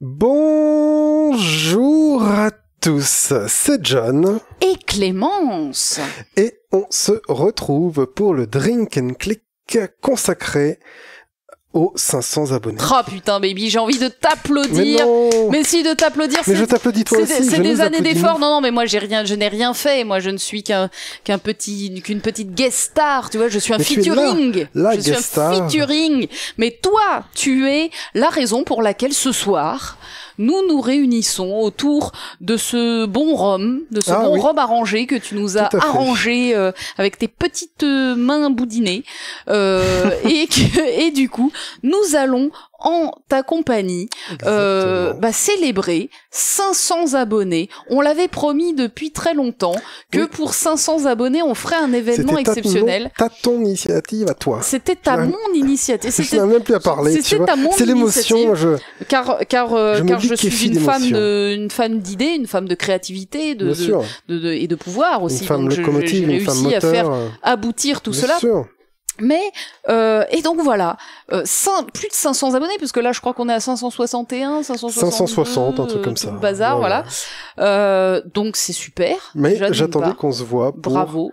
Bonjour à tous, c'est John. Et Clémence. Et on se retrouve pour le Drink and Click consacré aux 500 abonnés. Oh putain baby, j'ai envie de t'applaudir Mais si de t'applaudir, Mais c'est je t'applaudis toi aussi. c'est des années d'efforts. Non, non, mais moi j'ai rien, je n'ai rien fait. Moi, je ne suis qu'un qu'un petit, qu'une petite guest star. Tu vois, je suis un Mais featuring. la je suis un star. featuring. Mais toi, tu es la raison pour laquelle ce soir nous nous réunissons autour de ce bon rhum, de ce Ah bon oui. rhum arrangé que tu nous as arrangé euh, avec tes petites euh, mains boudinées. Euh, et, que- et du coup, nous allons en ta compagnie euh, bah, célébrer 500 abonnés. On l'avait promis depuis très longtemps que Oui. pour 500 abonnés, on ferait un événement C'était ta- exceptionnel. T'as ton initiative à toi. C'était ta mon initiative. Je C'était n'ai même plus à parler, c'était C'est l'émotion, je... car car euh, Je car je suis une femme de une femme d'idées, une femme de créativité, de, de, et de pouvoir aussi. Une femme locomotive, j'ai une femme réussi à faire aboutir tout bien cela. sûr. Mais euh, et donc voilà, euh, plus de 500 abonnés parce que là je crois qu'on est à 561, 562, 560, un truc comme ça. bazar, voilà. Euh, donc c'est super. Mais j'attendais qu'on se voit pour, Bravo.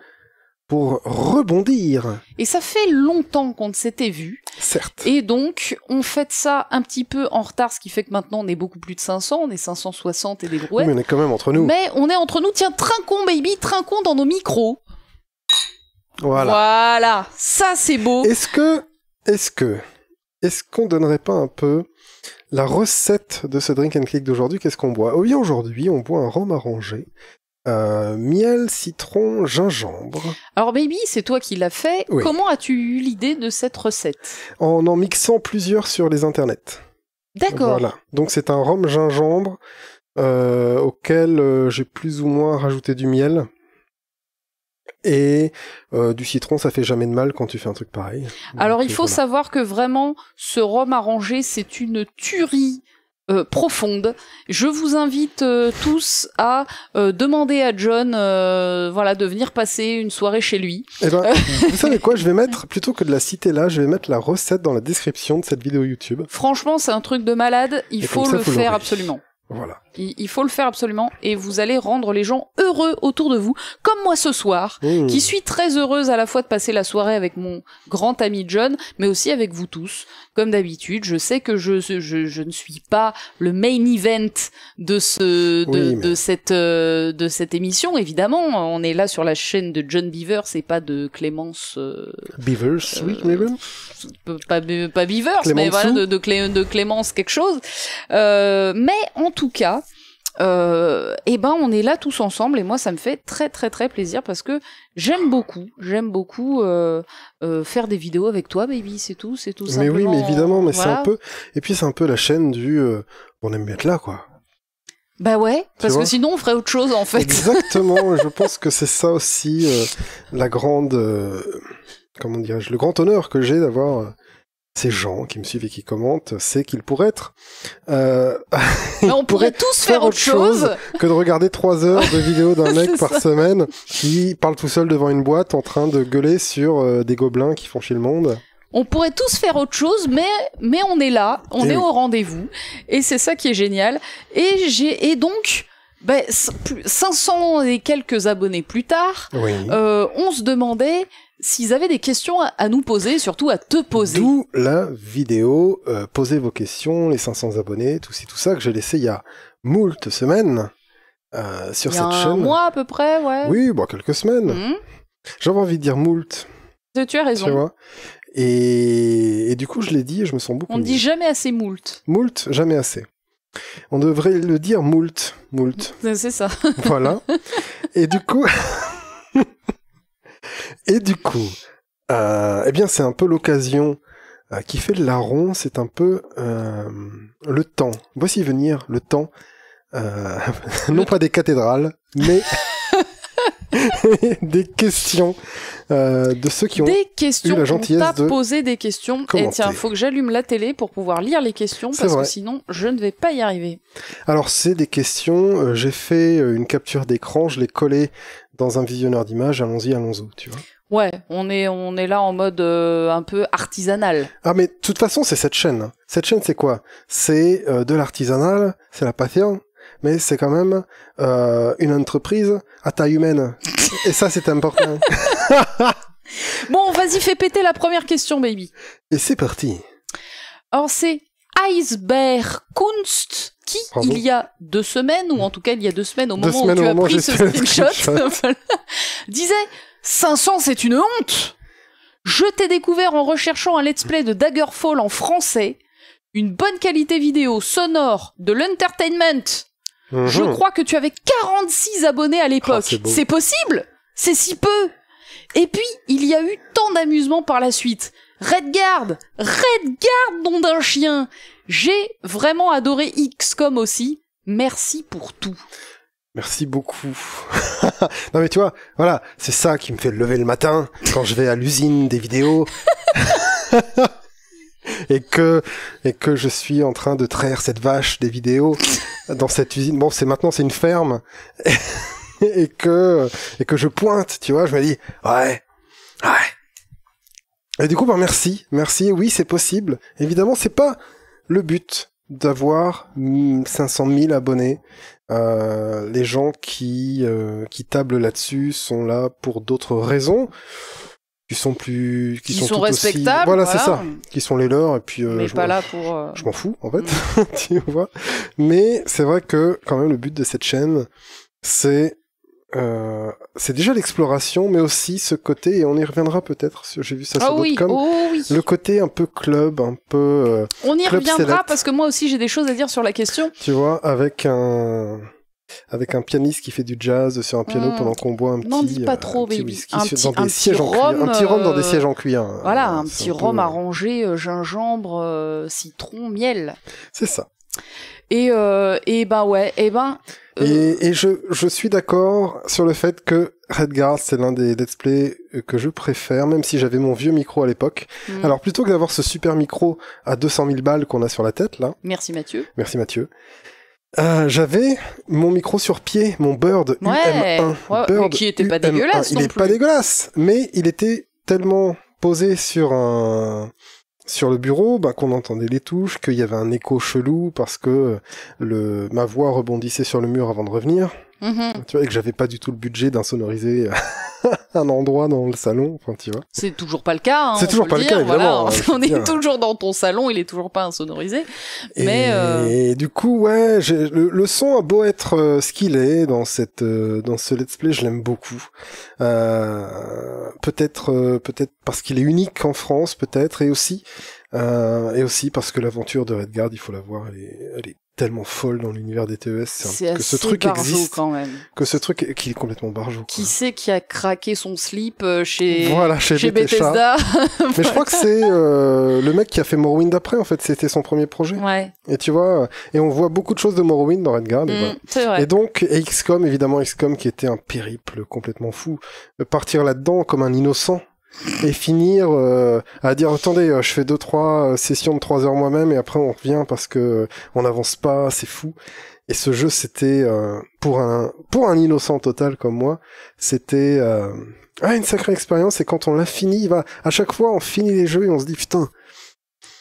pour rebondir, Et ça fait longtemps qu'on ne s'était vu. certes. Et donc, on fête ça un petit peu en retard, ce qui fait que maintenant on est beaucoup plus de 500, on est 560 et des Oui, brouettes. mais on est quand même entre nous. Mais on est entre nous, tiens, trinquons baby, trinquons dans nos micros. Voilà. Voilà, ça c'est beau. Est-ce que, est-ce que, est-ce qu'on donnerait pas un peu la recette de ce drink and click d'aujourd'hui? Qu'est-ce qu'on boit? Oh oui, aujourd'hui, on boit un rhum arrangé. Euh, miel, citron, gingembre, Alors baby, c'est toi qui l'as fait. Oui. Comment as-tu eu l'idée de cette recette? En en mixant plusieurs sur les internets. D'accord. Voilà. Donc c'est un rhum gingembre euh, auquel euh, j'ai plus ou moins rajouté du miel. Et euh, du citron, ça fait jamais de mal quand tu fais un truc pareil. Alors Donc, il faut voilà. savoir que vraiment, ce rhum arrangé, c'est une tuerie. euh, profonde. Je vous invite euh, tous à euh, demander à John, euh, voilà, de venir passer une soirée chez lui. Eh ben, vous savez quoi Je vais mettre, plutôt que de la citer là, je vais mettre la recette dans la description de cette vidéo YouTube. Franchement, c'est un truc de malade. Il Et faut ça, le faire absolument. Voilà. Il, faut le faire absolument et vous allez rendre les gens heureux autour de vous, comme moi ce soir, Mmh. qui suis très heureuse à la fois de passer la soirée avec mon grand ami John, mais aussi avec vous tous. Comme d'habitude, je sais que je, je, je ne suis pas le main event de ce de, Oui, mais- de cette euh, de cette émission. Évidemment, on est là sur la chaîne de John Beaver, c'est pas de Clémence. euh, Beavers, oui, Euh, pas, pas Beavers, mais voilà, de, de, Clé- de Clémence quelque chose. Euh, mais en tout cas, euh, eh ben, on est là tous ensemble et moi, ça me fait très très très plaisir parce que j'aime beaucoup, j'aime beaucoup euh, euh, faire des vidéos avec toi, baby. C'est tout, c'est tout Mais oui, mais évidemment, mais c'est un peu. Et puis c'est un peu la chaîne du. euh, on aime bien être là, quoi. Bah ouais, parce que sinon on ferait autre chose en fait. Exactement. je pense que c'est ça aussi euh, la grande. euh, comment dirais-je Le grand honneur que j'ai d'avoir. Ces gens qui me suivent et qui commentent, c'est qu'ils pourraient être euh, Mais on pourrait tous faire autre chose. que de regarder trois heures de vidéos d'un mec par ça. semaine qui parle tout seul devant une boîte en train de gueuler sur euh, des gobelins qui font chier le monde. On pourrait tous faire autre chose, mais mais on est là, on est oui. au rendez-vous, et c'est ça qui est génial. Et j'ai et donc, ben, plus- 500 et quelques abonnés plus tard, Oui. euh, on se demandait s'ils avaient des questions à, nous poser, surtout à te poser. D'où la vidéo euh, Posez vos questions, les 500 abonnés, tout ci, tout ça que j'ai laissé il y a moult semaines euh, sur Il y a cette un chaîne. mois à peu près, ouais. Oui, bon, quelques semaines. Mhm. J'avais envie de dire moult, Tu as tu raison. vois. Et, et du coup, je l'ai dit et je me sens beaucoup On ne dit jamais assez moult. Moult, jamais assez. On devrait le dire moult, moult. C'est ça. voilà. Et du coup, et du coup, euh, eh bien, c'est un peu l'occasion euh, qui fait le larron. C'est un peu euh, le temps. Voici venir le temps, euh, non pas des cathédrales, mais des questions euh, de ceux qui ont. Des questions. la on gentillesse de posé des questions. Et commenter. tiens, faut que j'allume la télé pour pouvoir lire les questions parce vrai. que sinon je ne vais pas y arriver. Alors, c'est des questions. euh, J'ai fait une capture d'écran, je l'ai collé dans un visionneur d'images. Allons-y, allons-y, tu vois. Ouais, on est, on est là en mode euh, un peu artisanal. Ah mais de toute façon c'est cette chaîne. Cette chaîne c'est quoi? C'est euh, de l'artisanal, c'est la passion, mais c'est quand même euh, une entreprise à taille humaine. Et ça c'est important. Bon, vas-y, fais péter la première question, baby. Et c'est parti. Alors, c'est Iceberg Kunst qui, il y a deux semaines, ou en tout cas il y a deux semaines au moment où tu as pris ce screenshot, disait 500 c'est une honte Je t'ai découvert en recherchant un let's play de Daggerfall en français, une bonne qualité vidéo, sonore, de l'entertainment. Je Mhm. crois que tu avais 46 abonnés à l'époque. C'est beau. c'est possible? C'est si peu Et puis, il y a eu tant d'amusement par la suite. Redguard Redguard, nom d'un chien J'ai vraiment adoré XCOM aussi. Merci pour tout. Merci beaucoup. non mais tu vois, voilà, c'est ça qui me fait lever le matin quand je vais à l'usine des vidéos. et que et que je suis en train de traire cette vache des vidéos dans cette usine. Bon, c'est maintenant c'est une ferme. et que et que je pointe, tu vois, je me dis ouais. Ouais. Et du coup, bah merci, merci. Oui, c'est possible. Évidemment, c'est pas le but d'avoir mm, 500 000 abonnés. Euh, les gens qui euh, qui tablent là-dessus sont là pour d'autres raisons, qui sont plus, qui, Qui sont, sont tout aussi- respectables. Voilà, c'est ça, qui sont les leurs. Et puis, euh, Mais je pas m'en- là pour... euh, je m'en fous en fait, tu vois. Mais c'est vrai que quand même le but de cette chaîne, c'est euh, c'est déjà l'exploration, mais aussi ce côté, et on y reviendra peut-être. J'ai vu ça Ah sur oui, .com, oh oui. le côté un peu club, un peu, euh, On y reviendra Select. parce que moi aussi j'ai des choses à dire sur la question. tu vois, avec un avec un pianiste qui fait du jazz sur un piano Mm. pendant qu'on boit un petit, N'en dis pas euh, trop, un petit whisky Un petit- dans un des petit sièges en cuir, rhum, un petit rhum dans des euh, sièges en cuir. Voilà, Euh, un petit peu- rhum arrangé, euh, gingembre, euh, citron, miel. C'est ça. Et, euh, et ben ouais, et ben... euh, Et, et je, je suis d'accord sur le fait que Redguard, c'est l'un des let's play que je préfère, même si j'avais mon vieux micro à l'époque. hmm, Alors plutôt que d'avoir ce super micro à 200 000 balles qu'on a sur la tête, là, Merci Mathieu. merci Mathieu, euh, j'avais mon micro sur pied, mon Bird Ouais, UM1. ouais, mais Bird qui était pas UM1. dégueulasse Il non est plus. pas dégueulasse, mais il était tellement posé sur un sur le bureau, bah, qu'on entendait les touches, qu'il y avait un écho chelou parce que le ma voix rebondissait sur le mur avant de revenir. Mhm. Tu vois, et que j'avais pas du tout le budget d'insonoriser un endroit dans le salon, enfin, tu vois. C'est toujours pas le cas. hein, C'est toujours pas le dire, cas, évidemment, voilà. hein, on est toujours dans ton salon, il est toujours pas insonorisé. Et, Mais, euh, et du coup, ouais, le, le son a beau être euh, ce qu'il est dans cette, euh, dans ce let's play, je l'aime beaucoup. Euh, peut-être, euh, peut-être parce qu'il est unique en France, peut-être, et aussi, euh, et aussi parce que l'aventure de Redguard, il faut la voir, elle est, elle est tellement folle dans l'univers des TES, c'est un- C'est que ce truc existe, quand même. que ce truc, qu'il est complètement barjot. quoi. Qui sait qui a craqué son slip euh, chez, Voilà, chez, chez Bethesda. Mais je crois que c'est euh, le mec qui a fait Morrowind après, en fait, c'était son premier projet. Ouais, Et tu vois, et on voit beaucoup de choses de Morrowind dans Redguard. et Mm, voilà. c'est vrai. Et donc, et XCOM, évidemment, XCOM qui était un périple complètement fou. Euh, Partir là-dedans comme un innocent et finir euh, à dire attendez, euh, je fais deux trois euh, sessions de trois heures moi-même et après on revient parce que euh, on n'avance pas, c'est fou. Et ce jeu, c'était euh, pour un pour un innocent total comme moi, c'était euh, ah, une sacrée expérience. Et quand on l'a fini, va à chaque fois on finit les jeux et on se dit putain,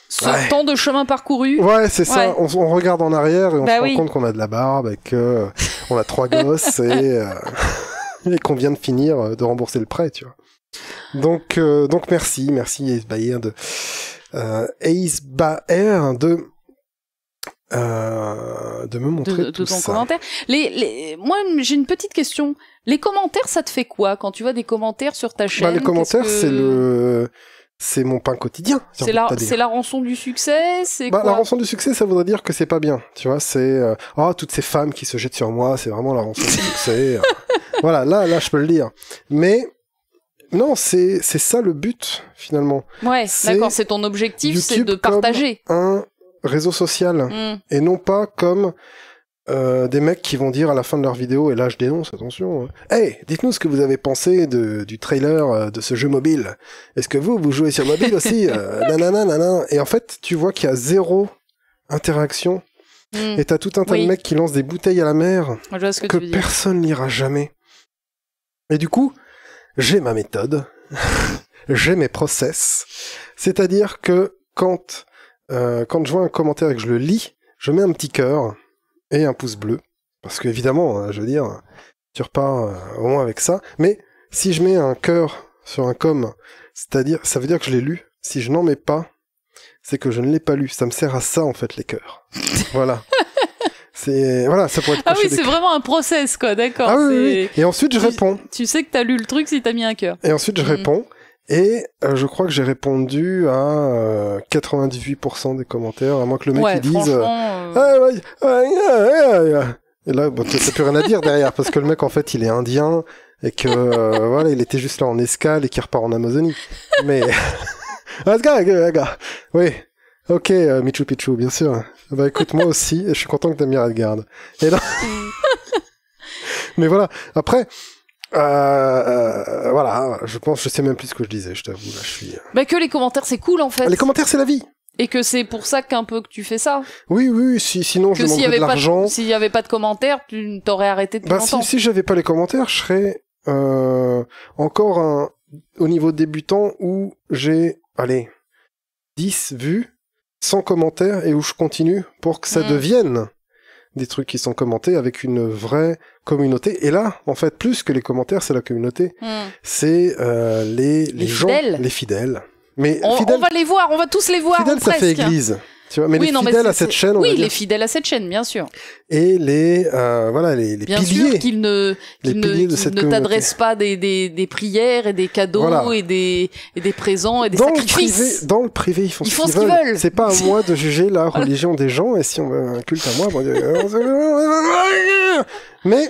Ce Ouais. temps de chemin parcouru. Ouais, c'est ça. On, on regarde en arrière et on Bah se rend oui. compte qu'on a de la barbe et que on a trois gosses et, euh, et qu'on vient de finir de rembourser le prêt, tu vois. Donc, euh, donc merci, merci Ace Bayer de euh, Ace de euh, de me montrer de, de tout ton ça. commentaire. Les, les, moi, j'ai une petite question. Les commentaires, ça te fait quoi quand tu vois des commentaires sur ta chaîne? Bah, les commentaires, que- c'est le c'est mon pain quotidien. c'est la, la rançon du succès? C'est Bah, quoi? la rançon du succès, ça voudrait dire que c'est pas bien. Tu vois, c'est euh, oh toutes ces femmes qui se jettent sur moi, c'est vraiment la rançon du succès. voilà, là, là, je peux le dire. Mais non, c'est c'est ça le but finalement. Ouais, d'accord. C'est ton objectif, c'est de partager. Un réseau social Mm. et non pas comme euh, des mecs qui vont dire à la fin de leur vidéo, et là je dénonce, attention, euh, hey, dites-nous ce que vous avez pensé de, du trailer euh, de ce jeu mobile. Est-ce que vous, vous jouez sur mobile aussi euh, nanana, nanana. Et en fait, tu vois qu'il y a zéro interaction, Mm. et t'as tout un tas Oui. de mecs qui lancent des bouteilles à la mer que, personne n'ira jamais. Et du coup, j'ai ma méthode, j'ai mes process. C'est-à-dire que quand, euh, quand je vois un commentaire et que je le lis, je mets un petit cœur et un pouce bleu. Parce qu'évidemment, euh, je veux dire, tu repars euh, au moins avec ça. Mais si je mets un cœur sur un com, c'est-à-dire, ça veut dire que je l'ai lu. Si je n'en mets pas, c'est que je ne l'ai pas lu. Ça me sert à ça, en fait, les cœurs. voilà. C'est voilà, ça pourrait être Ah oui, c'est vraiment un process, quoi, d'accord. Ah oui, oui. Et ensuite, je Tu- réponds. Tu sais que t'as lu le truc si t'as mis un cœur. Et ensuite, je Mhm. réponds. Et euh, je crois que j'ai répondu à euh, 98% des commentaires, à moins que le mec ouais, il dise. euh, euh, Ah, ouais, ouais, ouais, ouais, ouais. Et là, bon, t'as plus rien à dire derrière, parce que le mec, en fait, il est indien, et que, euh, voilà, il était juste là en escale et qu'il repart en Amazonie. Mais, go, let's go. Oui. Ok, euh, Michu Picchu, bien sûr. Bah écoute, moi aussi, et je suis content que mis Redguard. Et là... Mais voilà, après, euh, euh, voilà, je pense, je sais même plus ce que je disais, je t'avoue, là, je suis... Bah que les commentaires c'est cool en fait. Les commentaires, c'est la vie Et que c'est pour ça qu'un peu que tu fais ça. Oui, oui, si, sinon je Que y demanderais avait de pas l'argent. de, s'il y avait pas de commentaires, tu t'aurais arrêté depuis Bah, si, longtemps. si j'avais pas les commentaires, je serais euh, encore un, au niveau débutant où j'ai, allez, 10 vues sans commentaires et où je continue pour que ça Mm. devienne des trucs qui sont commentés avec une vraie communauté. Et là, en fait, plus que les commentaires, c'est la communauté. Hmm. C'est euh, les, les, Les gens, fidèles. les fidèles. Mais On, fidèles, on va les voir, on va tous les voir. fidèles, ça fait église. Tu vois, mais Oui, les non, mais fidèles à cette chaîne, on Oui, va les dire. fidèles à cette chaîne, bien sûr. et les, euh, voilà, les, les Bien piliers. sûr qu'ils ne, Les qu'ils ne, t'adressent pas des, des, des prières et des cadeaux Voilà. et, des, et des présents et des dans le, privé, sacrifices. dans le privé, ils font Ils ce qu'ils veulent. veulent. C'est pas à moi de juger la religion des gens, et si on veut un culte à moi, bon, mais,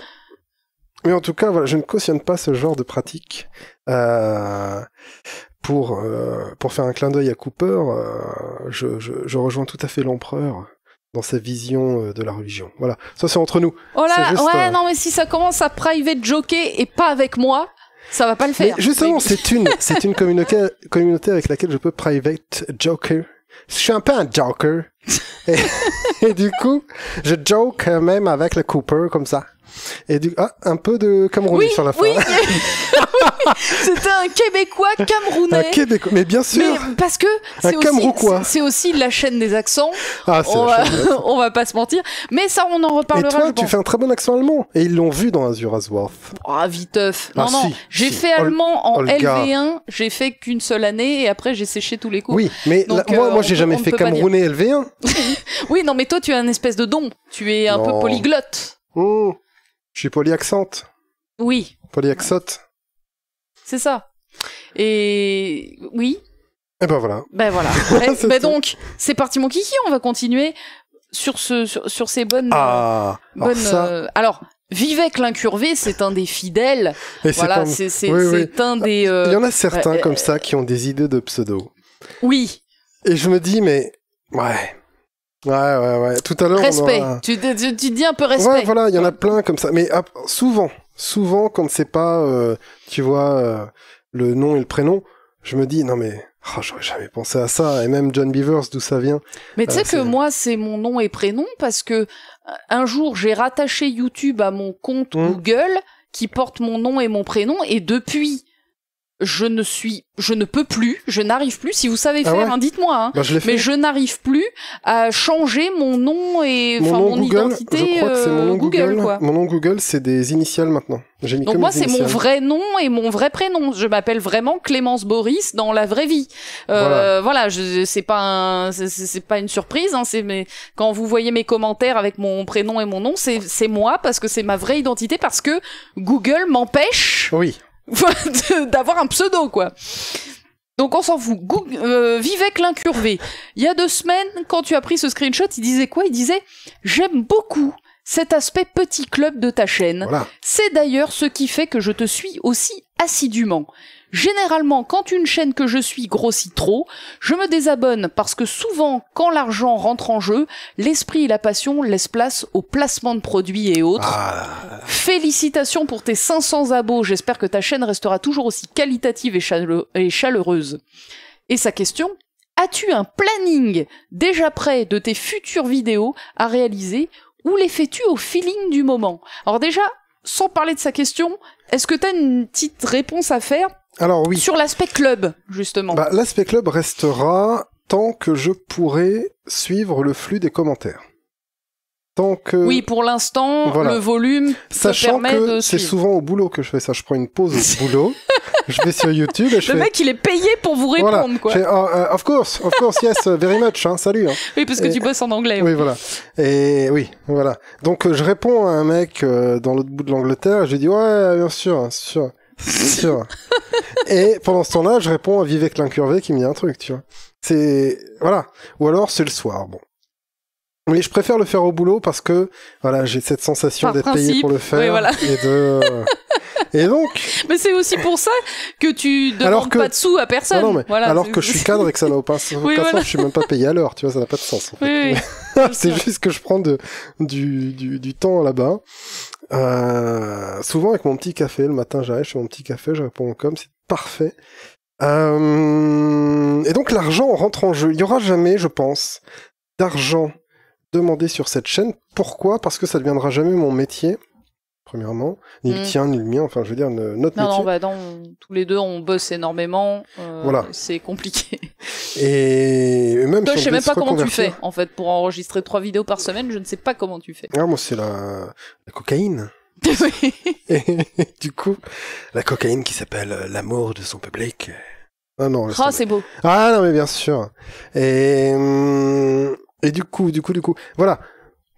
mais en tout cas, voilà, je ne cautionne pas ce genre de pratique. Euh, pour, euh, pour faire un clin d'œil à Cooper, euh, je, je, je rejoins tout à fait l'empereur dans sa vision euh, de la religion. Voilà, ça c'est entre nous. Oh là, juste, ouais, euh, non, mais si ça commence à private joker et pas avec moi, ça va pas le Mais faire. justement, Mais- c'est une, c'est une communauté, communauté avec laquelle je peux private joker. Je suis un peu un joker. Et, et du coup, je joke même avec le Cooper comme ça. Et du ah, un peu de Camerounais oui, sur la fin. oui. C'était un Québécois un camerounais. Québécois, mais bien sûr. Mais parce que c'est aussi, la chaîne des accents. ah, c'est On va, on va pas se mentir. Mais ça, on en Et reparlera. toi, je tu pense. fais un très bon accent allemand. Et ils l'ont vu dans Azure Asworth. Ah, viteuf. Non, Ah, non. si, j'ai si. fait Ol- allemand en Olga. LV1. J'ai fait qu'une seule année et après j'ai séché tous les cours. Oui, mais Donc, moi, euh, moi, j'ai jamais fait. Camerounais LV1. Oui, non, mais toi, tu as un espèce de don. Tu es un peu Non. polyglotte. Hmm. Je suis polyaccente. Oui, Polyaxote. c'est ça. Et oui, Et ben voilà. ben voilà. Eh, C'est ben tout. donc, c'est parti mon kiki. On va continuer sur ce, sur, sur ces bonnes. Ah, alors bonnes, ça, euh, alors, Vivek l'incurvé, c'est un des fidèles. et Voilà, un- c'est c'est Oui, oui. c'est un des. euh, Il y en a certains euh, comme ça qui ont des idées de pseudo. Oui, Et je me dis, mais ouais. Ouais, ouais, ouais. Tout à l'heure, on respect. aura- Tu, tu, tu dis un peu respect. Ouais, voilà, il y en a plein comme ça. Mais souvent, souvent, quand c'est pas, euh, tu vois, euh, le nom et le prénom, je me dis, non mais, oh, j'aurais jamais pensé à ça. Et même John Beavers, d'où ça vient. Mais tu sais Euh, que c'est- moi, c'est mon nom et prénom parce que euh, un jour, j'ai rattaché YouTube à mon compte Hmm. Google qui porte mon nom et mon prénom et depuis, je ne suis, je ne peux plus, je n'arrive plus. Si vous savez Ah faire, ouais hein, dites-moi. Hein. Bah, je. Mais je n'arrive plus à changer mon nom et mon nom mon Google, identité je crois que c'est mon euh, nom Google, Google. quoi. Mon nom Google, c'est des initiales maintenant. Donc moi c'est mon vrai nom et mon vrai prénom. Je m'appelle vraiment Clémence Boris dans la vraie vie. Euh, voilà, je c'est pas c'est- pas une surprise. Hein, c'est mais quand vous voyez mes commentaires avec mon prénom et mon nom, c'est c'est moi parce que c'est ma vraie identité parce que Google m'empêche Oui. d'avoir un pseudo quoi. Donc on s'en fout. Goog- euh, Vivek l'incurvé. Il y a deux semaines, quand tu as pris ce screenshot, il disait quoi? Il disait j'aime beaucoup cet aspect petit club de ta chaîne. Voilà. C'est d'ailleurs ce qui fait que je te suis aussi assidûment. Généralement, quand une chaîne que je suis grossit trop, je me désabonne parce que souvent, quand l'argent rentre en jeu, l'esprit et la passion laissent place au placement de produits et autres. Ah, Félicitations pour tes 500 abos, j'espère que ta chaîne restera toujours aussi qualitative et, et chaleureuse. Et sa question As-tu un planning déjà prêt de tes futures vidéos à réaliser ou les fais-tu au feeling du moment? Alors déjà, sans parler de sa question, est-ce que tu as une petite réponse à faire? Alors oui. Sur l'aspect club, justement. Bah, L'aspect club restera tant que je pourrai suivre le flux des commentaires. Tant que... Oui, pour l'instant, Voilà. le volume Sachant permet de que c'est souvent au boulot que je fais ça. Je prends une pause au boulot, je vais sur YouTube et je Le fais... mec, il est payé pour vous voilà, répondre, quoi. je fais, oh, uh, of course, of course, yes, very much, hein, salut. Hein. Oui, parce que Et- tu bosses en anglais. Oui, voilà. Et oui, voilà. Donc euh, je réponds à un mec euh, dans l'autre bout de l'Angleterre, et je lui dis ouais, bien sûr, hein, sûr, et pendant ce temps-là, je réponds à Vivek l'incurvé qui me dit un truc, tu vois. C'est voilà. Ou alors c'est le soir, bon. Mais je préfère le faire au boulot parce que voilà, j'ai cette sensation d'être payé pour le faire oui, voilà. et de et donc Mais c'est aussi pour ça que tu demandes Alors que- pas de sous à personne. non, non, mais Voilà, alors que je suis cadre et que ça n'a aucun, aucun Oui, sens, voilà. je suis même pas payé à l'heure, tu vois, ça n'a pas de sens. en fait. Oui, oui. c'est juste que je prends de, du, du, du temps là-bas. Euh, souvent avec mon petit café, le matin j'arrive, je fais mon petit café, je réponds au com, c'est parfait. Euh, et donc l'argent rentre en jeu. Il y aura jamais, je pense, d'argent demandé sur cette chaîne. Pourquoi? Parce que ça ne deviendra jamais mon métier, premièrement. Ni le Mm. tien, ni le mien, enfin je veux dire, notre Non, métier. non, bah non, tous les deux, on bosse énormément. euh, Voilà. C'est compliqué. Et même Toi, si je sais même pas comment tu fais, en fait, pour enregistrer trois vidéos par semaine. Je ne sais pas comment tu fais. Ah, moi c'est la, la cocaïne. Oui. Et du coup, la cocaïne qui s'appelle euh, l'amour de son public. Ah non, tomber. c'est beau. ah non mais bien sûr. Et hum, et du coup, du coup, du coup, voilà.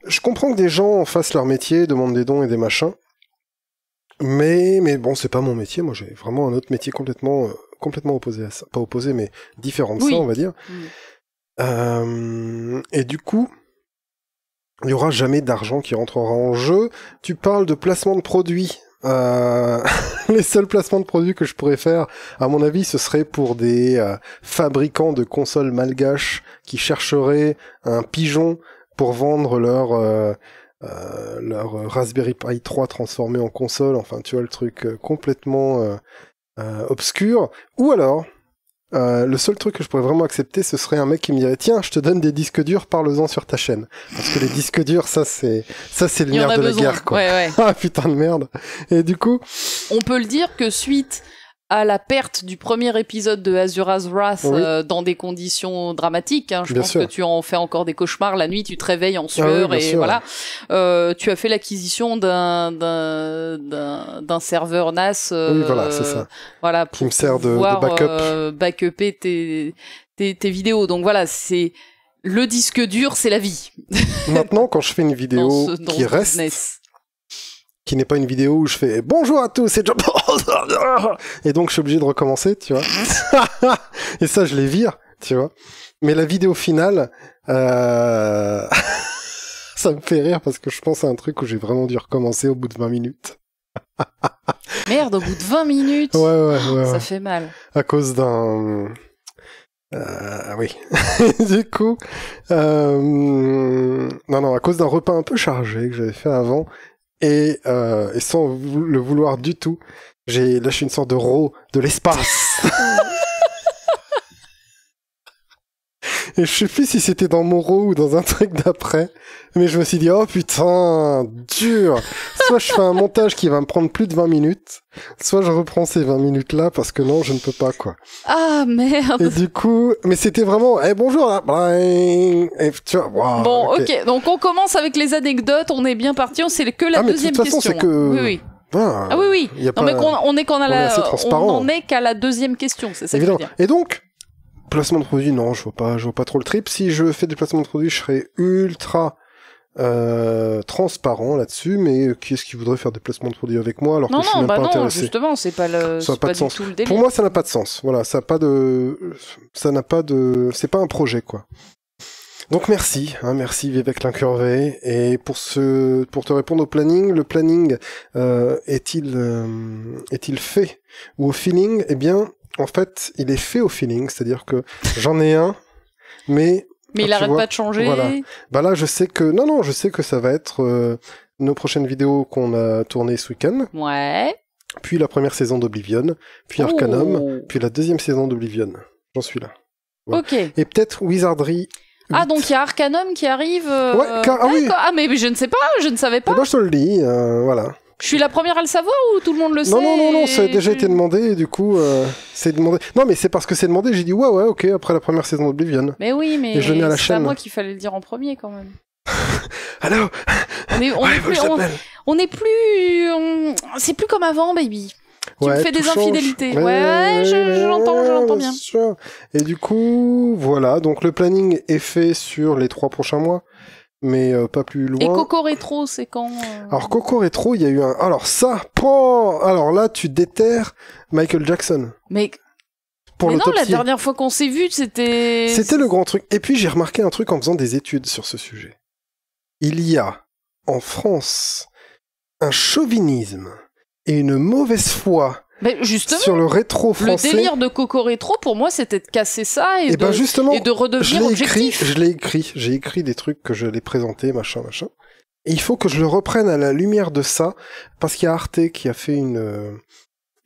Je comprends que des gens fassent leur métier, demandent des dons et des machins. Mais mais bon, c'est pas mon métier. Moi, j'ai vraiment un autre métier complètement euh, complètement opposé à ça. Pas opposé, mais différent de Oui. ça, on va dire. Euh, et du coup, il y aura jamais d'argent qui rentrera en jeu. Tu parles de placement de produits. Euh, les seuls placements de produits que je pourrais faire, à mon avis, ce serait pour des euh, fabricants de consoles malgaches qui chercheraient un pigeon pour vendre leur euh, euh, leur Raspberry Pi 3 transformé en console. Enfin, tu vois le truc euh, complètement euh, euh, obscur. Ou alors, euh, le seul truc que je pourrais vraiment accepter, ce serait un mec qui me dirait tiens, je te donne des disques durs, parle-en sur ta chaîne. Parce que les disques durs, ça c'est ça c'est le nerf de la guerre, quoi. Ouais, ouais. Ah putain de merde. Et du coup, On peut le dire que suite à la perte du premier épisode de Azura's Wrath Oui. euh, dans des conditions dramatiques, hein, je Bien pense sûr. que tu en fais encore des cauchemars la nuit, tu te réveilles en sueur bien et sûr. voilà. Euh, tu as fait l'acquisition d'un d'un serveur NAS. euh, oui, voilà, c'est ça. Voilà Qui me sert de- de pouvoir, backup. euh, backuper tes, tes tes vidéos. Donc voilà, c'est le disque dur, c'est la vie. Maintenant, quand je fais une vidéo ce, qui reste, business. Qui n'est pas une vidéo où je fais bonjour à tous, c'est John. Et donc je suis obligé de recommencer, tu vois. et ça, je les vire, tu vois. Mais la vidéo finale, euh... ça me fait rire parce que je pense à un truc où j'ai vraiment dû recommencer au bout de 20 minutes. Merde, au bout de 20 minutes, Ouais, ouais, ouais. ça fait mal. À cause d'un... Euh, oui. du coup, euh... non, non, à cause d'un repas un peu chargé que j'avais fait avant, et, euh, et sans le vouloir du tout, j'ai lâché une sorte de raw de l'espace. et je sais plus si c'était dans mon raw ou dans un truc d'après, mais je me suis dit, oh putain, dur. Soit je fais un montage qui va me prendre plus de 20 minutes, soit je reprends ces 20 minutes là parce que non, je ne peux pas, quoi. Ah merde. Et du coup, mais c'était vraiment, eh bonjour là, bling. et tu vois, waouh, Bon, ok. Donc on commence avec les anecdotes. On est bien parti. On sait que la Ah, mais de deuxième toute façon, question. que- Oui, oui. Ah, Ah oui, oui. y a Non, pas- mais qu'on, on est qu'en a on est la, transparent. on en est qu'à la deuxième question. C'est ça que je veux évidemment. dire. Et donc, placement de produit, non, je vois pas, je vois pas trop le trip. Si je fais des placements de produits, je serais ultra euh, transparent là-dessus. Mais qui est-ce qui voudrait faire des placements de produits avec moi alors Non, que je suis non, même bah pas non. intéressé? Justement, c'est pas le, Ça pas pas, de sens. tout le. Pour moi, ça n'a pas de sens. Voilà, ça a pas de, ça n'a pas de, c'est pas un projet quoi. Donc merci, hein, merci Vivek l'incurvé. Et pour ce, pour te répondre au planning, le planning euh, est-il euh, est-il fait ou au feeling? Eh bien, en fait, il est fait au feeling, c'est-à-dire que j'en ai un, mais mais il arrête vois, pas de changer. voilà. bah là, je sais que non, non, je sais que ça va être euh, nos prochaines vidéos qu'on a tournées ce week-end, Ouais. puis la première saison d'Oblivion, puis Arcanum, puis la deuxième saison d'Oblivion. J'en suis là. Ouais. Ok. Et peut-être Wizardry. Ah, 8. donc il y a Arcanum qui arrive. euh, Ouais, car- ah oui. Ah, mais je ne sais pas, je ne savais Eh pas. ben, je te le dis, euh, voilà. Je suis la première à le savoir ou tout le monde le sait Non, non, non, non, ça a déjà été demandé, et du coup, euh, c'est demandé. Non, mais c'est parce que c'est demandé, j'ai dit ouais, ouais, ok, après la première saison d'Oblivion. Mais oui, mais Et je le mets à la c'est pas chaîne. moi qu'il fallait le dire en premier quand même. Allô? On est, on Ouais, est faut que plus, on, est plus, c'est plus comme avant, baby. Tu me fais des change. infidélités. Mais- Ouais, je l'entends, je l'entends bien. sûr. Et du coup, voilà, donc le planning est fait sur les trois prochains mois, mais euh, pas plus loin. Et Coco Rétro, c'est quand euh Alors Coco Retro, il y a eu un. Alors ça, pan Alors là, tu déterres Michael Jackson Mais, pour mais non, la dernière fois qu'on s'est vu, c'était. C'était le grand truc. Et puis j'ai remarqué un truc en faisant des études sur ce sujet. Il y a en France un chauvinisme et une mauvaise foi Mais justement, sur le rétro le français. délire de Coco Rétro, pour moi, c'était de casser ça et, et de, ben justement, et de je redevenir écrit, objectif. je l'ai écrit, j'ai écrit des trucs que je l'ai présenté, machin, machin. Et il faut que je le reprenne à la lumière de ça, parce qu'il y a Arte qui a fait une euh,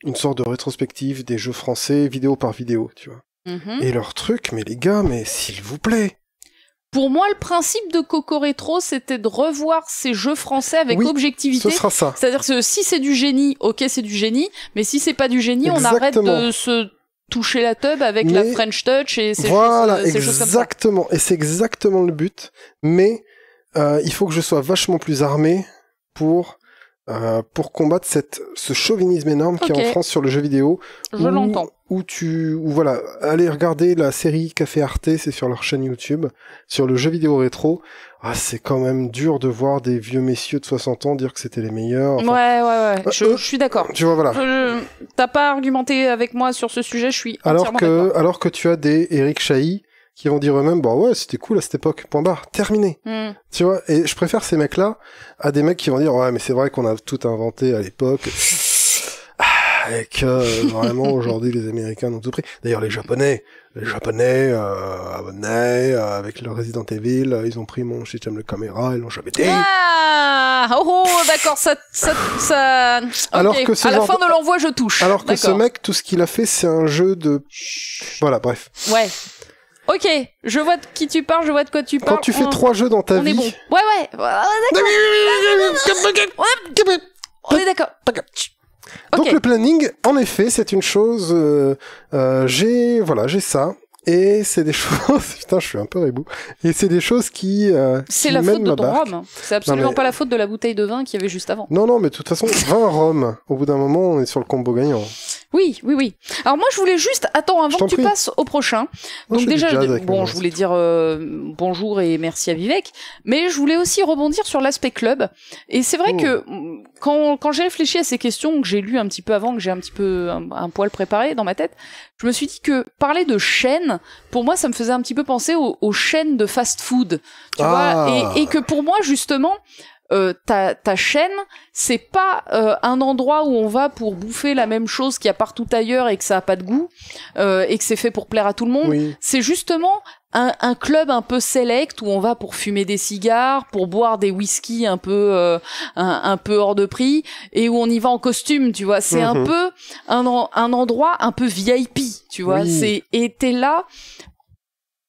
une sorte de rétrospective des jeux français, vidéo par vidéo, tu vois. Mhm. Et leur truc, mais les gars, mais s'il vous plaît. Pour moi, le principe de Coco Rétro, c'était de revoir ces jeux français avec Oui, objectivité. Ce sera ça. C'est-à-dire que si c'est du génie, ok, c'est du génie, mais si c'est pas du génie, on arrête Exactement. de se toucher la tub avec la French Touch et ces voilà, choses, ces choses comme ça. exactement. Et c'est exactement le but. Mais euh, il faut que je sois vachement plus armé pour euh, pour combattre cette ce chauvinisme énorme qu'il y a Ok. en France sur le jeu vidéo. Je l'entends. Où tu, où voilà, allez regarder la série Café Arte, c'est sur leur chaîne YouTube, sur le jeu vidéo rétro. Ah, c'est quand même dur de voir des vieux messieurs de 60 ans dire que c'était les meilleurs. Enfin, ouais, ouais, ouais. Je, euh, je suis d'accord. Tu vois, voilà. Je- T'as pas argumenté avec moi sur ce sujet, je suis Alors que, alors que tu as des Eric Chahi qui vont dire eux-mêmes, bah ouais, c'était cool à cette époque, point barre, terminé. Hmm. Tu vois, et je préfère ces mecs-là à des mecs qui vont dire, ouais, mais c'est vrai qu'on a tout inventé à l'époque. Et que euh, vraiment aujourd'hui les Américains ont tout pris. D'ailleurs les Japonais, les Japonais, euh, abonnés, euh, avec le Resident Evil, euh, ils ont pris mon système de caméra, ils l'ont jamais dit. Ah Oh, d'accord, ça... ça, ça... ok. Alors que À la fin de- l'envoi, je touche. Alors que ce mec, tout ce qu'il a fait, c'est un jeu de... Voilà, bref. Ouais. Ok, je vois de qui tu parles, je vois de quoi tu parles. Quand tu fais on... trois jeux dans ta on vie... est bon. Ouais, ouais. On est d'accord. Donc le planning, en effet, c'est une chose. euh, euh, j'ai voilà, j'ai ça. Et c'est des choses. Putain, je suis un peu rebou. Et c'est des choses qui. euh, C'est la faute de ton barque. rhum. C'est absolument mais- pas la faute de la bouteille de vin qu'il y avait juste avant. Non, non, mais de toute façon, 20 rhum. Au bout d'un moment, on est sur le combo gagnant. Oui, oui, oui. Alors moi, je voulais juste, attends, avant que tu prie. passes au prochain. Donc déjà, je- bon, je voulais dire euh, bonjour et merci à Vivek, mais je voulais aussi rebondir sur l'aspect club. Et c'est vrai Oh. que mm, quand, quand j'ai réfléchi à ces questions que j'ai lues un petit peu avant, que j'ai un petit peu un, un poil préparé dans ma tête, je me suis dit que parler de pour moi, ça me faisait un petit peu penser aux, aux chaînes de fast-food, tu Ah. vois, et, et que pour moi justement. Euh, ta, ta chaîne, c'est pas euh, un endroit où on va pour bouffer la même chose qu'il y a partout ailleurs et que ça a pas de goût euh, et que c'est fait pour plaire à tout le monde. Oui. C'est justement un, un club un peu select où on va pour fumer des cigares, pour boire des whisky un peu euh, un, un peu hors de prix et où on y va en costume, tu vois. C'est un Mhm. peu un, un endroit un peu VIP, tu vois. Oui. C'est et t'es là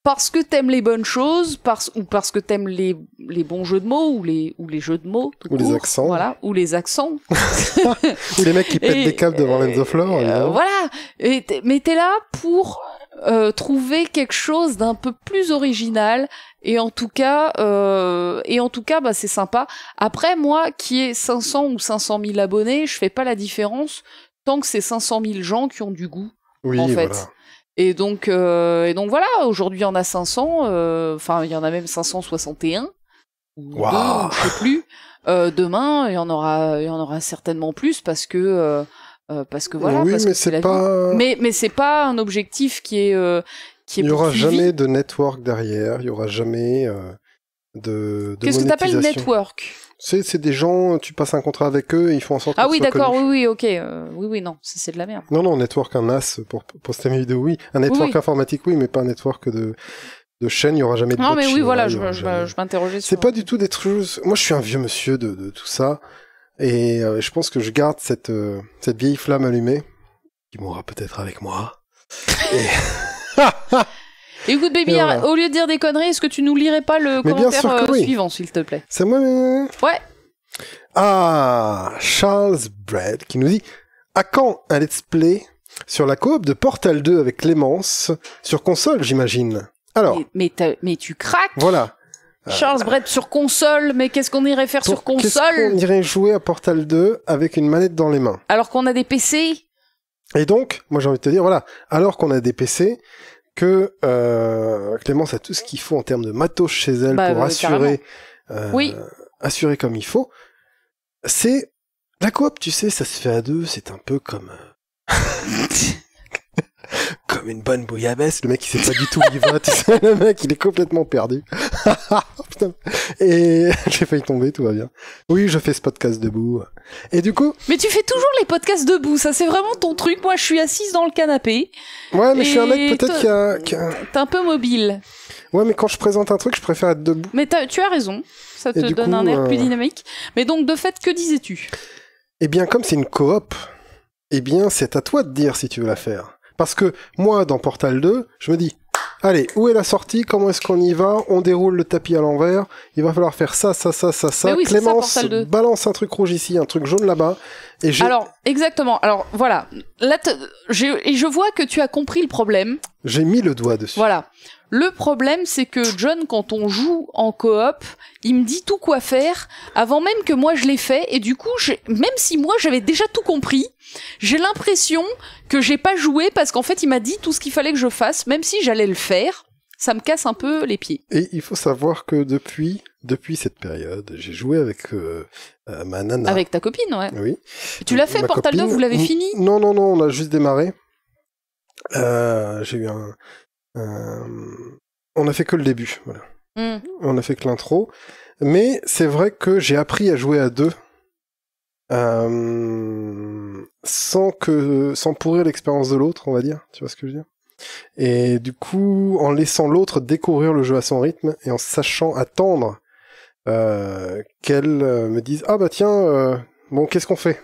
parce que t'aimes les bonnes choses, parce ou parce que t'aimes les les bons jeux de mots ou les ou les jeux de mots, tout Ou les accents. voilà, ou les accents. Ou les mecs qui pètent Et- des câbles devant Lenzo Flore. euh, voilà. Et mais t'es là pour euh, trouver quelque chose d'un peu plus original. Et en tout cas, euh, et en tout cas, bah c'est sympa. Après, moi, qui ai 500 ou 500 000 abonnés, je fais pas la différence tant que c'est 500 000 gens qui ont du goût. Oui, en fait. voilà. Et donc, euh, et donc voilà. Aujourd'hui, on a 500. euh, Enfin, il y en a même 561 ou Waouh. deux, je sais plus. Euh, demain, il y en aura, il y en aura certainement plus parce que euh, parce que voilà. oui, parce mais c'est pas. Mais mais c'est pas un objectif qui est euh, qui est Il y aura jamais de network derrière. Il y aura jamais euh, de. de Qu'est-ce que t'appelles monétisation. network? C'est c'est des gens, tu passes un contrat avec eux et ils font en sorte Ah tu oui, d'accord. Oui, oui, ok. euh, oui, oui, non, c'est de la merde. Non, non, network, un NAS pour poster mes vidéos, oui. Un network oui. informatique, oui, mais pas un network de, de chaîne, il y aura jamais de Non, mais oui, voilà, jamais- je m'interrogeais sur. C'est pas du tout des trucs. Moi, je suis un vieux monsieur de, de tout ça. Et euh, je pense que je garde cette, euh, cette vieille flamme allumée, qui mourra peut-être avec moi. Écoute, baby, Et arrête- voilà. au lieu de dire des conneries, est-ce que tu nous lirais pas le Mais commentaire euh, oui. suivant, s'il te plaît? C'est moi. Ouais. Ah, Charles Brad qui nous dit à quand un let's play sur la coop de Portal 2 avec Clémence sur console, j'imagine? Alors, Mais, mais, t'as- mais tu craques voilà. Charles Brett sur console, mais qu'est-ce qu'on irait faire sur Pour- qu'est-ce qu'on console irait jouer à Portal 2 avec une manette dans les mains alors qu'on a des PC Et donc, moi j'ai envie de te dire, voilà, alors qu'on a des PC, que euh, Clémence a tout ce qu'il faut en termes de matos chez elle Bah, pour euh, assurer, euh, Oui. assurer comme il faut, c'est la coop, tu sais, ça se fait à deux, c'est un peu comme euh, comme une bonne bouillabaisse. Le mec, il sait pas du tout où il va, tu sais, le mec, il est complètement perdu. Putain. Et j'ai failli tomber, tout va bien. Oui, je fais ce podcast debout. Et du coup, Mais tu fais toujours les podcasts debout, ça c'est vraiment ton truc. Moi je suis assise dans le canapé, ouais, mais je suis un mec peut-être qui a, qui a- t'es un peu mobile. Ouais, mais quand je présente un truc, je préfère être debout. Mais tu as raison, ça te donne coup, un air plus euh, dynamique. Mais donc de fait, que disais-tu? Eh bien, comme c'est une coop, eh bien, c'est à toi de dire si tu veux la faire. Parce que moi, dans Portal 2, je me dis, allez, où est la sortie? Comment est-ce qu'on y va? On déroule le tapis à l'envers. Il va falloir faire ça, ça, ça, ça, ça. Oui, ça, Clémence Portal 2. balance un truc rouge ici, un truc jaune là-bas. Et Alors, exactement. Alors voilà, là, et je vois que tu as compris le problème. j'ai mis le doigt dessus. Voilà. Le problème, c'est que John, quand on joue en coop, il me dit tout quoi faire avant même que moi je l'ai fait. Et du coup, même si moi j'avais déjà tout compris, j'ai l'impression que j'ai pas joué parce qu'en fait, il m'a dit tout ce qu'il fallait que je fasse, même si j'allais le faire. Ça me casse un peu les pieds. Et il faut savoir que depuis, depuis cette période, j'ai joué avec euh, euh, ma nana. Avec ta copine, ouais. Oui. Tu l'as fait, Ma Portal 2, copine. vous l'avez fini? Non, non, non, on a juste démarré. Euh, j'ai eu un- On a fait que le début, voilà. Hmm. On a fait que l'intro. Mais c'est vrai que j'ai appris à jouer à deux. euh, sans que sans pourrir l'expérience de l'autre, on va dire. Tu vois ce que je veux dire? Et du coup, en laissant l'autre découvrir le jeu à son rythme et en sachant attendre euh, qu'elle euh, me dise ah bah tiens euh, bon qu'est-ce qu'on fait?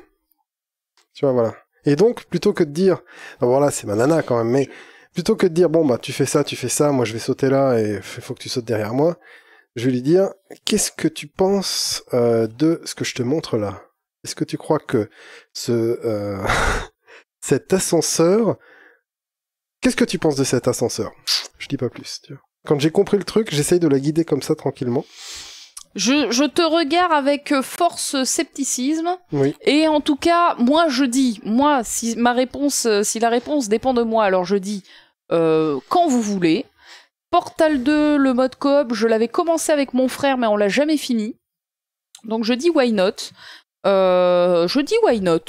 Tu vois voilà et donc plutôt que de dire ah, voilà c'est ma nana quand même mais plutôt que de dire bon bah tu fais ça tu fais ça moi je vais sauter là et il faut que tu sautes derrière moi je vais lui dire qu'est-ce que tu penses euh, de ce que je te montre là? Est-ce que tu crois que ce euh, cet ascenseur qu'est-ce que tu penses de cet ascenseur? Je dis pas plus tu vois. Quand j'ai compris le truc j'essaye de la guider comme ça tranquillement. Je, je te regarde avec euh, force scepticisme. oui. Et en tout cas, moi je dis, moi, si ma réponse, si la réponse dépend de moi, alors je dis euh, quand vous voulez. Portal 2, le mode coop, je l'avais commencé avec mon frère, mais on l'a jamais fini. Donc je dis why not? Euh, je dis why not.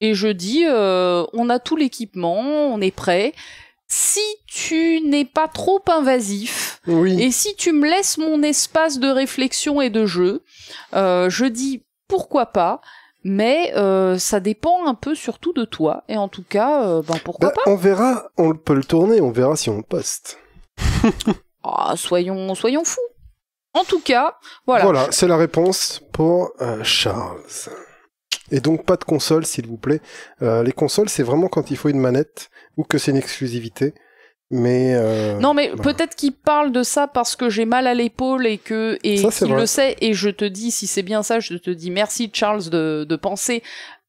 Et je dis, euh, on a tout l'équipement, on est prêt. Si tu n'es pas trop invasif, oui et si tu me laisses mon espace de réflexion et de jeu, euh, je dis pourquoi pas, mais euh, ça dépend un peu surtout de toi. Et en tout cas, euh, ben pourquoi Bah, pas? on verra, on peut le tourner, on verra si on poste. Ah, Soyons, soyons fous. En tout cas, voilà. Voilà, c'est la réponse pour euh, Charles. Et donc pas de console, s'il vous plaît. Les consoles, c'est vraiment quand il faut une manette ou que c'est une exclusivité. Mais euh, Non mais voilà. peut-être qu'il parle de ça parce que j'ai mal à l'épaule et que et qu'il le sait et je te dis si c'est bien ça je te dis merci Charles de, de penser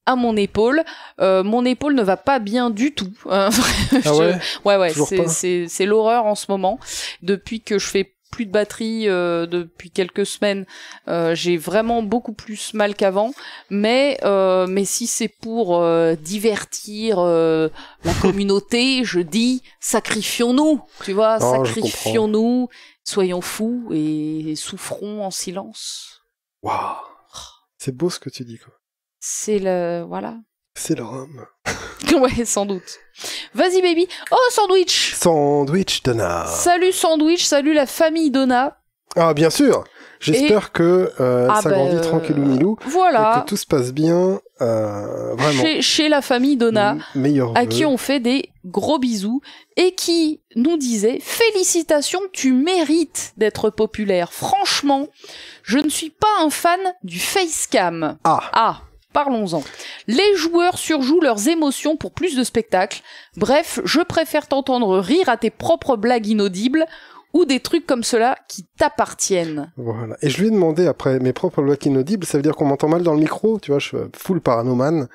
à mon épaule. Euh, mon épaule ne va pas bien du tout. Euh, ah ouais, Ouais, ouais, c'est l'horreur en ce moment. Depuis que je fais plus de batterie euh, depuis quelques semaines, euh, j'ai vraiment beaucoup plus mal qu'avant. Mais euh, mais si c'est pour euh, divertir euh, la communauté, je dis sacrifions-nous, tu vois, sacrifions-nous, soyons fous et souffrons en silence. Waouh. C'est beau ce que tu dis, quoi. C'est le voilà. C'est le rhum. ouais, sans doute. Vas-y baby. Oh sandwich. Sandwich Donna. Salut Sandwich, salut la famille Donna. Ah, bien sûr. J'espère que euh, Ah ça bah, grandit euh, tranquillou milou et Voilà, que tout se passe bien. Euh, vraiment. chez, chez la famille Donna, Meilleur à vœu. qui on fait des gros bisous et qui nous disait félicitations, tu mérites d'être populaire. Franchement, je ne suis pas un fan du facecam. Ah. Ah, parlons-en. Les joueurs surjouent leurs émotions pour plus de spectacle. Bref, je préfère t'entendre rire à tes propres blagues inaudibles ou des trucs comme cela qui t'appartiennent. Voilà. Et je lui ai demandé après mes propres blocs inaudibles, ça veut dire qu'on m'entend mal dans le micro, tu vois, je suis full paranoman,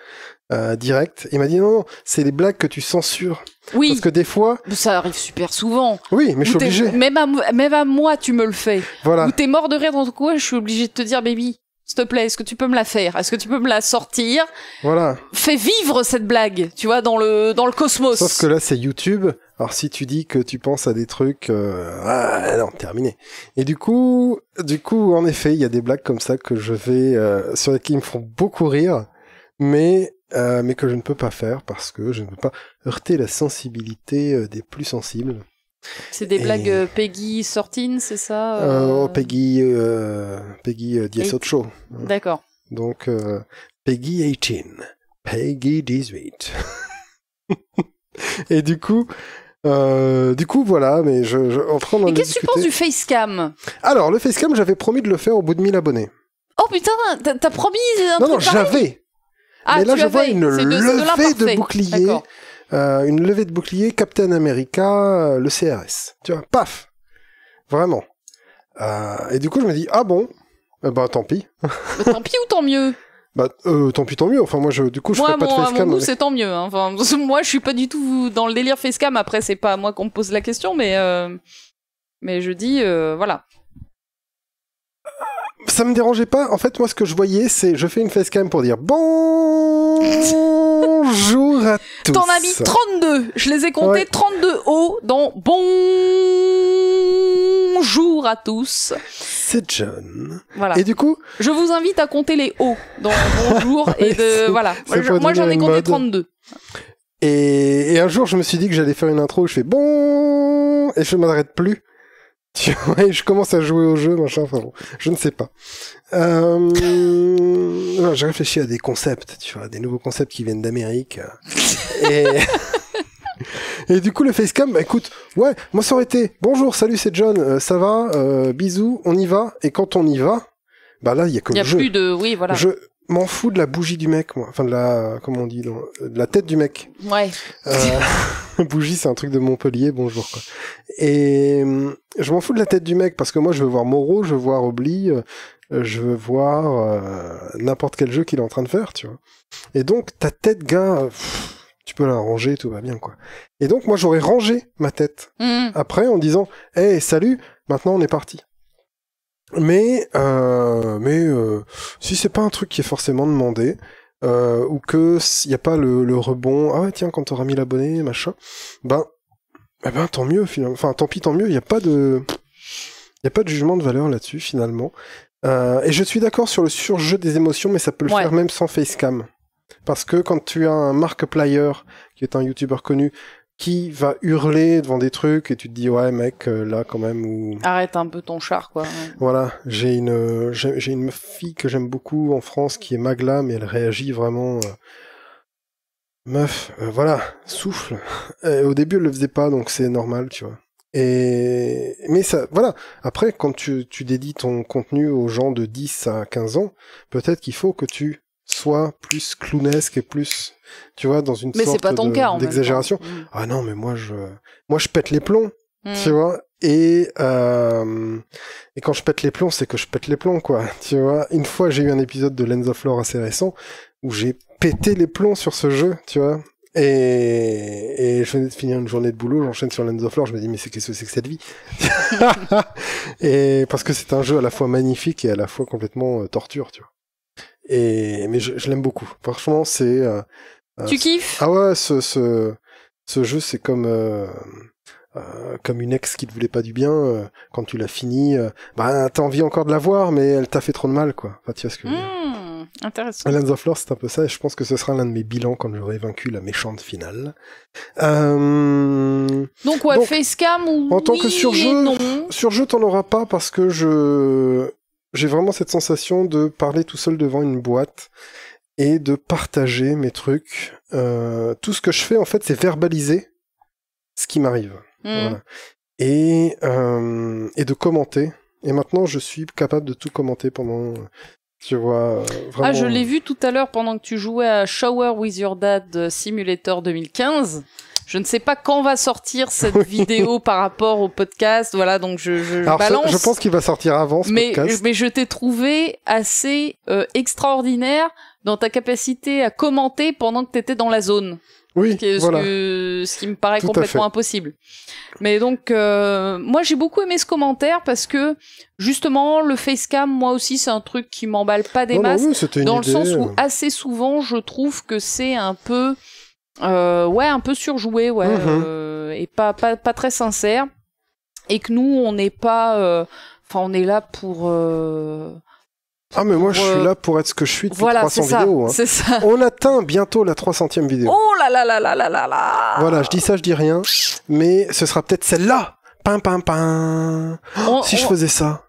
euh, direct. Il m'a dit non, non, c'est les blagues que tu censures. Oui, Parce que des fois, ça arrive super souvent. oui, mais je suis obligé. Même à, même à moi, tu me le fais. Voilà. Ou t'es mort de rire dans ton coin, je suis obligé de te dire, baby, s'il te plaît, est-ce que tu peux me la faire? Est-ce que tu peux me la sortir? Voilà. Fais vivre cette blague, tu vois, dans le, dans le cosmos. Sauf que là, c'est YouTube. Alors, si tu dis que tu penses à des trucs, euh, ah, non, terminé. Et du coup, du coup, en effet, il y a des blagues comme ça que je vais, euh, sur lesquelles ils me font beaucoup rire, mais, euh, mais que je ne peux pas faire parce que je ne peux pas heurter la sensibilité euh, des plus sensibles. C'est des Et- blagues euh, Peggy 13, c'est ça Euh, euh, oh, Peggy, euh, Peggy euh, 18 Eight. show. D'accord. Donc, Peggy 18. Peggy 18. Et du coup, euh, du coup, voilà, mais je, je, en train d'en qu'est-ce que tu penses du facecam? Alors, le facecam, j'avais promis de le faire au bout de 1000 abonnés. Oh putain, t'as promis un non, non, truc pareil? j'avais. Ah, mais là, je vois une de- de levée de, bouclier. Euh, une levée de bouclier Captain America, euh, le CRS. Tu vois, paf Vraiment. Euh, et du coup, je me dis, ah bon? Eh ben, tant pis. Bah, tant pis ou tant mieux? Bah, euh, tant pis, tant mieux. Enfin, moi, je, du coup, je Moi, ferai pas de facecam. avec- c'est tant mieux. hein. Enfin, moi, je suis pas du tout dans le délire facecam. Après, c'est pas à moi qu'on me pose la question, mais euh, mais je dis euh, voilà. Ça me dérangeait pas. En fait, moi, ce que je voyais, c'est je fais une facecam pour dire bonjour à tous. T'en as mis 32. Je les ai comptés Ouais. 32 hauts dans bonjour à tous. C'est John. Voilà. Et du coup, Je vous invite à compter les hauts dans bonjour et de voilà. Moi, j'en ai compté mode. 32. et, et un jour, je me suis dit que j'allais faire une intro où je fais bon et je m'arrête plus. Tu vois, et je commence à jouer au jeu, machin. Enfin bon, je ne sais pas. Euh, j'ai réfléchi à des concepts, tu vois, des nouveaux concepts qui viennent d'Amérique. et Et du coup, le facecam, bah écoute, ouais, moi ça aurait été bonjour, salut, c'est John, euh, ça va, euh, bisous, on y va. Et quand on y va, bah là, il y a que Il y a le jeu. plus de oui voilà. Je m'en fous de la bougie du mec, moi. Enfin, de la, comment on dit, non, de la tête du mec. Ouais. Euh, bougie, c'est un truc de Montpellier, bonjour, quoi. Et hum, je m'en fous de la tête du mec parce que moi, je veux voir Moreau, je veux voir Obli, euh, je veux voir euh, n'importe quel jeu qu'il est en train de faire, tu vois. Et donc, ta tête, gars, euh, pff, tu peux la ranger, tout va bien, quoi. Et donc, moi, j'aurais rangé ma tête Mhm. après en disant Hey, salut, maintenant on est parti. Mais, euh, mais euh, si c'est pas un truc qui est forcément demandé, euh, ou que s'il n'y a pas le, le rebond, ah ouais, tiens, quand t'auras mis l'abonné, machin, ben, eh ben, tant mieux, finalement. Enfin, tant pis, tant mieux, il n'y a pas de. Il n'y a pas de jugement de valeur là-dessus, finalement. Euh, et je suis d'accord sur le surjeu des émotions, mais ça peut le Ouais. faire même sans facecam. Parce que quand tu as un Markiplier, qui est un YouTuber connu, qui va hurler devant des trucs et tu te dis ouais mec euh, là quand même ou Arrête un peu ton char quoi. Ouais. voilà j'ai une j'ai une fille que j'aime beaucoup en France qui est Magla mais elle réagit vraiment euh, meuf euh, voilà souffle Et au début elle le faisait pas donc c'est normal tu vois et mais ça voilà après quand tu tu dédies ton contenu aux gens de 10 à 15 ans peut-être qu'il faut que tu sois plus clownesque et plus tu vois dans une Mais c'est sorte de- d'exagération Mhm. ah non, mais moi je, moi je pète les plombs, Mhm. tu vois. Et euh... et quand je pète les plombs, c'est que je pète les plombs, quoi. Tu vois. Une fois, j'ai eu un épisode de Lens of Lore assez récent où j'ai pété les plombs sur ce jeu, tu vois. Et, et je venais de finir une journée de boulot, j'enchaîne sur Lens of Lore, je me dis mais c'est qu'est-ce que c'est que cette vie? Et parce que c'est un jeu à la fois magnifique et à la fois complètement euh, torture, tu vois. Et mais je, je l'aime beaucoup. Franchement, c'est euh, Tu kiffes? Ah ouais, ce, ce, ce jeu, c'est comme, euh, euh, comme une ex qui te voulait pas du bien. euh, quand tu l'as fini, euh, bah, t'as envie encore de la voir, mais elle t'a fait trop de mal, quoi. Enfin, tu vois ce que je veux dire. Mhm. Intéressant. Lands of Lore, c'est un peu ça, et je pense que ce sera l'un de mes bilans quand j'aurai vaincu la méchante finale. Euh... Donc ouais, Donc, facecam ou en tant que surjeu, non. Sur jeu, t'en auras pas parce que je j'ai vraiment cette sensation de parler tout seul devant une boîte et de partager mes trucs. Euh, tout ce que je fais, en fait, c'est verbaliser ce qui m'arrive. Voilà. Et, euh, et de commenter. Et maintenant, je suis capable de tout commenter pendant, tu vois, euh, vraiment. Ah, je l'ai vu tout à l'heure pendant que tu jouais à Shower with Your Dad Simulator 2015. Je ne sais pas quand va sortir cette vidéo par rapport au podcast. Voilà, donc je, je, Alors, ça- balance. je pense qu'il va sortir avant ce mais, podcast. mais je t'ai trouvé assez euh, extraordinaire dans ta capacité à commenter pendant que t'étais dans la zone. Oui, Ce qui, ce voilà. que- ce qui me paraît Tout complètement impossible. Mais donc, euh, moi j'ai beaucoup aimé ce commentaire parce que justement le facecam, moi aussi c'est un truc qui m'emballe pas des Non, non, masses, oui, c'était une dans idée, le sens où euh. assez souvent je trouve que c'est un peu, euh, ouais, un peu surjoué, ouais, Mhm. euh, et pas, pas pas très sincère, et que nous on n'est pas, euh, enfin on est là pour, euh, Ah, mais moi, je suis là pour être ce que je suis depuis voilà, c'est 300 ça, vidéos. hein. c'est ça. On atteint bientôt la 300e vidéo. Oh là là là là là là là. Voilà, je dis ça, je dis rien. Mais ce sera peut-être celle-là. Pim, pim, pim. On- Si je faisais ça.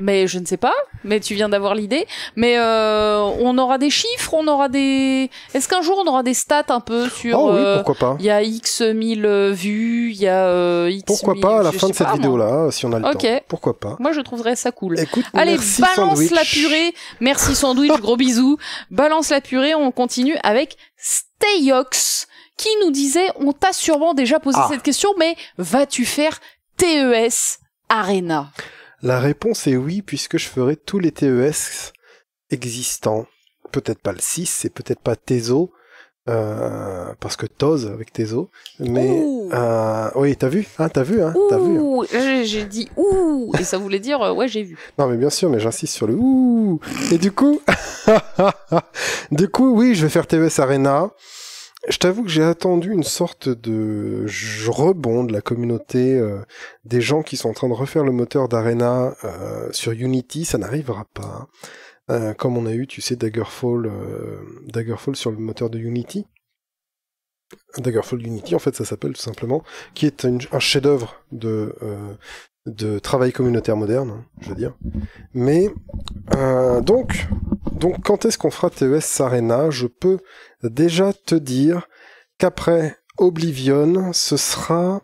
Mais je ne sais pas, mais tu viens d'avoir l'idée. Mais euh, on aura des chiffres, on aura des. Est-ce qu'un jour on aura des stats un peu sur. Oh oui, euh, pourquoi pas. Il y a X mille euh, vues, il y a euh, X. Pourquoi mille- pas à la fin de cette vidéo-là, si on a le Ok. temps. Pourquoi pas. Moi, je trouverais ça cool. Écoute, Allez, merci balance Sandwich. la purée. Merci sandwich, gros bisous. Balance la purée. On continue avec Stayox qui nous disait on t'a sûrement déjà posé Ah. cette question, mais vas-tu faire TES Arena? La réponse est oui, puisque je ferai tous les TES existants. Peut-être pas le 6, et peut-être pas Tezo, euh, parce que Toz avec Tezo. Mais euh, oui, t'as vu, hein, t'as vu, hein, t'as vu. hein. J'ai dit ouh, et ça voulait dire euh, ouais j'ai vu. Non, mais bien sûr, mais j'insiste sur le ouh. Et du coup, du coup, oui, je vais faire TES Arena. Je t'avoue que j'ai attendu une sorte de rebond de la communauté, euh, des gens qui sont en train de refaire le moteur d'Arena euh, sur Unity. Ça n'arrivera pas. Euh, comme on a eu, tu sais, Daggerfall, Daggerfall sur le moteur de Unity. Daggerfall Unity, en fait, ça s'appelle tout simplement, qui est un chef-d'œuvre de travail communautaire moderne, hein, je veux dire. Mais donc, donc quand est-ce qu'on fera TES Arena? Je peux déjà te dire qu'après Oblivion, ce sera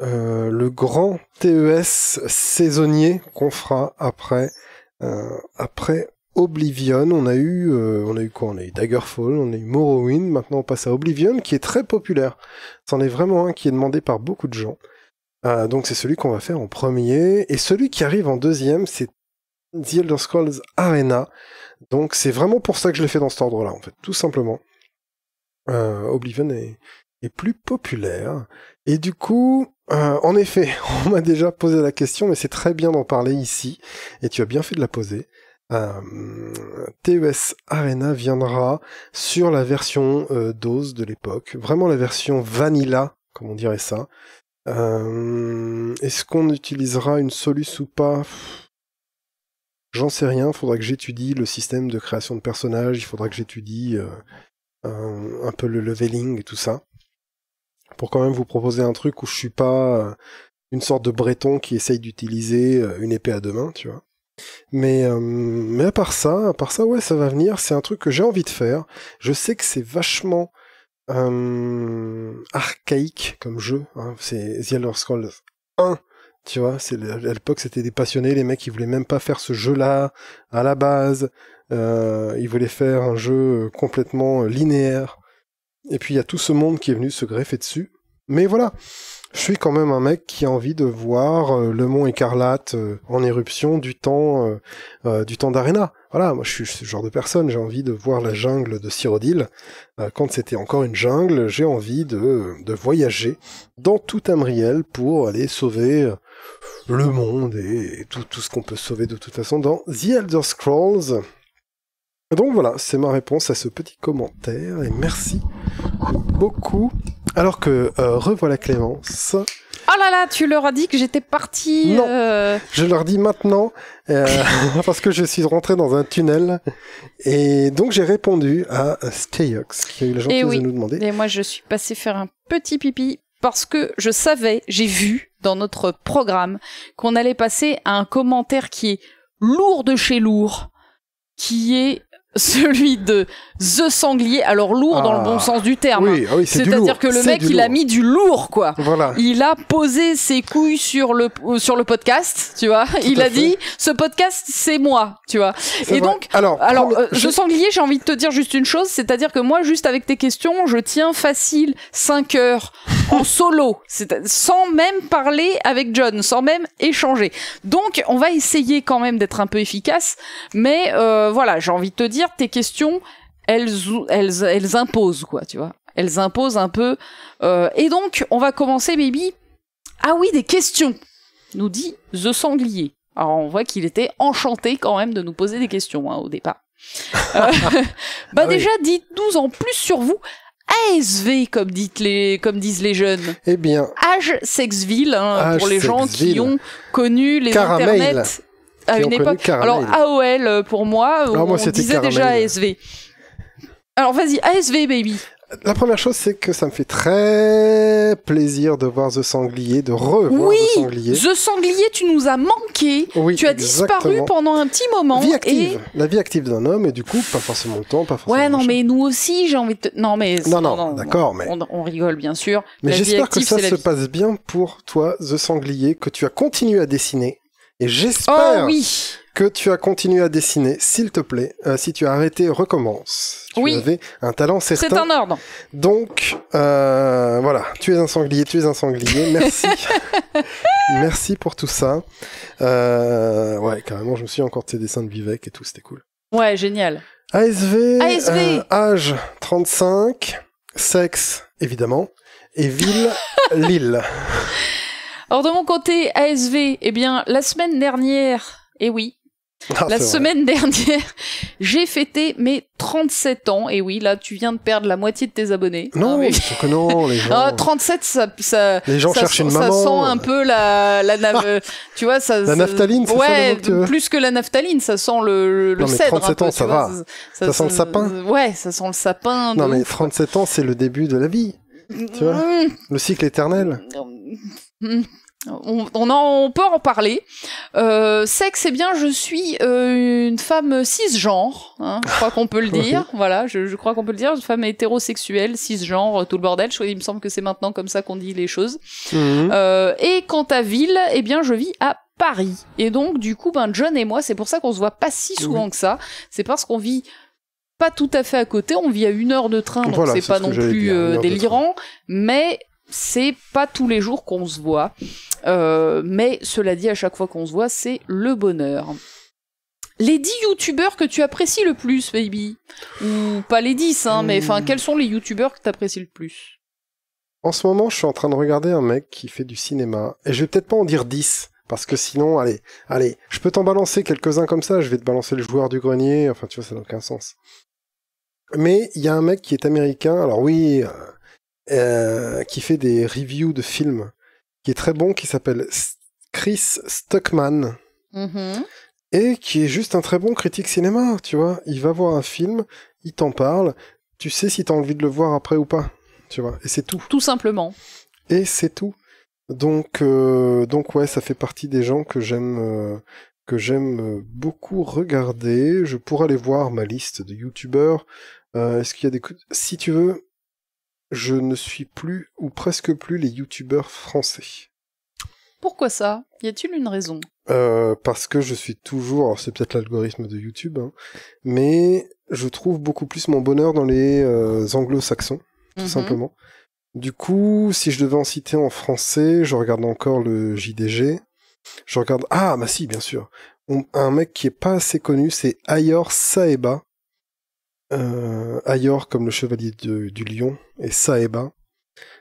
euh, le grand TES saisonnier qu'on fera après euh, après Oblivion. On a eu euh, on a eu quoi? On a eu Daggerfall, on a eu Morrowind. Maintenant, on passe à Oblivion, qui est très populaire. C'en est vraiment un qui est demandé par beaucoup de gens. Donc c'est celui qu'on va faire en premier. Et celui qui arrive en deuxième, c'est The Elder Scrolls Arena. Donc c'est vraiment pour ça que je l'ai fait dans cet ordre-là, en fait, tout simplement. Euh, Oblivion est, plus populaire. Et du coup, euh, en effet, on m'a déjà posé la question, mais c'est très bien d'en parler ici. Et tu as bien fait de la poser. Euh, TES Arena viendra sur la version euh, DOS de l'époque, vraiment la version vanilla, comme on dirait ça. Euh, Est-ce qu'on utilisera une soluce ou pas? J'en sais rien, faudra que j'étudie le système de création de personnages, il faudra que j'étudie euh, un, peu le leveling et tout ça. Pour quand même vous proposer un truc où je suis pas euh, une sorte de breton qui essaye d'utiliser euh, une épée à deux mains, tu vois. Mais, euh, mais à part ça, à part ça, ouais, ça va venir, c'est un truc que j'ai envie de faire. Je sais que c'est vachement euh, archaïque comme jeu. Hein. C'est The Elder Scrolls 1, tu vois. C'est à l'époque, c'était des passionnés, les mecs, qui voulaient même pas faire ce jeu-là à la base. Euh, ils voulaient faire un jeu complètement linéaire. Et puis il y a tout ce monde qui est venu se greffer dessus. Mais voilà, je suis quand même un mec qui a envie de voir euh, le mont écarlate euh, en éruption du temps, euh, euh, du temps d'Arena. Voilà, moi je suis ce genre de personne, j'ai envie de voir la jungle de Cyrodiil. Euh, quand c'était encore une jungle, j'ai envie de, de voyager dans tout Amriel pour aller sauver euh, le monde et, tout, tout ce qu'on peut sauver de toute façon dans The Elder Scrolls. Donc voilà, c'est ma réponse à ce petit commentaire et merci beaucoup. Alors que euh, revoilà Clémence, Oh là là, tu leur as dit que j'étais partie. Non. euh, je leur dis maintenant euh, parce que je suis rentré dans un tunnel et donc j'ai répondu à Stayox qui a eu la gentillesse Eh oui. de nous demander. Et moi, je suis passée faire un petit pipi parce que je savais, j'ai vu dans notre programme qu'on allait passer à un commentaire qui est lourd de chez lourd, qui est celui de The Sanglier. Alors lourd dans le Ah. bon sens du terme. Oui, ah oui, C'est-à-dire que le mec, il a mis du lourd, quoi. Voilà. Il a posé ses couilles sur le sur le podcast, tu vois. il a fait. dit ce podcast c'est moi, tu vois. Et vrai. donc alors, euh, je sanglier, j'ai envie de te dire juste une chose, c'est-à-dire que moi, juste avec tes questions, je tiens facile 5 heures en solo, sans même parler avec John, sans même échanger. Donc, on va essayer quand même d'être un peu efficace, mais euh, voilà, j'ai envie de te dire, tes questions, elles, elles, elles imposent, quoi, tu vois. Elles imposent un peu. Euh, et donc, on va commencer, baby. Ah oui, des questions, nous dit The Sanglier. Alors, on voit qu'il était enchanté quand même de nous poser des questions hein, au départ. Euh, bah Ah oui. déjà, dites-nous en plus sur vous. ASV, comme, dites les, comme disent les jeunes. Eh bien, Âge Sexville, hein, Âge pour les gens qui ont connu les Caramel. internets à une époque. Alors AOL euh, pour moi, Alors, on disait déjà. ASV. Alors vas-y, ASV baby. La première chose, c'est que ça me fait très plaisir de voir The Sanglier, de revoir Oui, The Sanglier. The Sanglier, tu nous as manqué. Oui, tu as disparu pendant un petit moment. Vie et... active, la vie active d'un homme, et du coup, pas forcément le temps, pas forcément. Ouais, non, machin. mais nous aussi, j'ai envie de. te- Non, mais. Non, non, d'accord, mais- On, on rigole, bien sûr. Mais j'espère que ça se passe bien pour toi, The Sanglier, que tu as continué à dessiner. Et Oh j'espère oui que tu as continué à dessiner, s'il te plaît. Euh, si tu as arrêté, recommence. Tu Oui. avais un talent certain. C'est un ordre. Donc, euh, voilà, tu es un sanglier, tu es un sanglier. Merci. Merci pour tout ça. Euh, ouais, carrément, je me suis encore de tes dessins de Vivek et tout, c'était cool. Ouais, génial. ASV, ASV. âge 35, sexe, évidemment, et ville, Lille. Alors de mon côté, ASV, eh bien, la semaine dernière, eh oui, Ah, la vrai. semaine dernière, j'ai fêté mes 37 ans. Et oui, là, tu viens de perdre la moitié de tes abonnés. Non, Hein, mais- que non, les gens. Ah, 37, ça, ça, les gens ça, cherchent une ça maman. sent un peu la, la nav- euh, tu vois, ça, La ça- naphtaline, ça ouais, que plus que la naphtaline, ça sent le, le Non, mais cèdre 37 un peu, ans, ça vois, va. Ça sent le sapin. Ouais, ça sent le sapin. Non, mais ouf. 37 ans, c'est le début de la vie. tu vois. Mmh. Le cycle éternel. Mm. On, on, en, on peut en parler. Euh, sexe, eh bien, je suis euh, une femme cisgenre. Hein, je crois qu'on peut le dire. Voilà, je, je crois qu'on peut le dire. Une femme hétérosexuelle, cisgenre, tout le bordel. Je, il me semble que c'est maintenant comme ça qu'on dit les choses. Mhm. Euh, et quant à ville, eh bien, je vis à Paris. Et donc, du coup, ben, John et moi, c'est pour ça qu'on se voit pas si souvent que ça. C'est parce qu'on vit pas tout à fait à côté. On vit à une heure de train, donc Voilà, c'est pas ce non plus euh, délirant. Mais c'est pas tous les jours qu'on se voit. Euh, mais cela dit, à chaque fois qu'on se voit, c'est le bonheur. Les 10 youtubeurs que tu apprécies le plus, baby Ou pas les 10, hein, mais enfin, Hmm. quels sont les youtubeurs que tu apprécies le plus? En ce moment, je suis en train de regarder un mec qui fait du cinéma. Et je vais peut-être pas en dire 10. Parce que sinon, allez, allez, je peux t'en balancer quelques-uns comme ça. Je vais te balancer le joueur du grenier. Enfin, tu vois, ça n'a aucun sens. Mais il y a un mec qui est américain. Alors oui, euh, qui fait des reviews de films, qui est très bon, qui s'appelle Chris Stuckman. Mhm. et qui est juste un très bon critique cinéma, tu vois. Il va voir un film, il t'en parle, tu sais si t'as envie de le voir après ou pas, tu vois. Et c'est tout. Tout simplement. Et c'est tout. Donc, euh, donc ouais, ça fait partie des gens que j'aime, euh, que j'aime beaucoup regarder. Je pourrais aller voir ma liste de youtubeurs. Euh, Est-ce qu'il y a des Si tu veux, je ne suis plus ou presque plus les youtubeurs français. Pourquoi ça? Y a-t-il une raison? Euh, parce que je suis toujours, alors c'est peut-être l'algorithme de YouTube, hein, mais je trouve beaucoup plus mon bonheur dans les euh, anglo-saxons, tout Mhm. simplement. Du coup, si je devais en citer en français, je regarde encore le JDG. Je regarde, ah, bah si, bien sûr. On- un mec qui est pas assez connu, c'est Ayor Saeba. Euh, Ayor comme le chevalier de- du lion, et Saeba.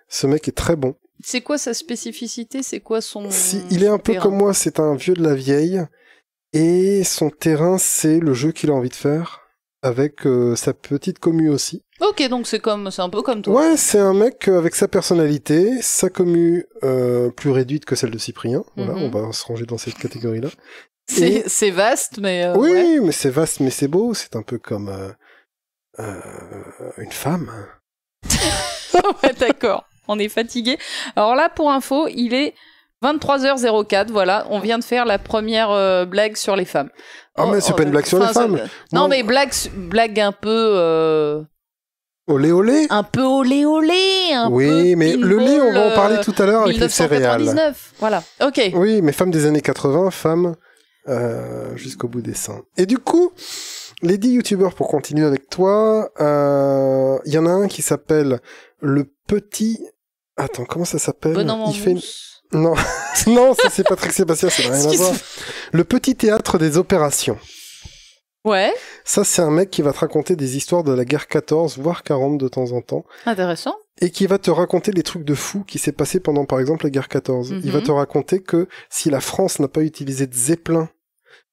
Ce mec est très bon. C'est quoi sa spécificité? C'est quoi son. Si, il est un peu terrain? comme moi, c'est un vieux de la vieille. Et son terrain, c'est le jeu qu'il a envie de faire. Avec euh, sa petite commu aussi. Ok, donc c'est comme, c'est un peu comme toi. Ouais, c'est un mec euh, avec sa personnalité, sa commu euh, plus réduite que celle de Cyprien. Voilà, Mhm. on va se ranger dans cette catégorie-là. C'est, Et- vaste, mais. euh, oui, ouais. mais c'est vaste, mais c'est beau. C'est un peu comme une femme. ouais, d'accord. On est fatigué. Alors là, pour info, il est 23h04. Voilà, on vient de faire la première euh, blague sur les femmes. Ah, mais c'est pas une blague sur les femmes. Non, mais blague, blague un peu. euh, Olé olé. un peu olé olé. Un Oui, peu mais le lait, on va en parler euh, tout à l'heure avec les céréales. 1999. Voilà, ok. Oui, mais femme des années 80, femme euh, jusqu'au bout des seins. Et du coup, les 10 youtubeurs, pour continuer avec toi, euh, il y en a un qui s'appelle le petit... Attends, comment ça s'appelle? Il fait mousse. Non, non, ça c'est Patrick Sébastien, ça n'a rien à voir. Le petit théâtre des opérations. Ouais, Ça, c'est un mec qui va te raconter des histoires de la guerre 14, voire 40 de temps en temps, intéressant. et qui va te raconter des trucs de fou qui s'est passé pendant, par exemple, la guerre 14. Il va Mhm. te raconter que si la France n'a pas utilisé de Zeppelin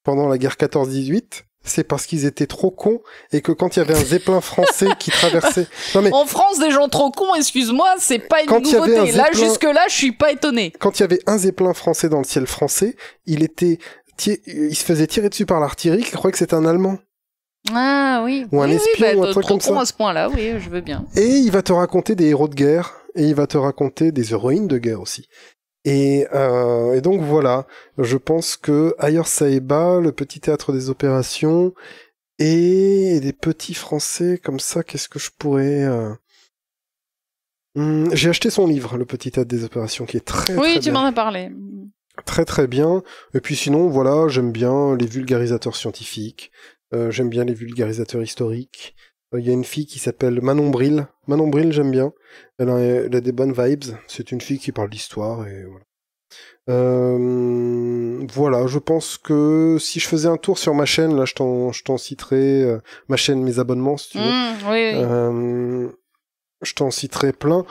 pendant la guerre 14-18, c'est parce qu'ils étaient trop cons et que quand il y avait un Zeppelin français qui traversait... Non mais En France, des gens trop cons, excuse-moi, c'est pas une Quand il y avait nouveauté. un Là, Zeppelin- jusque-là, je suis pas étonné. quand il y avait un Zeppelin français dans le ciel français, il était... Il se faisait tirer dessus par l'artillerie, qui croyait que c'était un Allemand. Ah oui. Ou un Oui, espion oui, ou un bah, truc trop comme ça. con à ce point-là, oui, je veux bien. Et il va te raconter des héros de guerre, et il va te raconter des héroïnes de guerre aussi. Et, euh, et donc voilà, je pense que Ailleurs Saïba, le petit théâtre des opérations, et des petits français comme ça, qu'est-ce que je pourrais... euh, hmm, J'ai acheté son livre, Le petit théâtre des opérations, qui est très Oui, très tu bien. m'en as parlé. Très très bien. Et puis sinon, voilà, j'aime bien les vulgarisateurs scientifiques. Euh, j'aime bien les vulgarisateurs historiques. Euh, Il y a une fille qui s'appelle Manon Bril. Manon Bril, j'aime bien. Elle a, elle a des bonnes vibes. C'est une fille qui parle d'histoire et voilà. Euh, voilà, je pense que si je faisais un tour sur ma chaîne, là, je t'en, je t'en citerai euh, ma chaîne, mes abonnements, si tu veux. Mmh, oui, oui. Euh, je t'en citerai plein.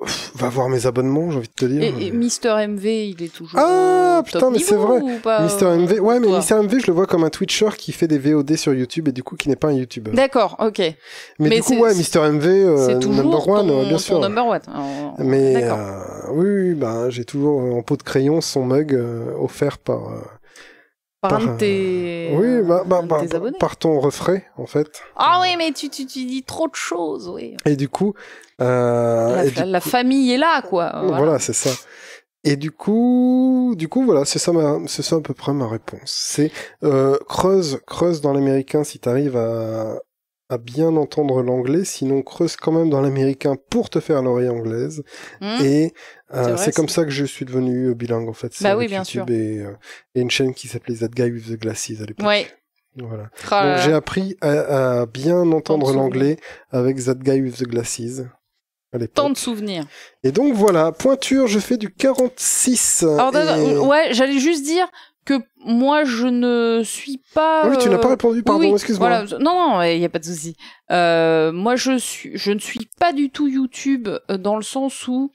Pff, Va voir mes abonnements, j'ai envie de te dire. Et, et Mister MV, il est toujours. Ah, putain, mais c'est vrai. Mister euh, MV, ouais, mais Mister MV, je le vois comme un Twitcher qui fait des VOD sur YouTube et du coup qui n'est pas un YouTuber. D'accord, ok. Mais, mais du coup, ouais, Mister MV, euh, number one, ton, euh, bien ton sûr. number one. Oh, Mais D'accord. euh, oui, bah, j'ai toujours en pot de crayon son mug euh, offert par, Par un de tes, oui, bah, bah, bah, tes abonnés. par ton refrain en fait. Ah oui, mais tu, tu, tu dis trop de choses, oui. Et du coup, La, et du la famille est là, quoi. Voilà, Voilà. c'est ça. Et du coup, du coup, voilà, c'est ça, c'est ça à peu près ma réponse. C'est euh, creuse, creuse dans l'américain si t'arrives à, à bien entendre l'anglais. Sinon, creuse quand même dans l'américain pour te faire l'oreille anglaise. Hmm. Et C'est euh, c'est comme ça que je suis devenu euh, bilingue en fait. Bah oui, bien YouTube Et, euh, et une chaîne qui s'appelait That Guy with the Glasses à l'époque. Ouais. Voilà. Oh j'ai appris à, à bien entendre l'anglais avec That Guy with the Glasses. Tant de souvenirs. Et donc voilà, pointure, je fais du 46. Alors, d'accord, et- ouais, j'allais juste dire que moi, je ne suis pas. Ah oui, tu n'as euh, pas répondu, pardon, oui, excuse-moi. Voilà. Non, non, il n'y a pas de souci. Euh, moi, je suis, je ne suis pas du tout YouTube euh, dans le sens où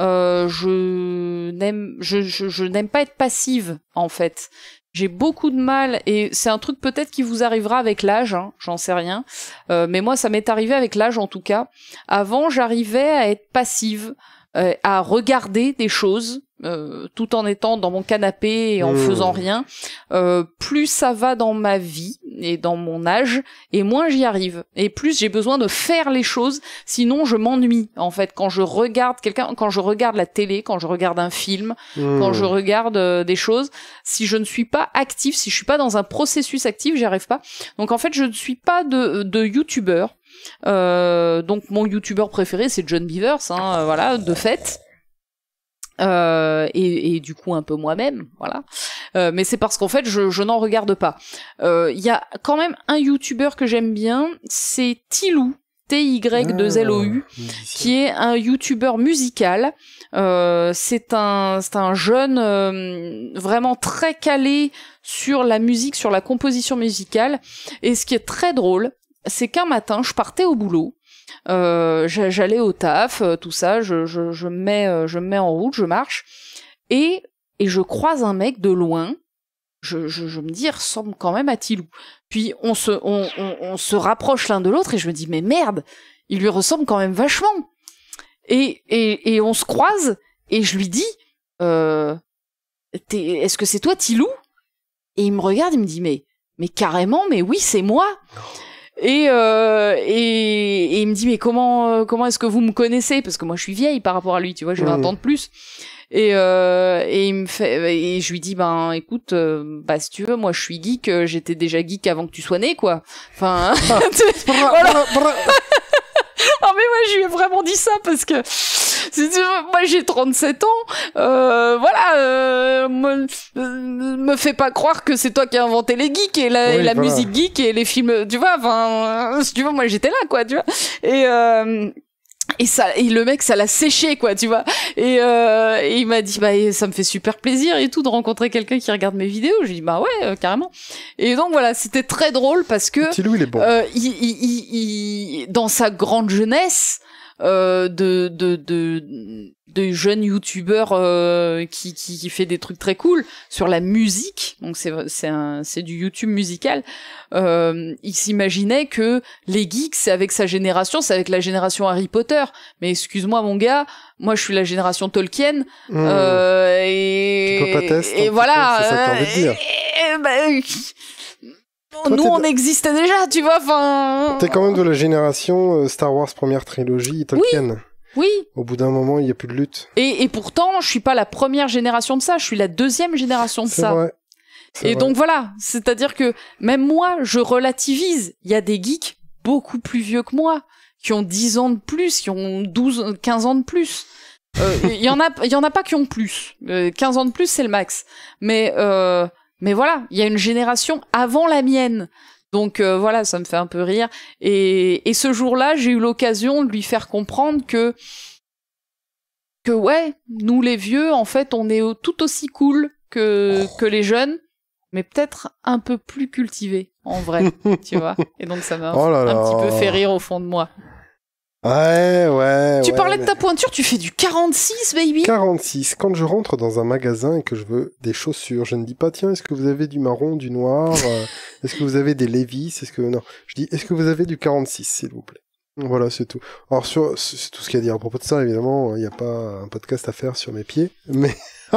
euh, je n'aime, je, je, je n'aime pas être passive en fait. J'ai beaucoup de mal et c'est un truc peut-être qui vous arrivera avec l'âge, hein, j'en sais rien. Euh, mais moi, ça m'est arrivé avec l'âge en tout cas. Avant, j'arrivais à être passive, euh, à regarder des choses. euh, tout en étant dans mon canapé et en Mmh. faisant rien, euh, plus ça va dans ma vie et dans mon âge, et moins j'y arrive. Et plus j'ai besoin de faire les choses, sinon je m'ennuie. En fait, quand je regarde quelqu'un, quand je regarde la télé, quand je regarde un film, Hmm. quand je regarde euh, des choses, si je ne suis pas actif, si je suis pas dans un processus actif, j'y arrive pas. Donc en fait, je ne suis pas de, de youtubeur. Euh, donc mon youtubeur préféré, c'est John Beavers, hein, euh, voilà, de fait. Euh, et, et du coup un peu moi-même, voilà. Euh, mais c'est parce qu'en fait je, je n'en regarde pas. Euh, Il y a quand même un youtubeur que j'aime bien, c'est Tilou, T-Y-2-L-O-U, Ah, qui est un youtubeur musical. Euh, c'est un, c'est un jeune euh, vraiment très calé sur la musique, sur la composition musicale. Et ce qui est très drôle, c'est qu'un matin, je partais au boulot. Euh, j'a- j'allais au taf, euh, tout ça, je, je, je, me mets, euh, je me mets en route, je marche, et, et je croise un mec de loin, je, je, me dis, il ressemble quand même à Tilou. Puis on se, on, se rapproche l'un de l'autre, et je me dis, mais merde, il lui ressemble quand même vachement. Et, et, et on se croise, et je lui dis, est-ce que c'est toi Tilou? Et il me regarde, il me dit, mais, mais carrément, mais oui, c'est moi. Et, euh, et, et il me dit mais comment euh, comment est-ce que vous me connaissez? Parce que moi je suis vieille par rapport à lui tu vois j'ai 20 Mhm. ans de plus. Et euh, et il me fait et je lui dis ben écoute euh, bah si tu veux moi je suis geek euh, j'étais déjà geek avant que tu sois né quoi. Enfin voilà. Ah mais moi je lui ai vraiment dit ça parce que si tu veux, moi j'ai 37 ans, euh, voilà, euh, me, euh, me fais pas croire que c'est toi qui as inventé les geeks et la, Oui, et la voilà. musique geek et les films, tu vois, enfin, euh, si tu veux, moi j'étais là quoi, tu vois. Et euh, et ça et le mec ça l'a séché quoi tu vois et, euh, et il m'a dit bah ça me fait super plaisir et tout de rencontrer quelqu'un qui regarde mes vidéos j'ai dit bah ouais euh, carrément et donc voilà c'était très drôle parce que il est bon. euh, il, il- il- dans sa grande jeunesse euh, de, de, de, de jeune youtubeur euh, qui, qui, qui fait des trucs très cool sur la musique, donc c'est c'est un c'est du YouTube musical. Euh, il s'imaginait que les geeks c'est avec sa génération, c'est avec la génération Harry Potter. Mais excuse-moi mon gars, moi je suis la génération Tolkien. Mmh. Euh, et, Tu peux pas tester, et voilà. peu, c'est ça que t'as envie de dire. et- et- bah, Toi, nous on existait déjà, tu vois. Enfin. T'es quand même de la génération euh, Star Wars première trilogie, Tolkien. Oui. Au bout d'un moment, il n'y a plus de lutte. Et, et pourtant, je suis pas la première génération de ça, je suis la deuxième génération de ça. vrai. Et vrai. donc voilà, c'est-à-dire que même moi, je relativise. Il y a des geeks beaucoup plus vieux que moi, qui ont 10 ans de plus, qui ont 12, 15 ans de plus. Euh, Il y en a, il y en a pas qui ont plus. Euh, 15 ans de plus, c'est le max. Mais, euh, mais voilà, il y a une génération avant la mienne. Donc euh, voilà, ça me fait un peu rire. Et, et ce jour-là, j'ai eu l'occasion de lui faire comprendre que que ouais, nous les vieux, en fait, on est tout aussi cool que que les jeunes, mais peut-être un peu plus cultivés en vrai, tu vois. Et donc ça m'a Oh un petit peu fait rire au fond de moi. Ouais, ouais. tu ouais, parlais de ta pointure, tu fais du 46, baby 46. Quand je rentre dans un magasin et que je veux des chaussures, je ne dis pas, tiens, est-ce que vous avez du marron, du noir euh, Est-ce que vous avez des Levi's Est-ce que non Je dis, est-ce que vous avez du 46, s'il vous plaît? Voilà, c'est tout. Alors, sur, c'est tout ce qu'il y a à dire à propos de ça, évidemment. Il n'y a pas un podcast à faire sur mes pieds, mais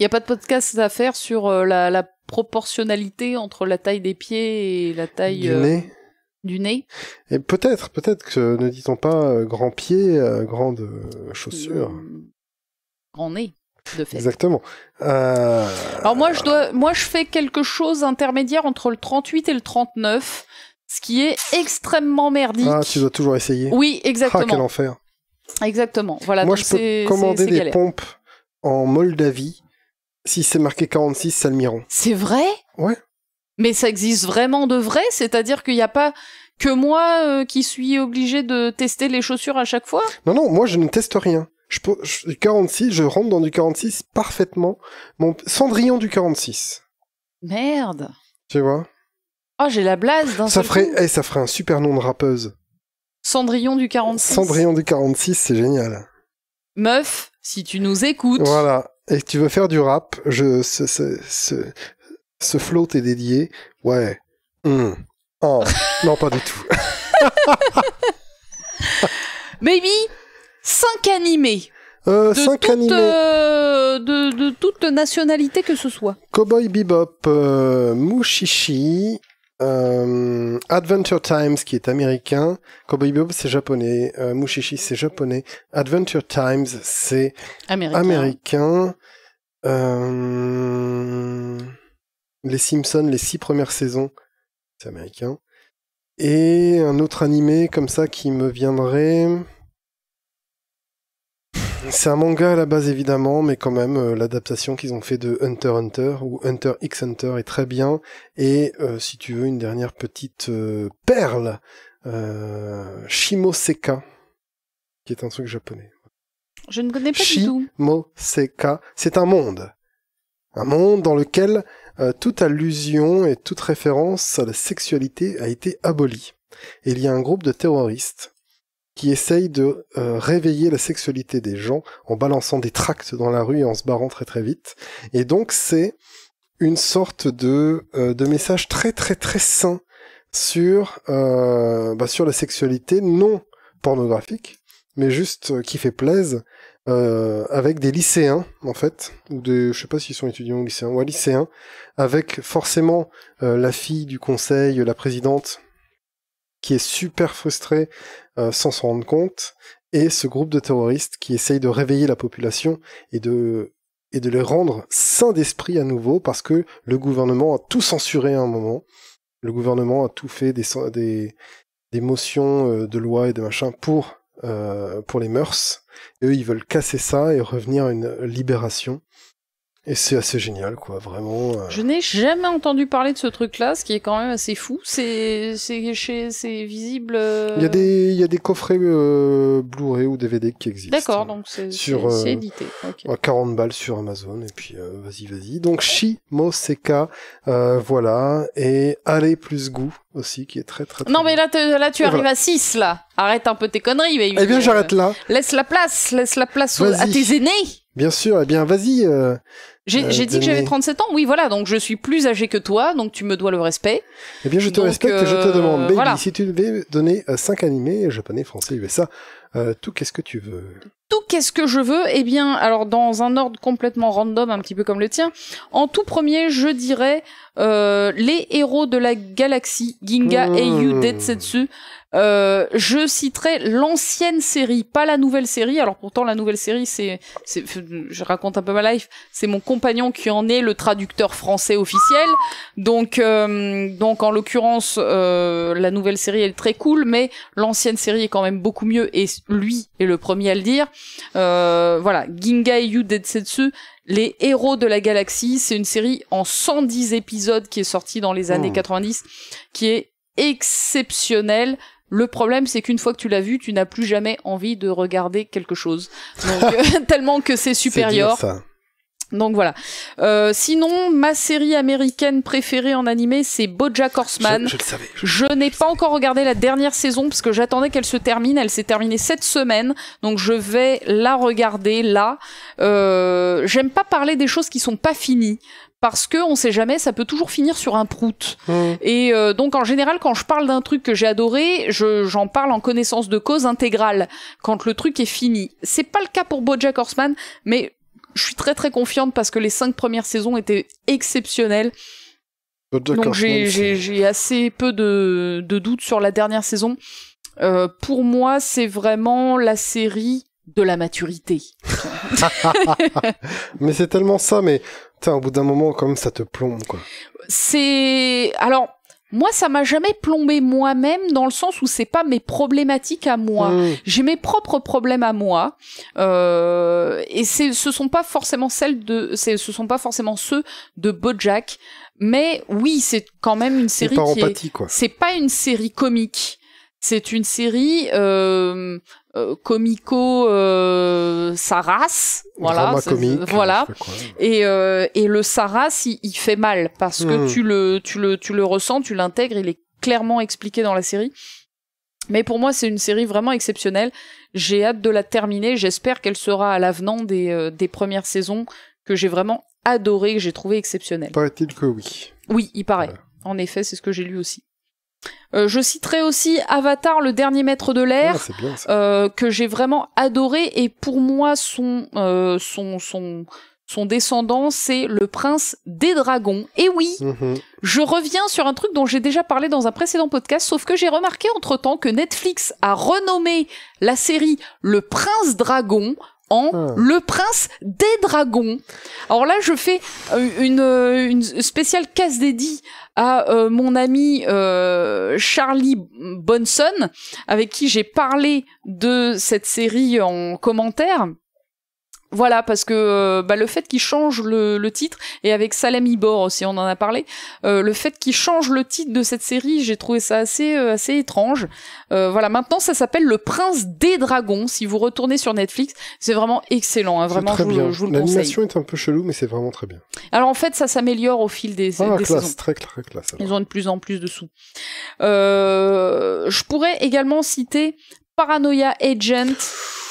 Il y a pas de podcast à faire sur euh, la, la proportionnalité entre la taille des pieds et la taille du euh, nez. Du nez. Et peut-être, peut-être que ne dit-on pas euh, grand pied, euh, grande euh, chaussure. Grand nez, de fait. Exactement. Euh, Alors moi je dois moi je fais quelque chose intermédiaire entre le 38 et le 39, ce qui est extrêmement merdique. Ah, tu dois toujours essayer. Oui, Ah, quel exactement. enfer. Exactement. Voilà, Moi, je peux commander des galère. pompes en Moldavie. Si c'est marqué 46, ça le miron. C'est vrai? Ouais. Mais ça existe vraiment de vrai, c'est-à-dire qu'il n'y a pas que moi euh, qui suis obligé de tester les chaussures à chaque fois? Non, non, moi, je ne teste rien. Je, peux- je- du 46, je rentre dans du 46 parfaitement. Mon Cendrillon du 46. Merde. Tu vois? Oh, j'ai la blase d'un ça ferait, coup. eh, ça ferait un super nom de rappeuse. Cendrillon du 46. Cendrillon du 46, c'est génial. Meuf, si tu nous écoutes, Voilà. Et tu veux faire du rap, je, ce, ce, ce, ce flow t'est dédié. Ouais. Hum. Oh. non, pas du tout. baby, 5 animés Euh, de 5 toute, animés. euh, de, de toute nationalité que ce soit. Cowboy Bebop, euh, Mushishi, euh, Adventure Times qui est américain, Cowboy Bebop c'est japonais, euh, Mushishi c'est japonais, Adventure Times c'est Américain. américain, euh, les Simpsons les six premières saisons c'est américain, et un autre animé comme ça qui me viendrait... C'est un manga à la base évidemment, mais quand même euh, l'adaptation qu'ils ont fait de Hunter Hunter ou Hunter x Hunter est très bien. Et euh, si tu veux une dernière petite euh, perle, euh, Shimoseka, qui est un truc japonais. Je ne connais pas Chi- du tout. Moseka, c'est un monde, un monde dans lequel euh, toute allusion et toute référence à la sexualité a été abolie. Il y a un groupe de terroristes qui essayent de euh, réveiller la sexualité des gens en balançant des tracts dans la rue et en se barrant très très vite. Et donc c'est une sorte de, euh, de message très très très sain sur, bah, sur la sexualité non pornographique, mais juste qui fait plaise, euh, avec des lycéens en fait, ou des, je sais pas s'ils sont étudiants ou lycéens, ou lycéens, avec forcément euh, la fille du conseil, la présidente, qui est super frustrée euh, sans s'en rendre compte, et ce groupe de terroristes qui essaye de réveiller la population et de et de les rendre sains d'esprit à nouveau parce que le gouvernement a tout censuré à un moment. Le gouvernement a tout fait des des, des motions euh, de loi et de machin pour euh, pour les mœurs. Et eux, ils veulent casser ça et revenir à une libération. Et c'est assez génial, quoi, vraiment. euh. Je n'ai jamais entendu parler de ce truc-là, ce qui est quand même assez fou. C'est c'est visible. euh, Il y a des, il y a des coffrets euh, Blu-ray ou DVD qui existent. D'accord, donc c'est Sur, c'est- euh, édité. ok. À 40 balles sur Amazon, et puis vas-y, vas-y. Donc Shimoseka, voilà, et Aller plus goût aussi, qui est très très. très Non mais là, là tu arrives voilà. à 6 là. Arrête un peu tes conneries. baby. Eh bien, Euh, j'arrête là. Laisse la place, laisse la place à tes aînés. Bien sûr, eh bien, vas-y. euh, J'ai Euh, j'ai dit que j'avais Denis. 37 ans. Oui, voilà, donc je suis plus âgé que toi, donc tu me dois le respect. Eh bien, je te Donc, respecte et je te euh, demande, baby, voilà. si tu devais donner 5 animés japonais, français, USA, tout qu'est-ce que tu veux? Tout qu'est-ce que je veux Eh bien, alors dans un ordre complètement random, un petit peu comme le tien, en tout premier, je dirais les héros de la galaxie, Ginga Mmh. Eiyu Detsetsu. Euh, je citerai l'ancienne série, pas la nouvelle série. Alors pourtant la nouvelle série, c'est, c'est, je raconte un peu ma life. C'est mon compagnon qui en est le traducteur français officiel. Donc, euh, donc en l'occurrence, euh, la nouvelle série elle est très cool, mais l'ancienne série est quand même beaucoup mieux. Et lui est le premier à le dire. Euh, voilà, Ginga Eiyu Detsetsu, les héros de la galaxie, c'est une série en 110 épisodes qui est sortie dans les années Mmh. 90, qui est exceptionnelle. Le problème, c'est qu'une fois que tu l'as vu, tu n'as plus jamais envie de regarder quelque chose. Donc, euh, tellement que c'est C'est supérieur. ça. Donc voilà. Euh, sinon, ma série américaine préférée en animé, c'est BoJack Horseman. Je, je le savais. je- Je n'ai pas encore regardé la dernière saison parce que j'attendais qu'elle se termine. Elle s'est terminée cette semaine, donc je vais la regarder là. Euh, J'aime pas parler des choses qui sont pas finies parce que on sait jamais, ça peut toujours finir sur un prout. Hmm. Et euh, donc en général, quand je parle d'un truc que j'ai adoré, je- j'en parle en connaissance de cause intégrale quand le truc est fini. C'est pas le cas pour BoJack Horseman, mais je suis très très confiante parce que les cinq premières saisons étaient exceptionnelles. BoJack Donc j'ai assez peu de, de doutes sur la dernière saison. Euh, pour moi, c'est vraiment la série de la maturité. Mais c'est tellement ça, mais putain, au bout d'un moment, comme ça te plombe, quoi. C'est alors moi, ça m'a jamais plombé moi-même dans le sens où c'est pas mes problématiques à moi. Hmm. J'ai mes propres problèmes à moi, euh, et c'est, ce sont pas forcément celles de, c'est, ce sont pas forcément ceux de BoJack, mais oui, c'est quand même une série qui est, empathie, quoi. c'est pas une série comique. C'est une série euh, euh, comico euh, Saras, voilà, comique. voilà. Et, euh, et le Saras, il, il fait mal parce que Mhm. tu le, tu le, tu le ressens, tu l'intègres, il est clairement expliqué dans la série. Mais pour moi, c'est une série vraiment exceptionnelle. J'ai hâte de la terminer. J'espère qu'elle sera à l'avenant des, euh, des premières saisons que j'ai vraiment adoré, que j'ai trouvé exceptionnelle. Paraît-il que oui. Oui, il paraît. Voilà. En effet, c'est ce que j'ai lu aussi. Euh, je citerai aussi Avatar, le dernier maître de l'air. Ah. Euh, que j'ai vraiment adoré et pour moi son euh, son son son descendant c'est le prince des dragons. Et oui, Mhm. je reviens sur un truc dont j'ai déjà parlé dans un précédent podcast, sauf que j'ai remarqué entre-temps que Netflix a renommé la série Le Prince Dragon en Ah. Le Prince des Dragons. Alors là, je fais euh, une, euh, une spéciale case dédiée à euh, mon ami euh, Charlie Bonson, avec qui j'ai parlé de cette série en commentaire. Voilà, parce que euh, bah, le fait qu'il change le, le titre, et avec Salem Ibor aussi, on en a parlé, euh, le fait qu'il change le titre de cette série, j'ai trouvé ça assez, euh, assez étrange. Euh, voilà, maintenant ça s'appelle Le Prince des Dragons. Si vous retournez sur Netflix, c'est vraiment excellent. Hein, vraiment, très je, vous- bien. je vous le conseille. L'animation est un peu chelou, mais c'est vraiment très bien. Alors en fait, ça s'améliore au fil des, Ah, des classe, saisons. très très classe. alors. Ils ont de plus en plus de sous. Euh, je pourrais également citer Paranoia Agent.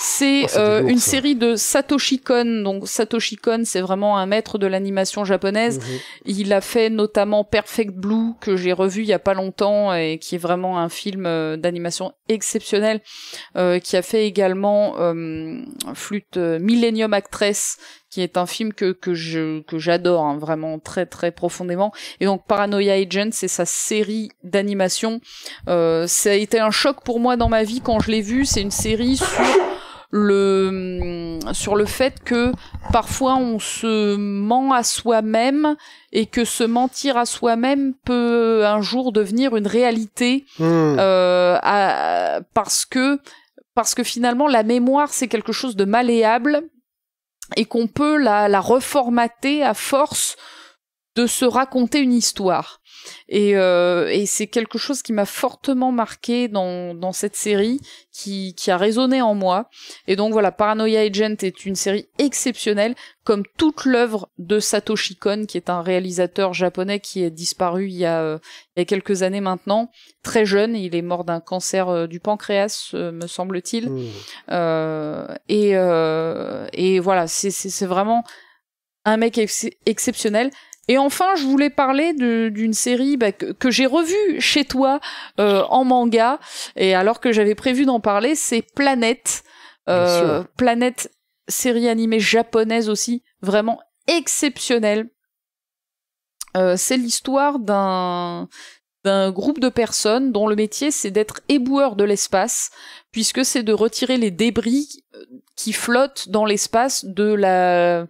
C'est Oh, euh, une ça. série de Satoshi Kon. Donc Satoshi Kon, c'est vraiment un maître de l'animation japonaise. Mhm. Il a fait notamment Perfect Blue que j'ai revu il y a pas longtemps et qui est vraiment un film euh, d'animation exceptionnel. Euh, qui a fait également euh, Flûte Millennium Actress qui est un film que que je que j'adore hein, vraiment très très profondément. Et donc Paranoia Agent, c'est sa série d'animation. Euh, ça a été un choc pour moi dans ma vie quand je l'ai vu. C'est une série sur le sur le fait que parfois on se ment à soi-même et que se mentir à soi-même peut un jour devenir une réalité Mhm. euh, à- parce que parce que finalement la mémoire c'est quelque chose de malléable et qu'on peut la, reformater à force de se raconter une histoire. Et, euh, et c'est quelque chose qui m'a fortement marqué dans, dans cette série, qui, qui a résonné en moi. Et donc voilà, Paranoia Agent est une série exceptionnelle, comme toute l'œuvre de Satoshi Kon, qui est un réalisateur japonais qui est disparu il y a, euh, il y a quelques années maintenant, très jeune, il est mort d'un cancer euh, du pancréas, euh, me semble-t-il. Mmh. Euh, et, euh, et voilà, c'est- vraiment un mec ex- exceptionnel. Et enfin, je voulais parler d'une série bah, que, que j'ai revue chez toi euh, en manga, et alors que j'avais prévu d'en parler, c'est Planète. Euh, Planète, série animée japonaise aussi, vraiment exceptionnelle. Euh, c'est l'histoire d'un d'un groupe de personnes dont le métier c'est d'être éboueur de l'espace, puisque c'est de retirer les débris qui flottent dans l'espace de la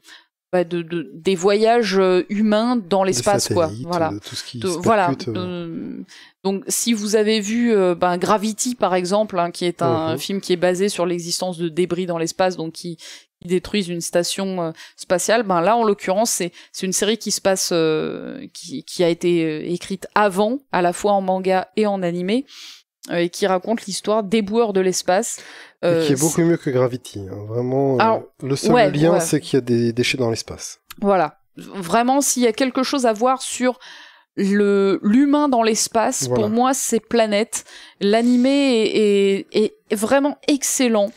bah, de, de- des voyages euh, humains dans l'espace quoi voilà euh, tout ce qui de- se voilà. euh, de- donc, si vous avez vu euh, ben, Gravity, par exemple, hein, qui est un Mhm. film qui est basé sur l'existence de débris dans l'espace, donc qui, qui détruisent une station euh, spatiale, ben là, en l'occurrence, c'est c'est une série qui se passe, euh, qui, qui a été écrite avant, à la fois en manga et en animé, et qui raconte l'histoire d'éboueurs de l'espace. Euh, qui est beaucoup mieux que Gravity. hein. Vraiment, euh, le seul ouais, lien, ouais. c'est qu'il y a des déchets dans l'espace. Voilà. Vraiment, s'il y a quelque chose à voir sur le l'humain dans l'espace, Voilà. pour moi, c'est Planète. L'animé est, est, est vraiment excellent.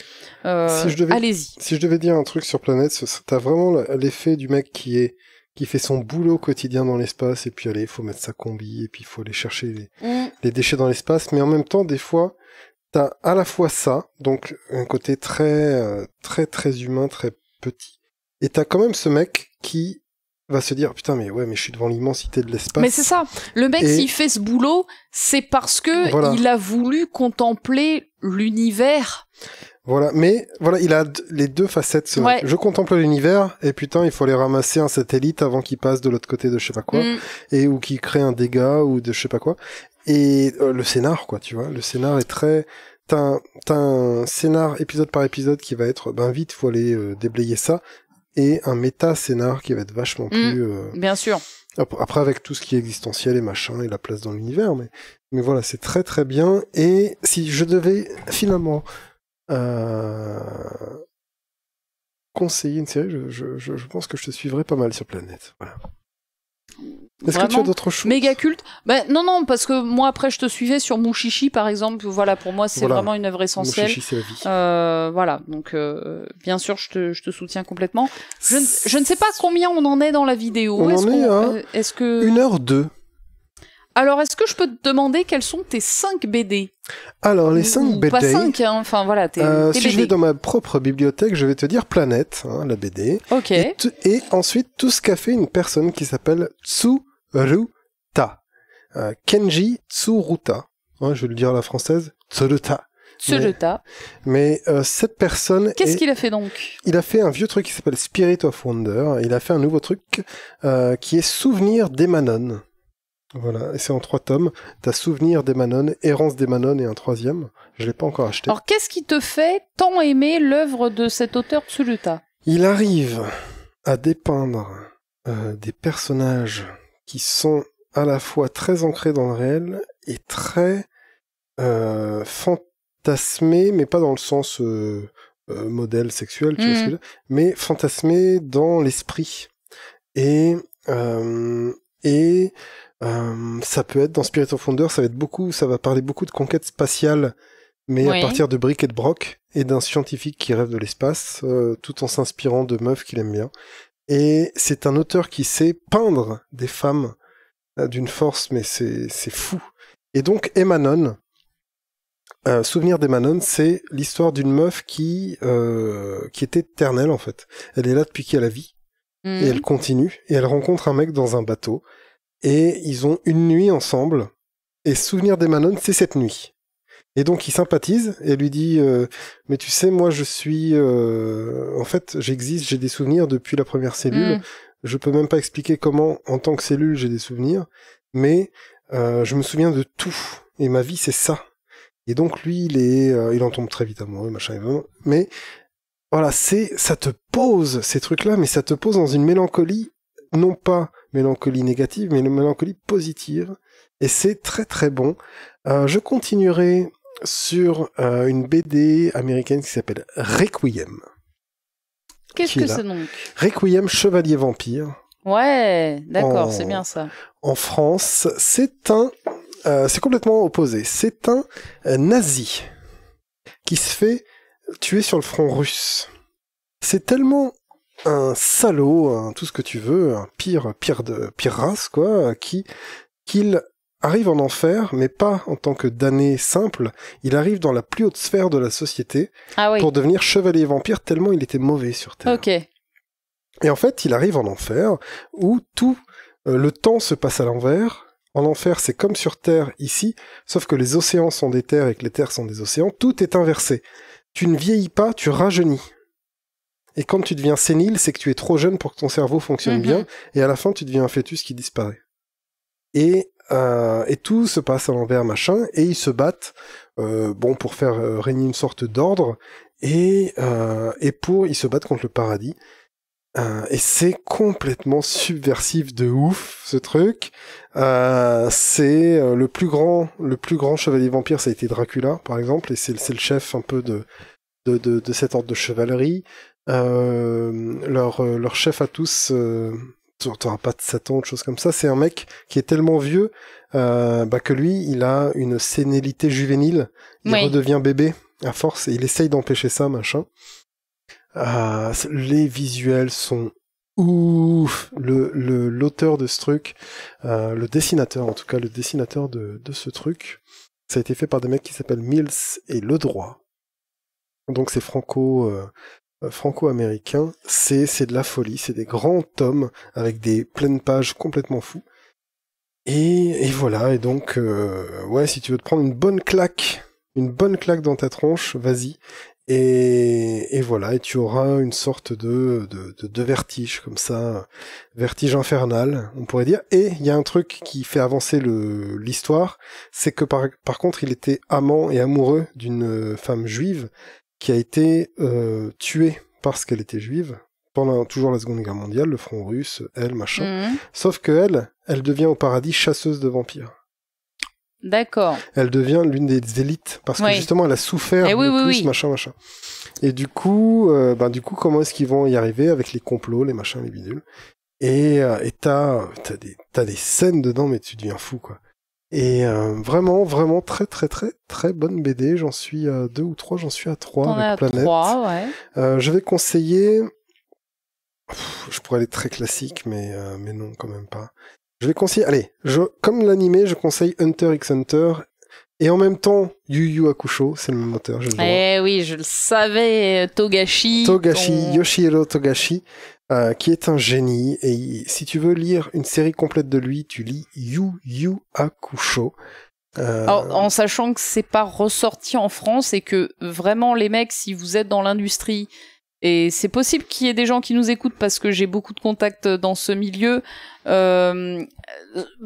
Euh, Si Allez-y. Si je devais dire un truc sur Planète, t'as vraiment l'effet du mec qui est qui fait son boulot quotidien dans l'espace et puis allez, il faut mettre sa combi et puis il faut aller chercher les, les déchets dans l'espace, mais en même temps, des fois, t'as à la fois ça, donc un côté très, euh, très, très humain, très petit, et t'as quand même ce mec qui va se dire putain mais ouais mais je suis devant l'immensité de l'espace. Mais c'est ça. Le mec, Et- s'il fait ce boulot, c'est parce que Voilà. il a voulu contempler l'univers. Voilà, mais voilà, il a les deux facettes. ce Ouais. Je contemple l'univers et putain, il faut aller ramasser un satellite avant qu'il passe de l'autre côté de je sais pas quoi Mm. et ou qu'il crée un dégât ou de je sais pas quoi. Et euh, le scénar quoi, tu vois, le scénar est très T'as un, t'as un scénar épisode par épisode qui va être ben vite faut aller euh, déblayer ça et un méta scénar qui va être vachement plus euh, Bien sûr. Ap- Après, avec tout ce qui est existentiel et machin, et la place dans l'univers, mais, mais voilà, c'est très très bien. Et si je devais finalement euh, conseiller une série, je, je, je, je pense que je te suivrais pas mal sur Planète. Voilà. Est-ce que tu as d'autres choses? Méga culte? Ben non, non, parce que moi après je te suivais sur Mushishi par exemple. Voilà, pour moi c'est Voilà. vraiment une œuvre essentielle. Mon chichi, c'est la vie. Euh, voilà, donc euh, bien sûr, je te, je te soutiens complètement. Je, ne- je ne sais pas combien on en est dans la vidéo. On Est-ce en est à euh, Est-ce que Une heure deux. Alors est-ce que je peux te demander quels sont tes 5 BD Alors, les Ou- 5 ou BD. Pas 5, hein, enfin voilà, tes, euh, tes si je vais dans ma propre bibliothèque, je vais te dire Planète, hein, la BD. Ok. Et, ensuite, tout ce qu'a fait une personne qui s'appelle Tsuruta. Euh, Kenji Tsuruta. Ouais, je vais le dire à la française. Tsuruta. Ce mais-. Mais euh, cette personne... Qu'est-ce est- qu'il a fait donc? Il a fait un vieux truc qui s'appelle Spirit of Wonder. Il a fait un nouveau truc euh, qui est Souvenir d'Emanon. Voilà, et c'est en trois tomes. T'as Souvenir d'Emanon, Errance d'Emanon et un troisième. Je l'ai pas encore acheté. Alors qu'est-ce qui te fait tant aimer l'œuvre de cet auteur Tsuruta Il arrive à dépeindre euh, des personnages qui sont à la fois très ancrés dans le réel et très euh, fantasmés, mais pas dans le sens euh, modèle sexuel, tu vois Mhm. ce que je dire, mais fantasmés dans l'esprit. Et et euh, ça peut être dans Spirit of Wonder, ça va être beaucoup, ça va parler beaucoup de conquête spatiale, mais à partir de briques et de broc et d'un scientifique qui rêve de l'espace, euh, tout en s'inspirant de meufs qu'il aime bien. Et c'est un auteur qui sait peindre des femmes euh, d'une force, mais c'est c'est fou. Et donc Emanon, euh, Souvenir d'Emanon, c'est l'histoire d'une meuf qui qui est éternelle en fait. Elle est là depuis qu'elle a la vie Hmm. et elle continue et elle rencontre un mec dans un bateau et ils ont une nuit ensemble. Et souvenir d'Emanon c'est cette nuit. Et donc il sympathise et lui dit euh, mais tu sais moi je suis euh, en fait j'existe j'ai des souvenirs depuis la première cellule. Hmm. je peux même pas expliquer comment en tant que cellule j'ai des souvenirs. Mais euh, je me souviens de tout. Et ma vie c'est ça et donc lui il est euh, il en tombe très vite amoureux machin mais voilà, c'est, ça te pose ces trucs-là, mais ça te pose dans une mélancolie, non pas mélancolie négative, mais une mélancolie positive. Et c'est très très bon. Euh, je continuerai sur euh, une BD américaine qui s'appelle Requiem. Qu'est-ce que c'est donc? Requiem Chevalier Vampire. Ouais, d'accord, En- c'est bien ça. En France, c'est un, euh, c'est complètement opposé. C'est un nazi qui se fait tuer sur le front russe. C'est tellement un salaud, un tout ce que tu veux, un pire, pire de, pire race quoi, qui, qu'il arrive en enfer, mais pas en tant que damné simple. Il arrive dans la plus haute sphère de la société Ah oui. pour devenir chevalier vampire tellement il était mauvais sur Terre. Ok. Et en fait, il arrive en enfer où tout euh, le temps se passe à l'envers. En enfer, c'est comme sur Terre ici, sauf que les océans sont des terres et que les terres sont des océans. Tout est inversé. Tu ne vieillis pas, tu rajeunis. Et quand tu deviens sénile, c'est que tu es trop jeune pour que ton cerveau fonctionne Mhm. bien, et à la fin, tu deviens un fœtus qui disparaît. Et, euh, et tout se passe à l'envers, machin, et ils se battent, euh, bon, pour faire euh, régner une sorte d'ordre, et, euh, et pour, ils se battent contre le paradis. Euh, et c'est complètement subversif de ouf ce truc. Euh, c'est euh, le plus grand, le plus grand chevalier vampire, ça a été Dracula par exemple, et c'est c'est le chef un peu de de, de, de cet ordre de chevalerie. Euh, leur euh, leur chef à tous, euh, t'auras pas de 7 ans, de choses comme ça. C'est un mec qui est tellement vieux euh, bah, que lui, il a une sénilité juvénile. Il Oui. redevient bébé à force et il essaye d'empêcher ça, machin. C- les visuels sont ouf. Le le- l'auteur de ce truc, euh, le dessinateur en tout cas, le dessinateur de, de ce truc, ça a été fait par des mecs qui s'appellent Mills et Le Droit. Donc c'est franco euh, euh, franco-américain. C'est c'est de la folie. C'est des grands tomes avec des pleines pages complètement fous. Et, et voilà. Et donc euh, ouais, si tu veux te prendre une bonne claque, une bonne claque dans ta tronche, vas-y. Et, et voilà, et tu auras une sorte de, de, de, de vertige comme ça, vertige infernal, on pourrait dire. Et il y a un truc qui fait avancer l'histoire, c'est que par, par contre il était amant et amoureux d'une femme juive qui a été euh, tuée parce qu'elle était juive pendant toujours la Seconde Guerre mondiale, le front russe, elle, machin. Mhm. Sauf que elle, elle devient au paradis chasseuse de vampires. D'accord. Elle devient l'une des élites parce que justement elle a souffert Eh oui, le oui, plus, oui. machin, machin. Et du coup, euh, ben du coup, comment est-ce qu'ils vont y arriver avec les complots, les machins, les bidules? Et euh, et t'as t'as des t'as des scènes dedans, mais tu deviens fou quoi. Et euh, vraiment, vraiment très très très très bonne BD. J'en suis à deux ou trois, j'en suis à trois avec Planète. trois, ouais. Euh, je vais conseiller. Pff, Je pourrais aller très classique, mais euh, mais non, quand même pas. Je vais conseiller. Allez, je, comme l'animé, je conseille Hunter x Hunter et en même temps Yu Yu Hakusho. C'est le même auteur, j'ai le. Eh oui, je le savais, Togashi. Togashi, ton- Yoshihiro Togashi, euh, qui est un génie. Et si tu veux lire une série complète de lui, tu lis Yu Yu Hakusho. Euh, Alors, en sachant que c'est pas ressorti en France et que vraiment les mecs, si vous êtes dans l'industrie, et c'est possible qu'il y ait des gens qui nous écoutent parce que j'ai beaucoup de contacts dans ce milieu, euh,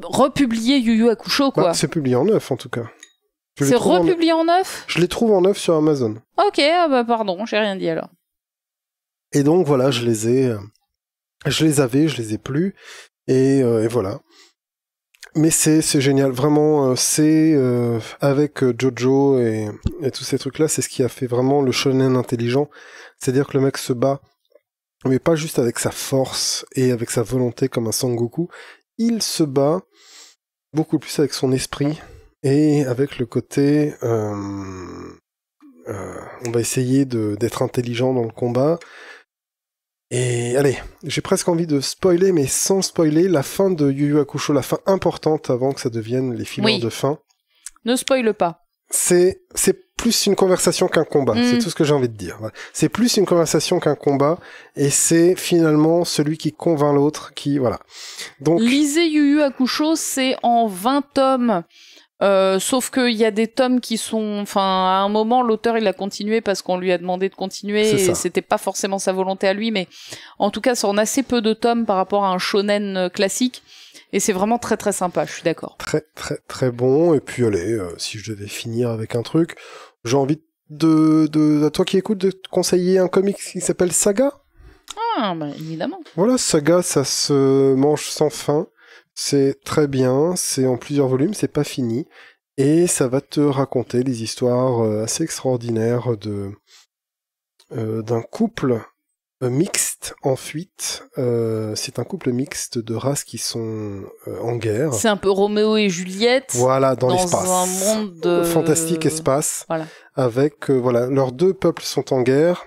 republier Yu Yu Hakusho bah, quoi. c'est publié en neuf en tout cas. C'est trouve en- republié en neuf? Je les trouve en neuf sur Amazon. Ok, ah bah pardon, j'ai rien dit alors. Et donc voilà, je les ai, euh, je les avais, je les ai plus, et, euh, voilà. Mais c'est génial, vraiment. euh, c'est euh, avec Jojo et, tous ces trucs-là, c'est ce qui a fait vraiment le shonen intelligent. C'est-à-dire que le mec se bat, mais pas juste avec sa force et avec sa volonté comme un Sangoku. Il se bat beaucoup plus avec son esprit et avec le côté. on va essayer d'être intelligent dans le combat. Et allez, j'ai presque envie de spoiler, mais sans spoiler, la fin de Yu Yu Hakusho, la fin importante avant que ça devienne les filons Oui. de fin. Ne spoile pas. C'est c'est plus une conversation qu'un combat. Mm. C'est tout ce que j'ai envie de dire. C'est plus une conversation qu'un combat, et c'est finalement celui qui convainc l'autre, qui voilà. Donc Lisez Yu Yu Hakusho, c'est en 20 tomes. Euh, sauf qu'il y a des tomes qui sont, enfin, à un moment, l'auteur il a continué parce qu'on lui a demandé de continuer et ça. c'était pas forcément sa volonté à lui, mais en tout cas, c'est en assez peu de tomes par rapport à un shonen euh, classique et c'est vraiment très très sympa. Je suis d'accord. très très très bon. Et puis allez, euh, si je devais finir avec un truc, j'ai envie de, de, à toi qui écoutes, de te conseiller un comics qui s'appelle Saga? Ah, bah, évidemment. Voilà, Saga, ça se mange sans fin. C'est très bien, c'est en plusieurs volumes, c'est pas fini. Et ça va te raconter des histoires euh, assez extraordinaires de euh, d'un couple euh, mixte en fuite. Euh, c'est un couple mixte de races qui sont euh, en guerre. C'est un peu Roméo et Juliette. Voilà, dans, dans l'espace. un monde de... Fantastique espace. Voilà. Avec, voilà, leurs deux peuples sont en guerre.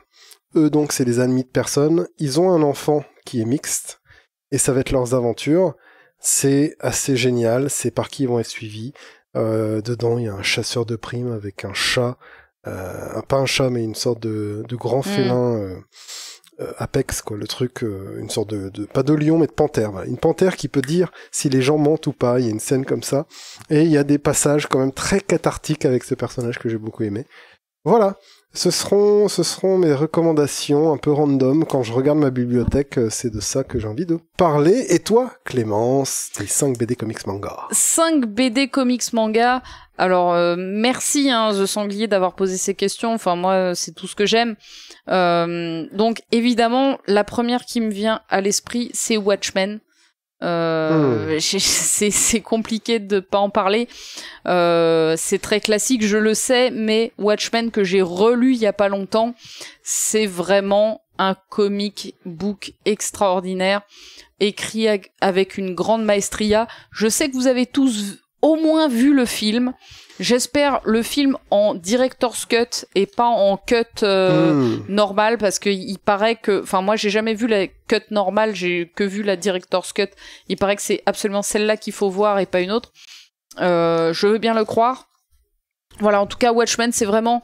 Eux, donc, c'est des ennemis de personne. Ils ont un enfant qui est mixte. Et ça va être leurs aventures. C'est assez génial. C'est par qui ils vont être suivis. Euh, dedans, il y a un chasseur de primes avec un chat. Euh, pas un chat, mais une sorte de, de grand félin. euh, euh, Apex, quoi, le truc, une sorte de, de, pas de lion, mais de panthère. Voilà. Une panthère qui peut dire si les gens mentent ou pas. Il y a une scène comme ça. Et il y a des passages quand même très cathartiques avec ce personnage que j'ai beaucoup aimé. Voilà. Ce seront, ce seront mes recommandations un peu random. Quand je regarde ma bibliothèque, euh, c'est de ça que j'ai envie de parler. Et toi, Clémence, tes 5 BD comics manga 5 BD comics manga. Alors euh, merci hein, The Sanglier d'avoir posé ces questions. Enfin moi c'est tout ce que j'aime. Euh, donc évidemment la première qui me vient à l'esprit c'est Watchmen. Euh, j'ai- c'est compliqué de pas en parler. Euh, c'est très classique, je le sais, mais Watchmen que j'ai relu il y a pas longtemps, c'est vraiment un comic book extraordinaire, écrit avec une grande maestria. Je sais que vous avez tous au moins vu le film. J'espère le film en director's cut et pas en cut euh, Hmm. normal parce que il paraît que enfin moi j'ai jamais vu la cut normale j'ai que vu la director's cut. Il paraît que c'est absolument celle-là qu'il faut voir et pas une autre. Euh, je veux bien le croire. Voilà en tout cas Watchmen c'est vraiment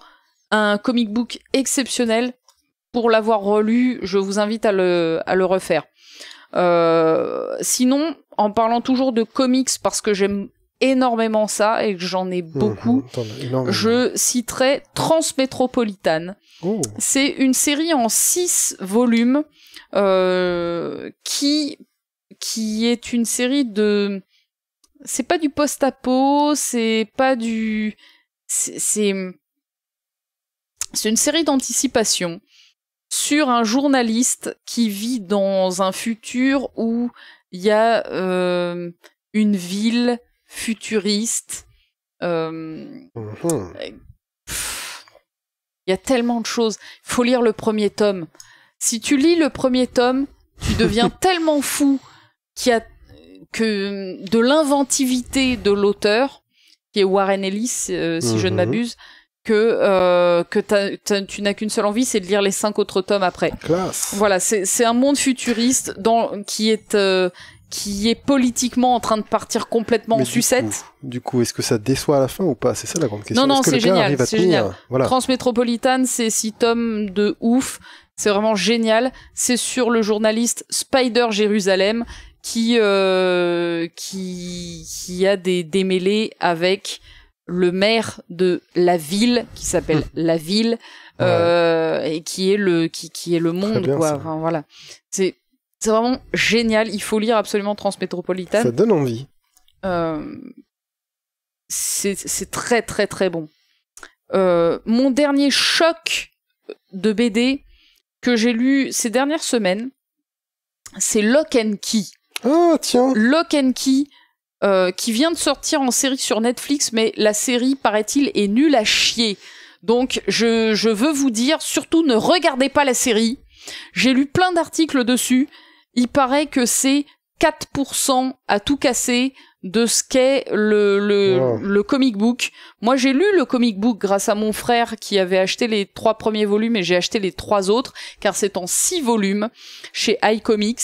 un comic book exceptionnel. Pour l'avoir relu je vous invite à le à le refaire. Euh, sinon en parlant toujours de comics parce que j'aime énormément ça et que j'en ai beaucoup Mhm. Énormément. je citerai Transmétropolitane Oh. c'est une série en six volumes euh, qui qui est une série de c'est pas du post-apo, c'est pas du c'est c'est c'est une série d'anticipation sur un journaliste qui vit dans un futur où il y a euh, une ville futuriste euh, Mhm. Pff, Il y a tellement de choses. Il faut lire le premier tome. Si tu lis le premier tome, tu deviens tellement fou qu'il y a que de l'inventivité de l'auteur, qui est Warren Ellis, euh, si je ne Mhm. m'abuse, que euh, que tu n'as qu'une seule envie, c'est de lire les cinq autres tomes après. Classe. Voilà, c'est c'est un monde futuriste dans qui est euh, qui est politiquement en train de partir complètement Mais en du sucette. coup- Du coup, est-ce que ça déçoit à la fin ou pas? C'est ça la grande question. Non, non, c'est génial, c'est génial. Voilà. Transmétropolitane, c'est six tomes de ouf. C'est vraiment génial. C'est sur le journaliste Spider Jérusalem qui euh, qui qui a des démêlés avec le maire de la ville qui s'appelle la ville euh, et qui est le qui qui est le monde bien, quoi. Enfin, voilà. C'est c'est vraiment génial. Il faut lire absolument Transmétropolitane. Ça donne envie. Euh, c'est très très très bon. Euh, mon dernier choc de BD que j'ai lu ces dernières semaines, c'est Lock and Key. Ah, tiens. Lock and Key, euh, qui vient de sortir en série sur Netflix, mais la série, paraît-il, est nulle à chier. Donc, je, je veux vous dire, surtout ne regardez pas la série. J'ai lu plein d'articles dessus. Il paraît que c'est 4% à tout casser de ce qu'est le, le, Wow. le comic book. Moi, j'ai lu le comic book grâce à mon frère qui avait acheté les trois premiers volumes et j'ai acheté les trois autres, car c'est en six volumes chez iComics.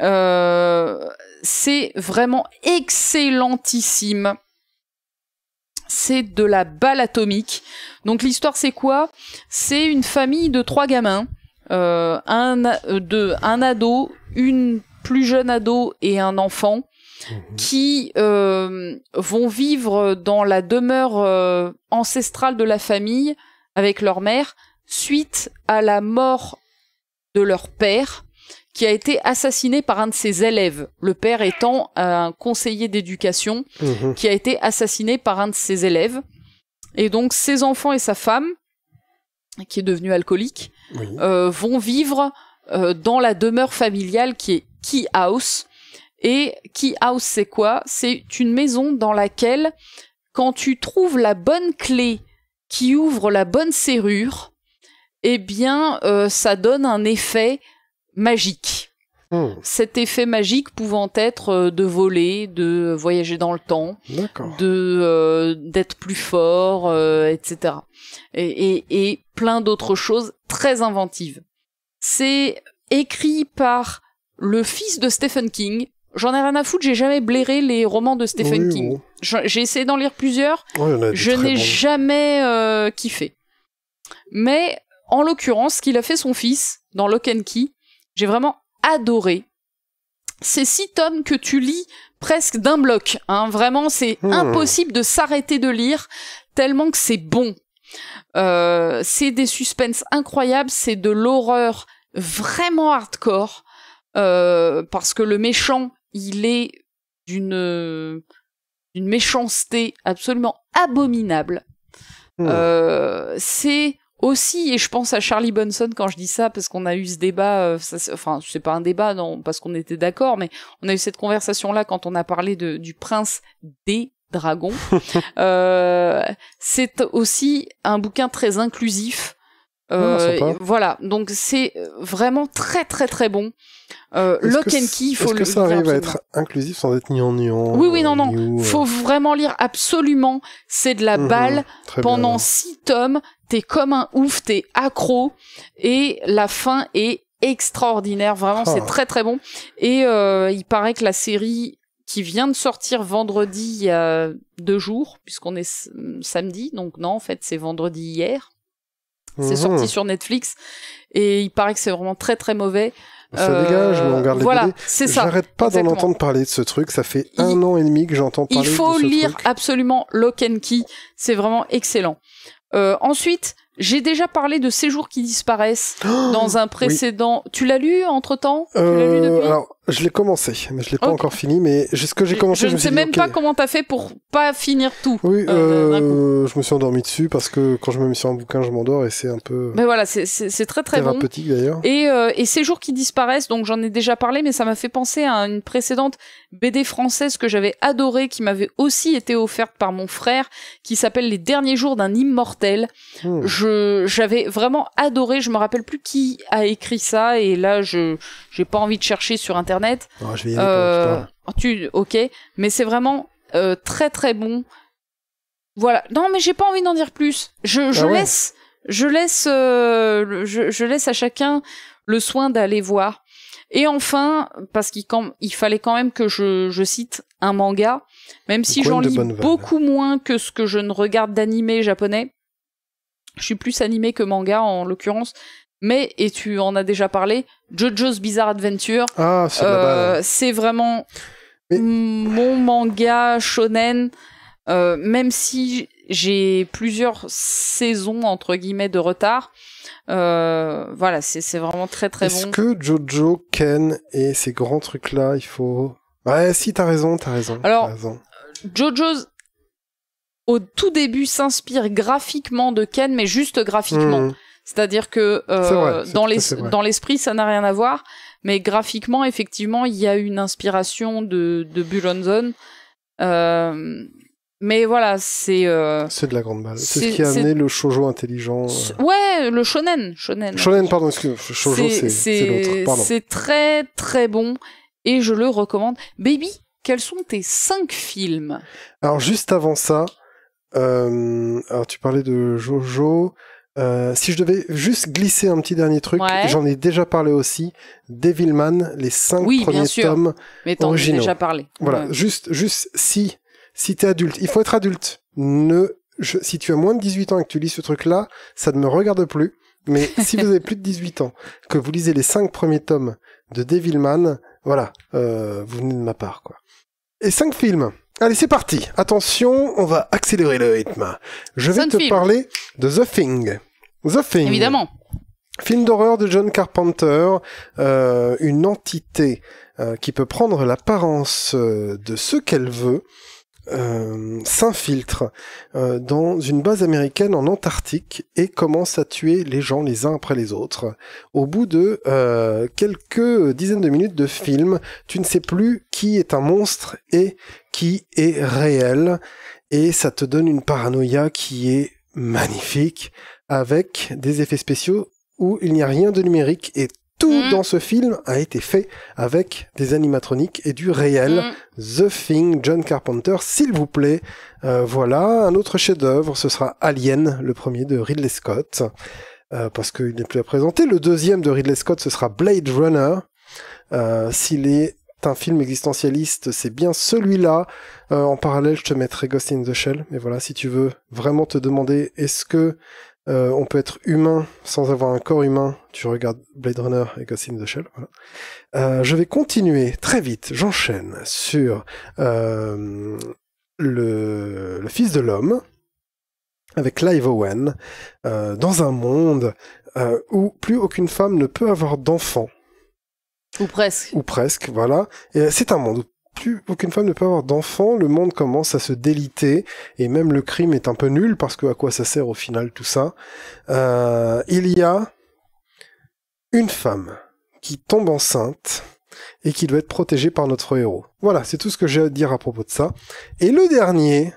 Euh, c'est vraiment excellentissime. C'est de la balle atomique. Donc l'histoire c'est quoi? C'est une famille de trois gamins, euh, un, euh, de, un ado, une plus jeune ado et un enfant Mhm. qui euh, vont vivre dans la demeure ancestrale de la famille avec leur mère suite à la mort de leur père qui a été assassiné par un de ses élèves, le père étant un conseiller d'éducation Mhm. qui a été assassiné par un de ses élèves. Et donc ses enfants et sa femme qui est devenu alcoolique, Oui. euh, vont vivre euh, dans la demeure familiale qui est Key House. Et Key House, c'est quoi? C'est une maison dans laquelle, quand tu trouves la bonne clé qui ouvre la bonne serrure, eh bien, euh, ça donne un effet magique. Hmm, Cet effet magique pouvant être de voler, de voyager dans le temps, de euh, d'être plus fort, euh, etc. Et, et, et plein d'autres choses très inventives. C'est écrit par le fils de Stephen King. J'en ai rien à foutre, j'ai jamais blairé les romans de Stephen Oui, King. bon. J'ai essayé d'en lire plusieurs, Ouais, je n'ai jamais euh, kiffé. Mais en l'occurrence, ce qu'il a fait son fils dans Lock and Key, j'ai vraiment adoré. C'est six tomes que tu lis presque d'un bloc. Hein. Vraiment, c'est Hmm. impossible de s'arrêter de lire tellement que c'est bon. Euh, c'est des suspens incroyables, c'est de l'horreur vraiment hardcore euh, parce que le méchant, il est d'une méchanceté absolument abominable. Hmm. Euh, c'est aussi, et je pense à Charlie Bunson quand je dis ça, parce qu'on a eu ce débat, euh, ça, enfin, c'est pas un débat, non, parce qu'on était d'accord, mais on a eu cette conversation-là quand on a parlé de, du prince des dragons. Euh, c'est aussi un bouquin très inclusif. Euh, Ah, et voilà, donc c'est vraiment très très très bon. Euh, Est-ce Lock and Key, il faut Est-ce le que ça arrive à être inclusif sans être niant-niant Oui, oui, non, non. euh, Faut vraiment lire absolument. C'est de la mhm, balle pendant bien. six tomes. T'es comme un ouf, t'es accro et la fin est extraordinaire. Vraiment, Ah. c'est très très bon. Et euh, il paraît que la série qui vient de sortir vendredi il y a deux jours, puisqu'on est samedi, donc non, en fait, c'est vendredi hier. C'est Mhm. sorti sur Netflix et il paraît que c'est vraiment très très mauvais. Ça Euh, dégage, mais on garde les Voilà, BD. c'est ça. J'arrête pas d'en entendre parler de ce truc. Ça fait Il- un an et demi que j'entends parler Il faut de ce lire truc. absolument Lock and Key. C'est vraiment excellent. Euh, ensuite, j'ai déjà parlé de Séjours qui disparaissent dans un précédent. Tu l'as lu entre temps Tu l'as lu Euh, depuis? alors, je l'ai commencé, mais je l'ai pas encore fini. Mais ce que j'ai commencé, Je je, ne sais dit, même pas comment t'as fait pour pas finir tout. Oui, euh, euh, je me suis endormi dessus parce que quand je me mets sur un bouquin, je m'endors et c'est un peu Mais voilà, c'est- très très bon. thérapeutique d'ailleurs. Et, euh, et ces jours qui disparaissent, donc j'en ai déjà parlé, mais ça m'a fait penser à une précédente BD française que j'avais adorée, qui m'avait aussi été offerte par mon frère, qui s'appelle Les derniers jours d'un immortel. Hmm. Je j'avais vraiment adoré. Je me rappelle plus qui a écrit ça, et là je j'ai pas envie de chercher sur internet. Ah, je vais y aller tu Euh, tu ok, mais c'est vraiment euh, très très bon. Voilà. Non, mais j'ai pas envie d'en dire plus. Je, je Ah ouais laisse, je laisse, euh, je, je laisse à chacun le soin d'aller voir. Et enfin, parce qu'il il fallait quand même que je, je cite un manga, même si j'en lis beaucoup moins que ce que je ne regarde d'animé japonais. Je suis plus animé que manga en l'occurrence. Mais, et tu en as déjà parlé, JoJo's Bizarre Adventure, Ah, c'est balle. euh, vraiment Mais- mon manga shonen, euh, même si j'ai plusieurs saisons entre guillemets de retard. Euh, voilà, c'est vraiment très très Est-ce bon. que Jojo, Ken et ces grands trucs-là, il faut. Ouais, si, t'as raison, t'as raison. Alors, raison. JoJo's au tout début s'inspire graphiquement de Ken, mais juste graphiquement. Hmm. C'est-à-dire que euh, vrai, dans les l'esprit ça n'a rien à voir, mais graphiquement effectivement il y a une inspiration de de Bulonzon. Euh, mais voilà c'est euh, C'est de la grande balle. C'est ce qui a amené le shoujo intelligent. euh. ouais le shonen shonen. Shonen, pardon, excuse Shoujo, c'est l'autre. C'est très très bon et je le recommande. Baby, quels sont tes cinq films? Alors, juste avant ça, euh, alors tu parlais de Jojo. Euh, si je devais juste glisser un petit dernier truc, Ouais. j'en ai déjà parlé aussi. Devilman, les cinq Oui, bien premiers sûr. tomes. Mais t'en as déjà parlé. Voilà, Ouais. juste, juste si, si t'es adulte, il faut être adulte. Ne, je- si tu as moins de 18 ans et que tu lis ce truc-là, ça ne me regarde plus. Mais si vous avez plus de 18 ans, que vous lisez les cinq premiers tomes de Devilman, voilà, euh, vous venez de ma part, quoi. Et cinq films. Allez, c'est parti. Attention, on va accélérer le rythme. Je vais te parler de The Thing. The Thing. Évidemment. Film d'horreur de John Carpenter, euh, une entité euh, qui peut prendre l'apparence euh, de ce qu'elle veut, euh, s'infiltre euh, dans une base américaine en Antarctique et commence à tuer les gens les uns après les autres. Au bout de euh, quelques dizaines de minutes de film, tu ne sais plus qui est un monstre et qui est réel, et ça te donne une paranoïa qui est magnifique, avec des effets spéciaux où il n'y a rien de numérique et tout Mm. dans ce film a été fait avec des animatroniques et du réel. Mm. The Thing, John Carpenter, s'il vous plaît. Euh, voilà, un autre chef-d'œuvre, ce sera Alien, le premier de Ridley Scott, euh, parce qu'il n'est plus à présenter. Le deuxième de Ridley Scott, ce sera Blade Runner. Euh, s'il est un film existentialiste, c'est bien celui-là. Euh, en parallèle, je te mettrai Ghost in the Shell. Mais voilà, si tu veux vraiment te demander est-ce que euh, on peut être humain sans avoir un corps humain, tu regardes Blade Runner et Ghost in the Shell. Voilà. Euh, je vais continuer très vite, j'enchaîne sur euh, le, le Fils de l'homme avec Clive Owen euh, dans un monde euh, où plus aucune femme ne peut avoir d'enfants Ou presque. ou presque, voilà. Et euh, c'est un monde où plus aucune femme ne peut avoir d'enfants, le monde commence à se déliter, et même le crime est un peu nul, parce que à quoi ça sert au final tout ça? Euh, Il y a une femme qui tombe enceinte et qui doit être protégée par notre héros. Voilà, c'est tout ce que j'ai à dire à propos de ça. Et le dernier,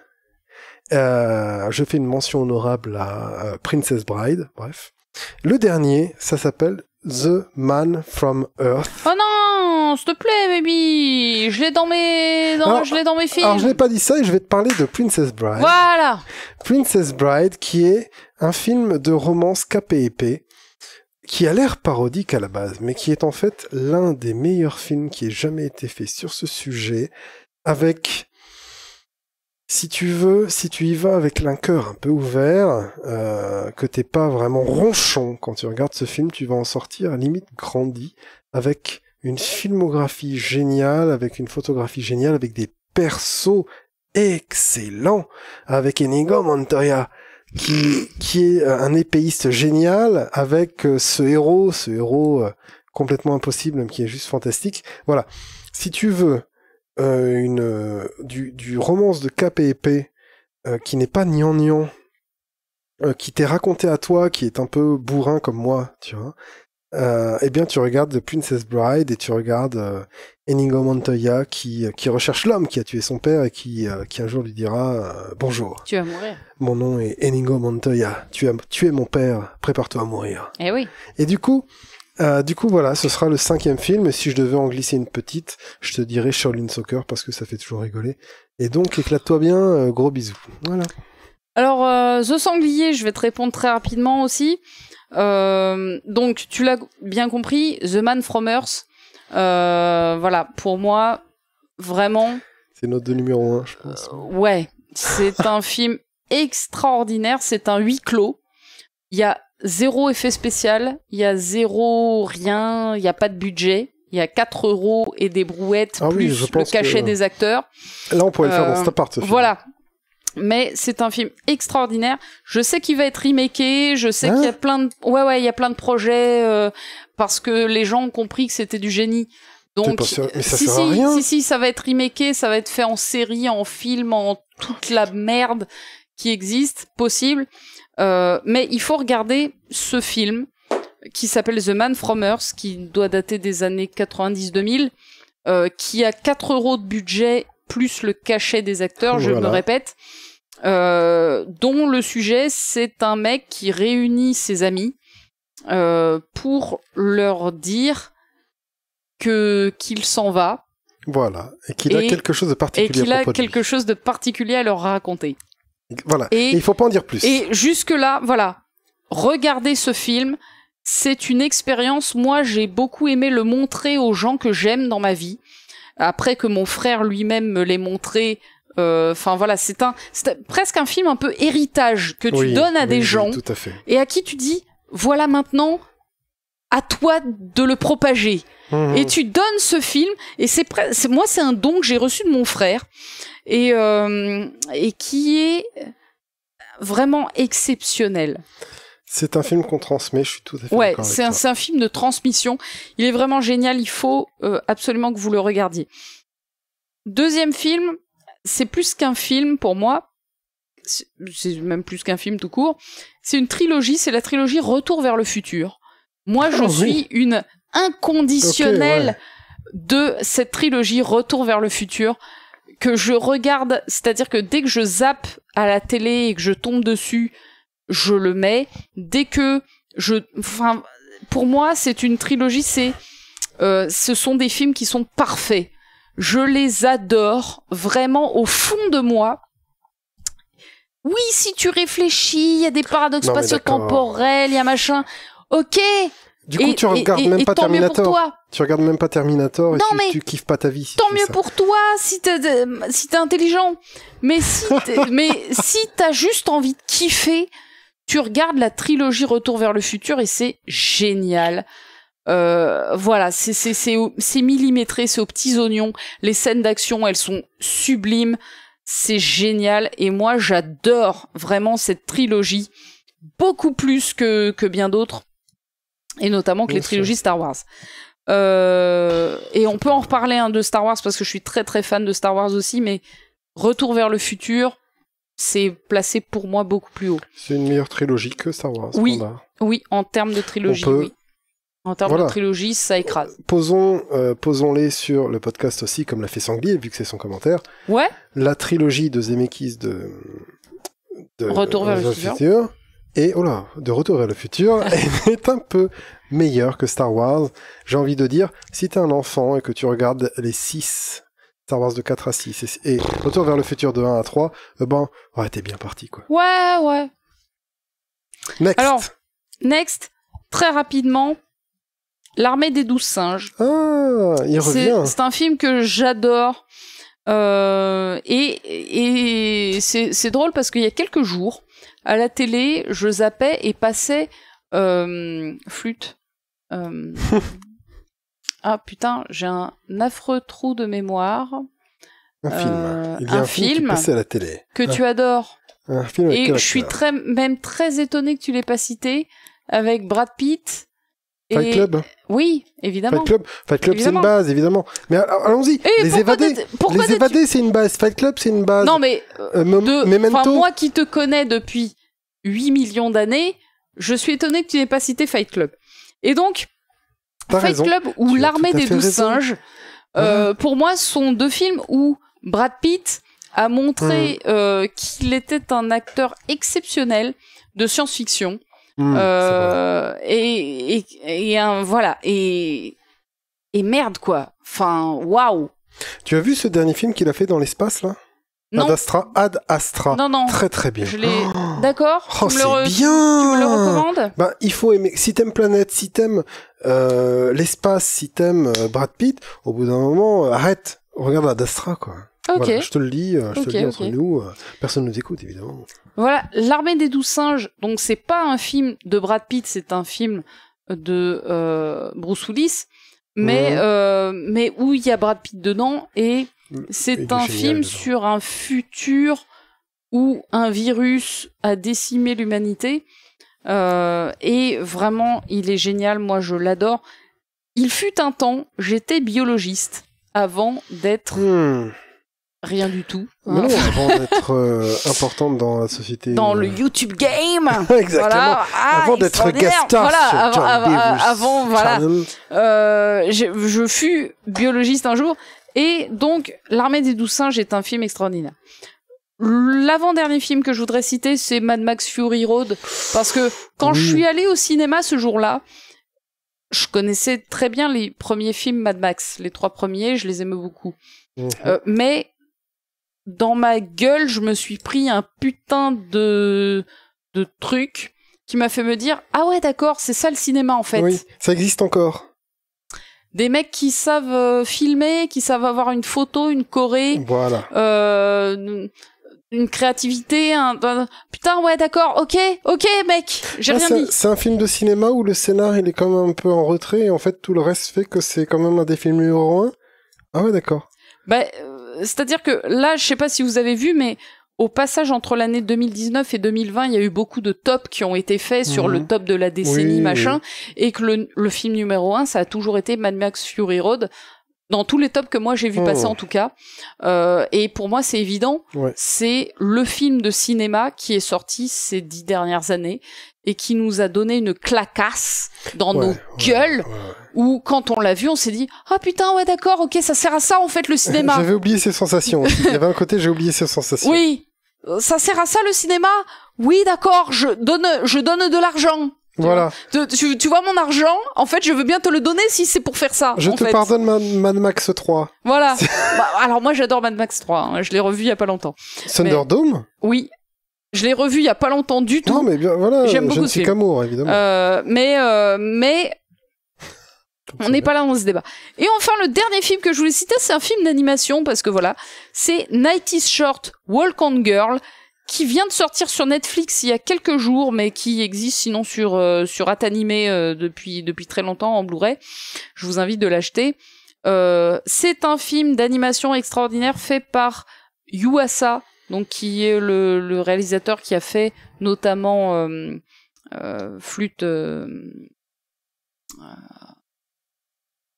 euh, je fais une mention honorable à euh, Princess Bride, bref. Le dernier, ça s'appelle The Man from Earth. Oh non, s'il te plaît, baby. Je l'ai dans mes, dans, Alors- je l'ai dans mes films. Alors, je n'ai pas dit ça et je vais te parler de Princess Bride. Voilà. Princess Bride, qui est un film de romance épée, qui a l'air parodique à la base, mais qui est en fait l'un des meilleurs films qui ait jamais été fait sur ce sujet, avec, si tu veux, si tu y vas avec un cœur un peu ouvert, euh, que t'es pas vraiment ronchon quand tu regardes ce film, tu vas en sortir à limite grandi, avec une filmographie géniale, avec une photographie géniale, avec des persos excellents, avec Enigo Montoya, qui, qui est euh, un épéiste génial, avec euh, ce héros, ce héros euh, complètement impossible, mais qui est juste fantastique. Voilà. Si tu veux euh, une, euh, du, du romance de cap et épée, euh, qui n'est pas gnangnan, euh, qui t'est raconté à toi, qui est un peu bourrin comme moi, tu vois, euh, eh bien tu regardes The Princess Bride et tu regardes euh, Enigo Montoya qui, qui recherche l'homme qui a tué son père et qui, euh, qui un jour lui dira euh, Bonjour, Tu vas mourir. mon nom est Enigo Montoya, tu as tué mon père, prépare-toi à mourir. Eh oui. Et du coup, euh, du coup voilà, ce sera le cinquième film et si je devais en glisser une petite, je te dirais Shaolin Soccer parce que ça fait toujours rigoler. Et donc éclate-toi bien, euh, gros bisous. Voilà. Alors, euh, The Sanglier, je vais te répondre très rapidement aussi. Donc, tu l'as bien compris, The Man from Earth. voilà, pour moi, vraiment, C'est notre numéro un, je pense. ouais, c'est un film extraordinaire. C'est un huis clos. Il y a zéro effet spécial, il y a zéro rien, il n'y a pas de budget. Il y a 4 euros et des brouettes Ah oui, plus je le cachet que- des acteurs. Là, on pourrait le faire Euh, dans cet appart, ce. Voilà. Mais c'est un film extraordinaire. Je sais qu'il va être remaké. Je sais Hein qu'il y a plein de, ouais, ouais, il y a plein de projets euh, parce que les gens ont compris que c'était du génie. Donc, pas sûr- mais ça si, sert si, à rien. si, si, ça va être remaké, ça va être fait en série, en film, en toute la merde qui existe possible. Euh, mais il faut regarder ce film qui s'appelle The Man from Earth, qui doit dater des années 90-2000, euh, qui a 4 euros de budget plus le cachet des acteurs, je me répète, euh, dont le sujet, c'est un mec qui réunit ses amis pour leur dire que qu'il s'en va Voilà. Et qu'il a Et- quelque chose de et particulier qu'il à a quelque chose de particulier à leur raconter. Voilà. Et- Et il faut pas en dire plus. Et jusque-là, voilà, regardez ce film. C'est une expérience. Moi, j'ai beaucoup aimé le montrer aux gens que j'aime dans ma vie. Après que mon frère lui-même me l'ait montré. euh, Enfin voilà, c'est un, c'est presque un film un peu héritage que tu Oui, donnes à oui, des oui, gens Tout à fait. et à qui tu dis voilà maintenant à toi de le propager. Mhm. Et tu donnes ce film, et c'est- moi c'est un don que j'ai reçu de mon frère, et, euh, et qui est vraiment exceptionnel. C'est un film qu'on transmet, je suis tout à fait Ouais, c'est un, film de transmission. Il est vraiment génial, il faut euh, absolument que vous le regardiez. Deuxième film, c'est plus qu'un film pour moi. C'est- même plus qu'un film tout court. C'est une trilogie, c'est la trilogie Retour vers le futur. Moi, je Ah, oui. suis une inconditionnelle ouais. de cette trilogie Retour vers le futur que je regarde, c'est-à-dire que dès que je zappe à la télé et que je tombe dessus, je le mets. Dès que je, enfin, pour moi, c'est une trilogie. C'est, euh, ce sont des films qui sont parfaits. Je les adore vraiment au fond de moi. Oui, si tu réfléchis, il y a des paradoxes spatio-temporels, il y a machin. Ok. Du coup, Et- tu regardes et- même et pas Terminator. Tu regardes même pas Terminator et Non, tu, mais tu kiffes pas ta vie. si Tant mieux ça. pour toi si t'es si t'es intelligent. Mais si t'es- mais si t'as juste envie de kiffer, tu regardes la trilogie Retour vers le futur et c'est génial. Euh, voilà, c'est c'est c'est millimétré, c'est aux petits oignons. Les scènes d'action, elles sont sublimes. C'est génial et moi j'adore vraiment cette trilogie beaucoup plus que que bien d'autres et notamment que les trilogies Star Wars. Euh, et on peut en reparler hein, de Star Wars parce que je suis très très fan de Star Wars aussi, mais Retour vers le futur, c'est placé pour moi beaucoup plus haut. C'est une meilleure trilogie que Star Wars. Oui. Oui, en termes de trilogie, On peut- oui. En termes Voilà. de trilogie, ça écrase. Posons, euh, posons-les sur le podcast aussi, comme l'a fait Sanglier, vu que c'est son commentaire. Ouais, La trilogie de Zemeckis de, de Retour vers le futur. Et oh là, de Retour vers le futur est un peu meilleur que Star Wars. J'ai envie de dire, si t'es un enfant et que tu regardes les 6 Star Wars de 4 à 6 et, et Retour vers le futur de 1 à 3, euh, ben, ouais, t'es bien parti, quoi. ouais, ouais. Next. Alors, Next, très rapidement, L'armée des douze singes. ah, il C'est revient. c'est un film que j'adore. Euh, et et c'est drôle parce qu'il y a quelques jours, à la télé, je zappais et passais euh, flûte. Euh, ah putain, j'ai un affreux trou de mémoire Un film. euh, Il y a un un, film, qui film passait à la télé. que Ah, tu adores. Un film avec Et je suis très, même très étonnée que tu l'aies pas cité avec Brad Pitt. Fight Club Oui, évidemment. Fight Club, Fight Club c'est une base, évidemment. Mais allons-y, les évadés. les évadés, c'est une base. Fight Club, c'est une base. Non, mais euh, Mem- de, Memento. enfin, moi qui te connais depuis 8 millions d'années, je suis étonné que tu n'aies pas cité Fight Club. Et donc, T'as Fight raison. Club ou Tu L'armée des douze singes, euh, pour moi, sont deux films où Brad Pitt a montré Hmm. euh, qu'il était un acteur exceptionnel de science-fiction. Vrai. Euh, et, et, et un, voilà. Et, et merde, quoi. Enfin, waouh. Tu as vu ce dernier film qu'il a fait dans l'espace, là? Non, Ad Astra. Ad Astra. non, non. Très très bien. Je l'ai. Oh, D'accord. oh, c'est bien. Tu me le recommandes? Bah, il faut aimer. Si t'aimes Planète, si t'aimes euh, l'espace, si t'aimes euh, Brad Pitt, au bout d'un moment, euh, arrête. Regarde Ad Astra, quoi. Ok. Voilà, je te le dis, je te le dis entre nous. personne nous écoute, évidemment. Voilà, l'armée des douze singes. Donc c'est pas un film de Brad Pitt, c'est un film de euh, Bruce Willis, mais Mhm. mais où il y a Brad Pitt dedans et c'est est un film sur un futur où un virus a décimé l'humanité Euh, et vraiment il est génial. Moi je l'adore. Il fut un temps, j'étais biologiste avant d'être Hmm. rien du tout. Hein, non, avant d'être euh, importante dans la société. dans euh, le YouTube game. Exactement. Voilà. Ah, avant d'être extraordinaire. guest star Voilà, sur avant, John avant, voilà. Euh, je, je fus biologiste un jour, et donc l'armée des douze singes est un film extraordinaire. L'avant-dernier film que je voudrais citer, c'est Mad Max Fury Road, parce que quand je suis allée au cinéma ce jour-là, je connaissais très bien les premiers films Mad Max, les trois premiers, je les aimais beaucoup. Mhm. Euh, mais dans ma gueule, je me suis pris un putain de de truc qui m'a fait me dire ah ouais d'accord, c'est ça le cinéma en fait. Oui, ça existe encore. Des mecs qui savent euh, filmer, qui savent avoir une photo, une choré, Voilà. euh, une- créativité, un, un- putain ouais d'accord, ok, ok mec, j'ai Ah, rien dit. C'est un film de cinéma où le scénar il est quand même un peu en retrait et en fait tout le reste fait que c'est quand même un des films numéro un? Ah ouais d'accord. Bah, euh, c'est-à-dire que là, je sais pas si vous avez vu, mais au passage entre l'année 2019 et 2020, il y a eu beaucoup de tops qui ont été faits sur Mhm. le top de la décennie, Oui, machin, et que le, le film numéro un, ça a toujours été Mad Max Fury Road. Dans tous les tops que moi j'ai vu passer Oh. en tout cas. Euh, et pour moi, c'est évident. Ouais. C'est le film de cinéma qui est sorti ces dix dernières années et qui nous a donné une clacasse dans Ouais, nos ouais, gueules. Où quand on l'a vu, on s'est dit ah putain ouais d'accord ok ça sert à ça en fait le cinéma. J'avais oublié ces sensations. Il y avait un côté, j'ai oublié ces sensations. oui, ça sert à ça le cinéma? Oui d'accord je donne je donne de l'argent. Voilà. Tu, tu- tu vois mon argent En fait, je veux bien te le donner si c'est pour faire ça. Je en te fait. pardonne Mad, Mad Max 3. Voilà. Bah, alors moi, j'adore Mad Max 3. hein. Je l'ai revu il y a pas longtemps. Thunderdome Oui, je l'ai revu il y a pas longtemps du tout. Non, mais bien, voilà. J'aime beaucoup ce film. évidemment. Euh, mais euh, mais on n'est pas là dans ce débat. Et enfin, le dernier film que je voulais citer, c'est un film d'animation parce que voilà, c'est Night is Short, Walk on Girl, qui vient de sortir sur Netflix il y a quelques jours, mais qui existe sinon sur euh, sur Atanimé euh, depuis depuis très longtemps en Blu-ray. Je vous invite de l'acheter. Euh, c'est un film d'animation extraordinaire fait par Yuasa, donc qui est le, le réalisateur qui a fait notamment euh, euh, flûte. Euh,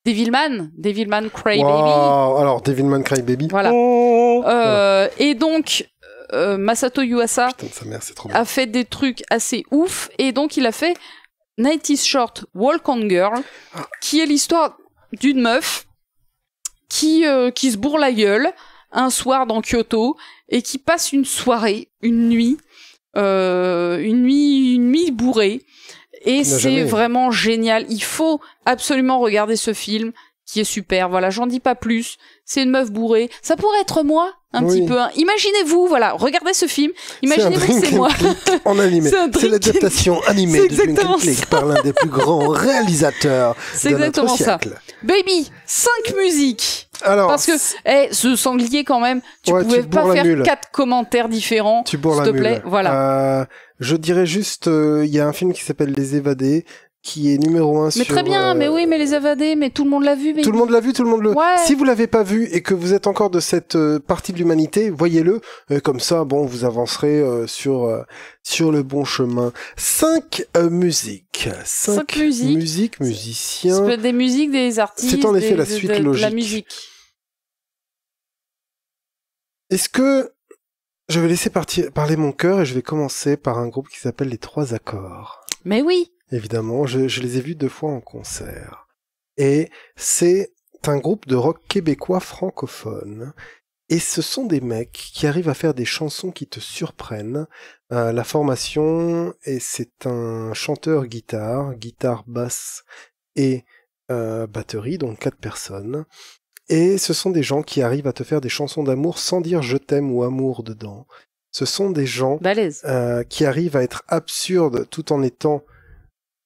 Devilman, Devilman Crybaby. Wow. Alors, Devilman Crybaby. Voilà. Oh. Euh, et donc, euh, Masato Yuasa Putain de sa mère, c'est trop bien. a fait des trucs assez ouf, et donc il a fait Night is Short, Walk on Girl, qui est l'histoire d'une meuf qui, euh, qui se bourre la gueule un soir dans Kyoto et qui passe une soirée, une nuit, euh, une nuit, une nuit bourrée. Et c'est vraiment génial. Il faut absolument regarder ce film qui est super. Voilà, j'en dis pas plus. C'est une meuf bourrée. Ça pourrait être moi, un Oui. petit peu. hein. Imaginez-vous, voilà, regardez ce film. Imaginez-vous que c'est moi. en animé. C'est l'adaptation animée de Drink and Click ça. par l'un des plus grands réalisateurs C'est de notre exactement ça. siècle. Baby, 5 musiques. Alors, Parce que, eh, ce sanglier quand même, tu Ouais, pouvais pas faire mule. quatre commentaires différents. tu bourres s'il la te plaît, voilà. Euh, je dirais juste, euh, il y a un film qui s'appelle Les Évadés, qui est numéro un Mais sur... très bien, euh, mais oui, mais les évadés, mais tout le monde l'a vu. Mais Tout le monde l'a vu, tout le monde le. Ouais. Si vous l'avez pas vu et que vous êtes encore de cette euh, partie de l'humanité, voyez-le. Euh, comme ça, bon, vous avancerez euh, sur euh, sur le bon chemin. Cinq euh, musiques, cinq, Cinq musiques. musiques, musiciens. Des musiques, des artistes. C'est en effet des- la suite de- de La logique. musique. Est-ce que je vais laisser partir, parler mon cœur et je vais commencer par un groupe qui s'appelle les Trois Accords? Mais oui. Évidemment, je, je les ai vus deux fois en concert. Et c'est un groupe de rock québécois francophone. Et ce sont des mecs qui arrivent à faire des chansons qui te surprennent. Euh, la formation, et c'est un chanteur guitare, guitare basse et euh, batterie, donc quatre personnes. Et ce sont des gens qui arrivent à te faire des chansons d'amour sans dire je t'aime ou amour dedans. Ce sont des gens euh, qui arrive à être absurde tout en étant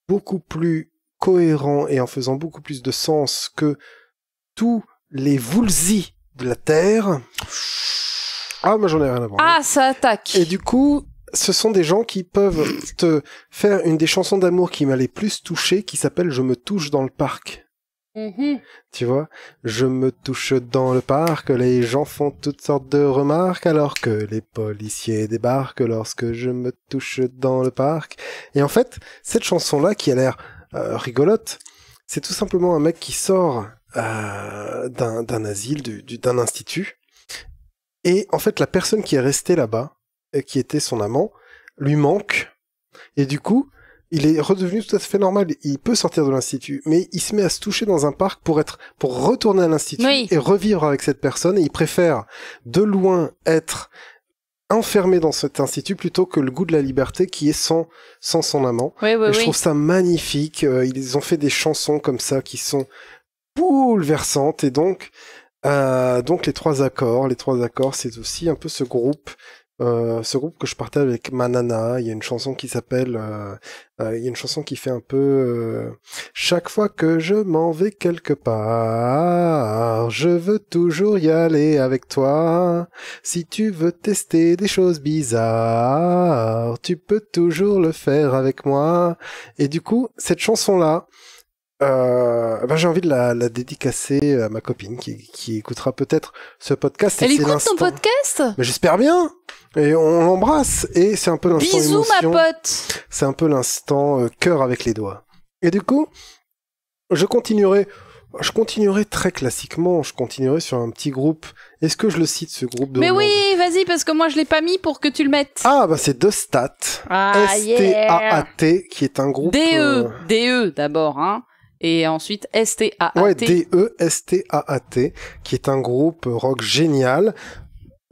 beaucoup plus cohérent et en faisant beaucoup plus de sens que tous les Woolsey de la Terre. Ah, moi j'en ai rien à voir. Ah, ça attaque. Et du coup, ce sont des gens qui peuvent te faire une des chansons d'amour qui m'a les plus touché, qui s'appelle Je me touche dans le parc. Mhm. Tu vois, je me touche dans le parc, les gens font toutes sortes de remarques alors que les policiers débarquent lorsque je me touche dans le parc. Et en fait, cette chanson-là qui a l'air euh, rigolote, c'est tout simplement un mec qui sort euh, d'un asile, du- du- d'un institut. Et en fait, la personne qui est restée là-bas, euh, qui était son amant, lui manque. Et du coup, il est redevenu tout à fait normal. Il peut sortir de l'institut, mais il se met à se toucher dans un parc pour être, pour retourner à l'institut Oui. et revivre avec cette personne. Et il préfère de loin être enfermé dans cet institut plutôt que le goût de la liberté qui est sans, sans son amant. Oui, oui, Et je trouve ça magnifique. Euh, ils ont fait des chansons comme ça qui sont bouleversantes et donc, euh, donc les trois accords, les trois accords, c'est aussi un peu ce groupe. Euh, ce groupe que je partage avec Manana, il y a une chanson qui s'appelle, euh, euh, il y a une chanson qui fait un peu euh, chaque fois que je m'en vais quelque part, je veux toujours y aller avec toi. Si tu veux tester des choses bizarres, tu peux toujours le faire avec moi. Et du coup, cette chanson-là, euh, ben j'ai envie de la, la dédicacer à ma copine qui, qui écoutera peut-être ce podcast. Elle écoute ton podcast? Mais j'espère bien. Et on l'embrasse. Et c'est un peu l'instant Bisous, ma émotion. pote. C'est un peu l'instant euh, cœur avec les doigts. Et du coup, je continuerai Je continuerai très classiquement, je continuerai sur un petit groupe. Est-ce que je le cite, ce groupe de Mais Hollande? oui, vas-y, parce que moi je l'ai pas mis pour que tu le mettes. Ah, bah c'est Dostat. Ah, yeah. S-T-A-A-T, qui est un groupe... DE, euh, DE d'abord, hein. Et ensuite S-T-A-A-T. Ouais, D-E-S-T-A-A-T, qui est un groupe rock génial.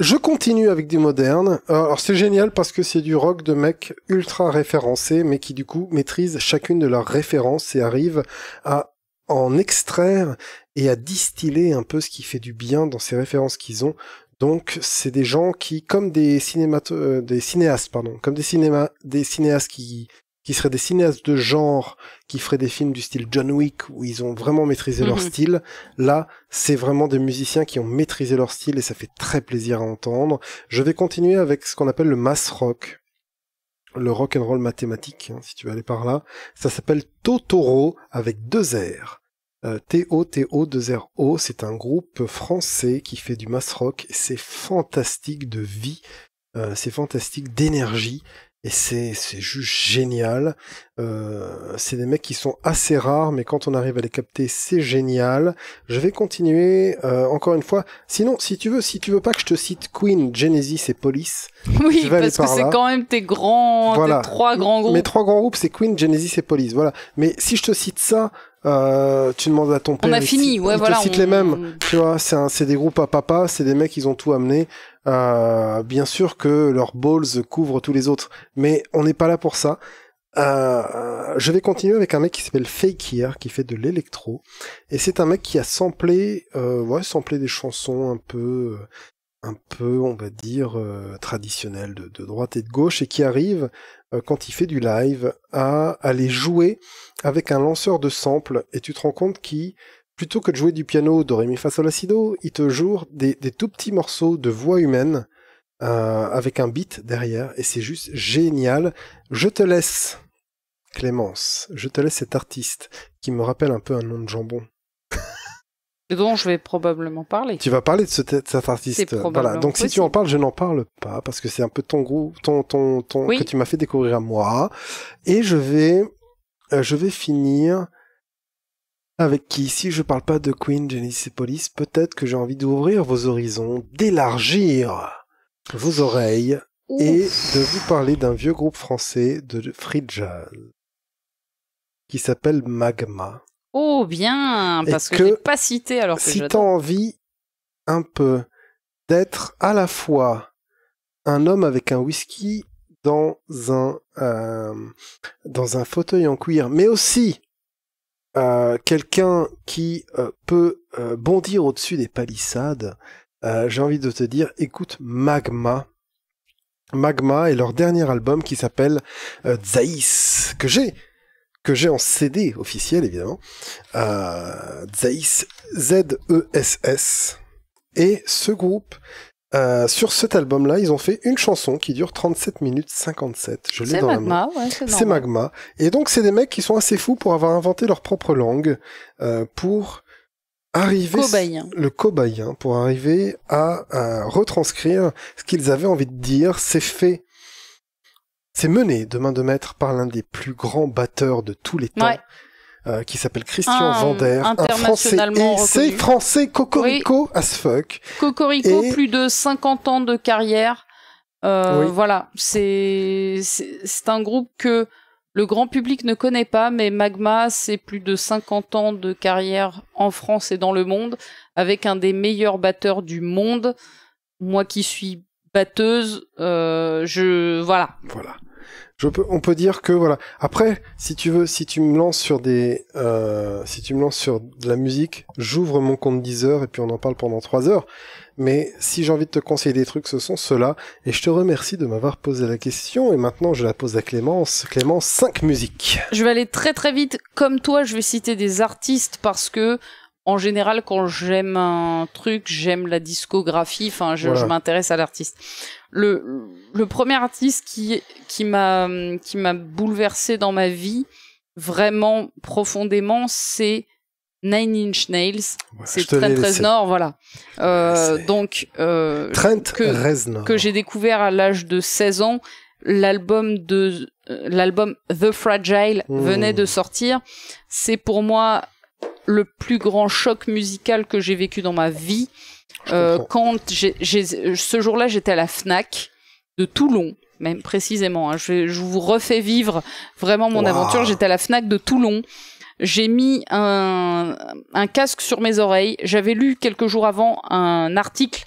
Je continue avec du moderne. Alors c'est génial parce que c'est du rock de mecs ultra référencés, mais qui du coup maîtrisent chacune de leurs références et arrivent à en extraire et à distiller un peu ce qui fait du bien dans ces références qu'ils ont. Donc c'est des gens qui, comme des euh, des cinéastes, pardon, comme des cinéma, des cinéastes qui qui seraient des cinéastes de genre, qui feraient des films du style John Wick, où ils ont vraiment maîtrisé leur Mhm. style. Là, c'est vraiment des musiciens qui ont maîtrisé leur style et ça fait très plaisir à entendre. Je vais continuer avec ce qu'on appelle le mass rock. Le rock and roll mathématique, hein, si tu veux aller par là. Ça s'appelle Totoro avec deux R. Euh, T-O-T-O-2-R-O, c'est un groupe français qui fait du mass rock c'est fantastique de vie, euh, c'est fantastique d'énergie et c'est c'est juste génial. Euh, c'est des mecs qui sont assez rares, mais quand on arrive à les capter, c'est génial. Je vais continuer euh, encore une fois. Sinon, si tu veux, si tu veux pas que je te cite Queen, Genesis et Police, Oui, parce que c'est quand même tes grands, Voilà. tes trois grands groupes. mes trois grands groupes, c'est Queen, Genesis et Police. Voilà. Mais si je te cite ça, euh, tu demandes à ton père. On a fini, ouais, il voilà. te cite on- les mêmes. Tu vois, c'est un- c'est des groupes à papa, c'est des mecs, ils ont tout amené. Euh, bien sûr que leurs balls couvrent tous les autres, mais on n'est pas là pour ça. Euh, je vais continuer avec un mec qui s'appelle Fakir, qui fait de l'électro, et c'est un mec qui a samplé, euh, ouais, samplé des chansons un peu, euh, un peu, on va dire, euh, traditionnelles de, droite et de gauche, et qui arrive euh, quand il fait du live à aller jouer avec un lanceur de samples, et tu te rends compte qu'il plutôt que de jouer du piano do ré mi il te joue des, des tout petits morceaux de voix humaine euh, avec un beat derrière et c'est juste génial. Je te laisse Clémence, je te laisse cet artiste qui me rappelle un peu un nom de jambon. Dont je vais probablement parler. Tu vas parler de, ce, de cet artiste. Voilà. Donc si tu en parles, je n'en parle pas parce que c'est un peu ton groupe, ton, ton, ton Oui. que tu m'as fait découvrir à moi. Et je vais, euh, je vais finir avec qui, si je parle pas de Queen, Police, peut-être que j'ai envie d'ouvrir vos horizons, d'élargir vos oreilles et de vous parler d'un vieux groupe français de free jazz qui s'appelle Magma. Oh bien, Et parce que, l'ai pas cité alors que si t'as envie un peu d'être à la fois un homme avec un whisky dans un euh, dans un fauteuil en cuir, mais aussi euh, quelqu'un qui euh, peut euh, bondir au-dessus des palissades, j'ai envie de te dire, écoute Magma. Magma et leur dernier album qui s'appelle Zaïs, que j'ai que j'ai en CD officiel évidemment. Euh, Zaïs, Z-E-S-S. Et ce groupe, euh, sur cet album-là, ils ont fait une chanson qui dure 37 minutes 57. Je l'ai C'est dans la main. Magma, ouais, c'est. Magma. Et donc, c'est des mecs qui sont assez fous pour avoir inventé leur propre langue, euh, pour arriver... Cobayen. Le cobayen, pour arriver à, à retranscrire ce qu'ils avaient envie de dire. C'est fait... C'est mené de main de maître par l'un des plus grands batteurs de tous les temps. Ouais. euh, qui s'appelle Christian Un Vander, un français, et c'est français cocorico as fuck. Cocorico, Et- plus de 50 ans de carrière. Euh, Oui. Voilà, c'est c'est un groupe que le grand public ne connaît pas, mais Magma, c'est plus de 50 ans de carrière en France et dans le monde, avec un des meilleurs batteurs du monde. Moi qui suis batteuse, euh, je voilà. Voilà. Je peux, on peut dire que voilà. Après, si tu veux, si tu me lances sur des, euh, si tu me lances sur de la musique, j'ouvre mon compte Deezer et puis on en parle pendant trois heures. Mais si j'ai envie de te conseiller des trucs, ce sont ceux-là. Et je te remercie de m'avoir posé la question. Et maintenant, je la pose à Clémence. Clémence, cinq musiques. Je vais aller très très vite. Comme toi, je vais citer des artistes parce que, en général, quand j'aime un truc, j'aime la discographie. Enfin, je, Voilà. je m'intéresse à l'artiste. Le, le premier artiste qui, qui m'a, qui m'a bouleversé dans ma vie, vraiment profondément, c'est Nine Inch Nails. Voilà, C'est Trent. Reznor, voilà. Euh, donc, euh, Trent que- Reznor. que j'ai découvert à l'âge de 16 ans. L'album de euh, l'album The Fragile Mmh. venait de sortir. C'est pour moi le plus grand choc musical que j'ai vécu dans ma vie. Euh, quand j'ai, ce jour-là, j'étais à la Fnac de Toulon, même précisément. Hein. Je, je, vous refais vivre vraiment mon aventure. J'étais à la Fnac de Toulon. J'ai mis un, un casque sur mes oreilles. J'avais lu quelques jours avant un article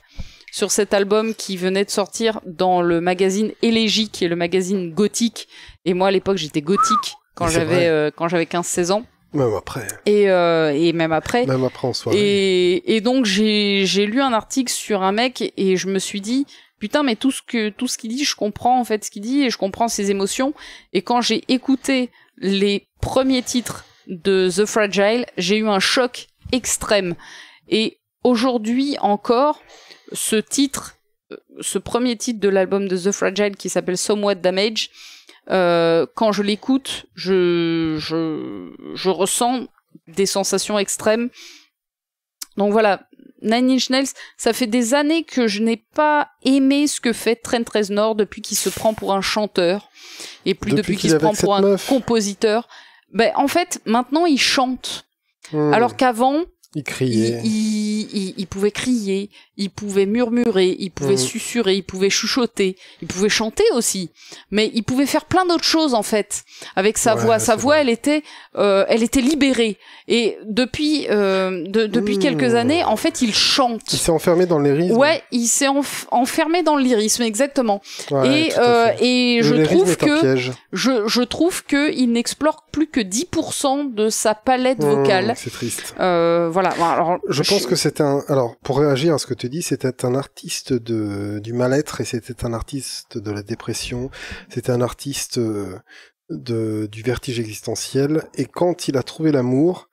sur cet album qui venait de sortir dans le magazine Élégie, qui est le magazine gothique. Et moi, à l'époque, j'étais gothique quand j'avais euh, quand j'avais 15-16 ans. Même après. Et, euh, et même après. Même après en soirée. Et, et donc j'ai lu un article sur un mec et je me suis dit putain mais tout ce que tout ce qu'il dit je comprends en fait ce qu'il dit et je comprends ses émotions et quand j'ai écouté les premiers titres de The Fragile j'ai eu un choc extrême et aujourd'hui encore ce titre euh, ce premier titre de l'album de The Fragile qui s'appelle Somewhat Damage euh, quand je l'écoute, je, je, je ressens des sensations extrêmes. Donc voilà, Nine Inch Nails, ça fait des années que je n'ai pas aimé ce que fait Trent Reznor depuis qu'il se prend pour un chanteur et plus depuis, qu'il se prend pour un compositeur. Ben en fait, maintenant il chante. Hmm. Alors qu'avant, il criait. Il, il, pouvait crier, il pouvait murmurer, il pouvait mhm. susurrer, il pouvait chuchoter, il pouvait chanter aussi. Mais il pouvait faire plein d'autres choses en fait avec sa voix. Sa voix, elle était, euh, elle était libérée. Et depuis, euh, depuis quelques mmh. années, en fait, il chante. Il s'est enfermé dans lyrisme. Ouais, il s'est enfermé dans le lyrisme, exactement. et euh, et je trouve que je, je trouve que il n'explore plus que 10% de sa palette mmh, vocale. C'est triste. voilà alors, je, pense que c'était un. Alors, pour réagir à ce que tu dis, c'était un artiste de du mal-être et c'était un artiste de la dépression. C'était un artiste euh, de du vertige existentiel. Et quand il a trouvé l'amour,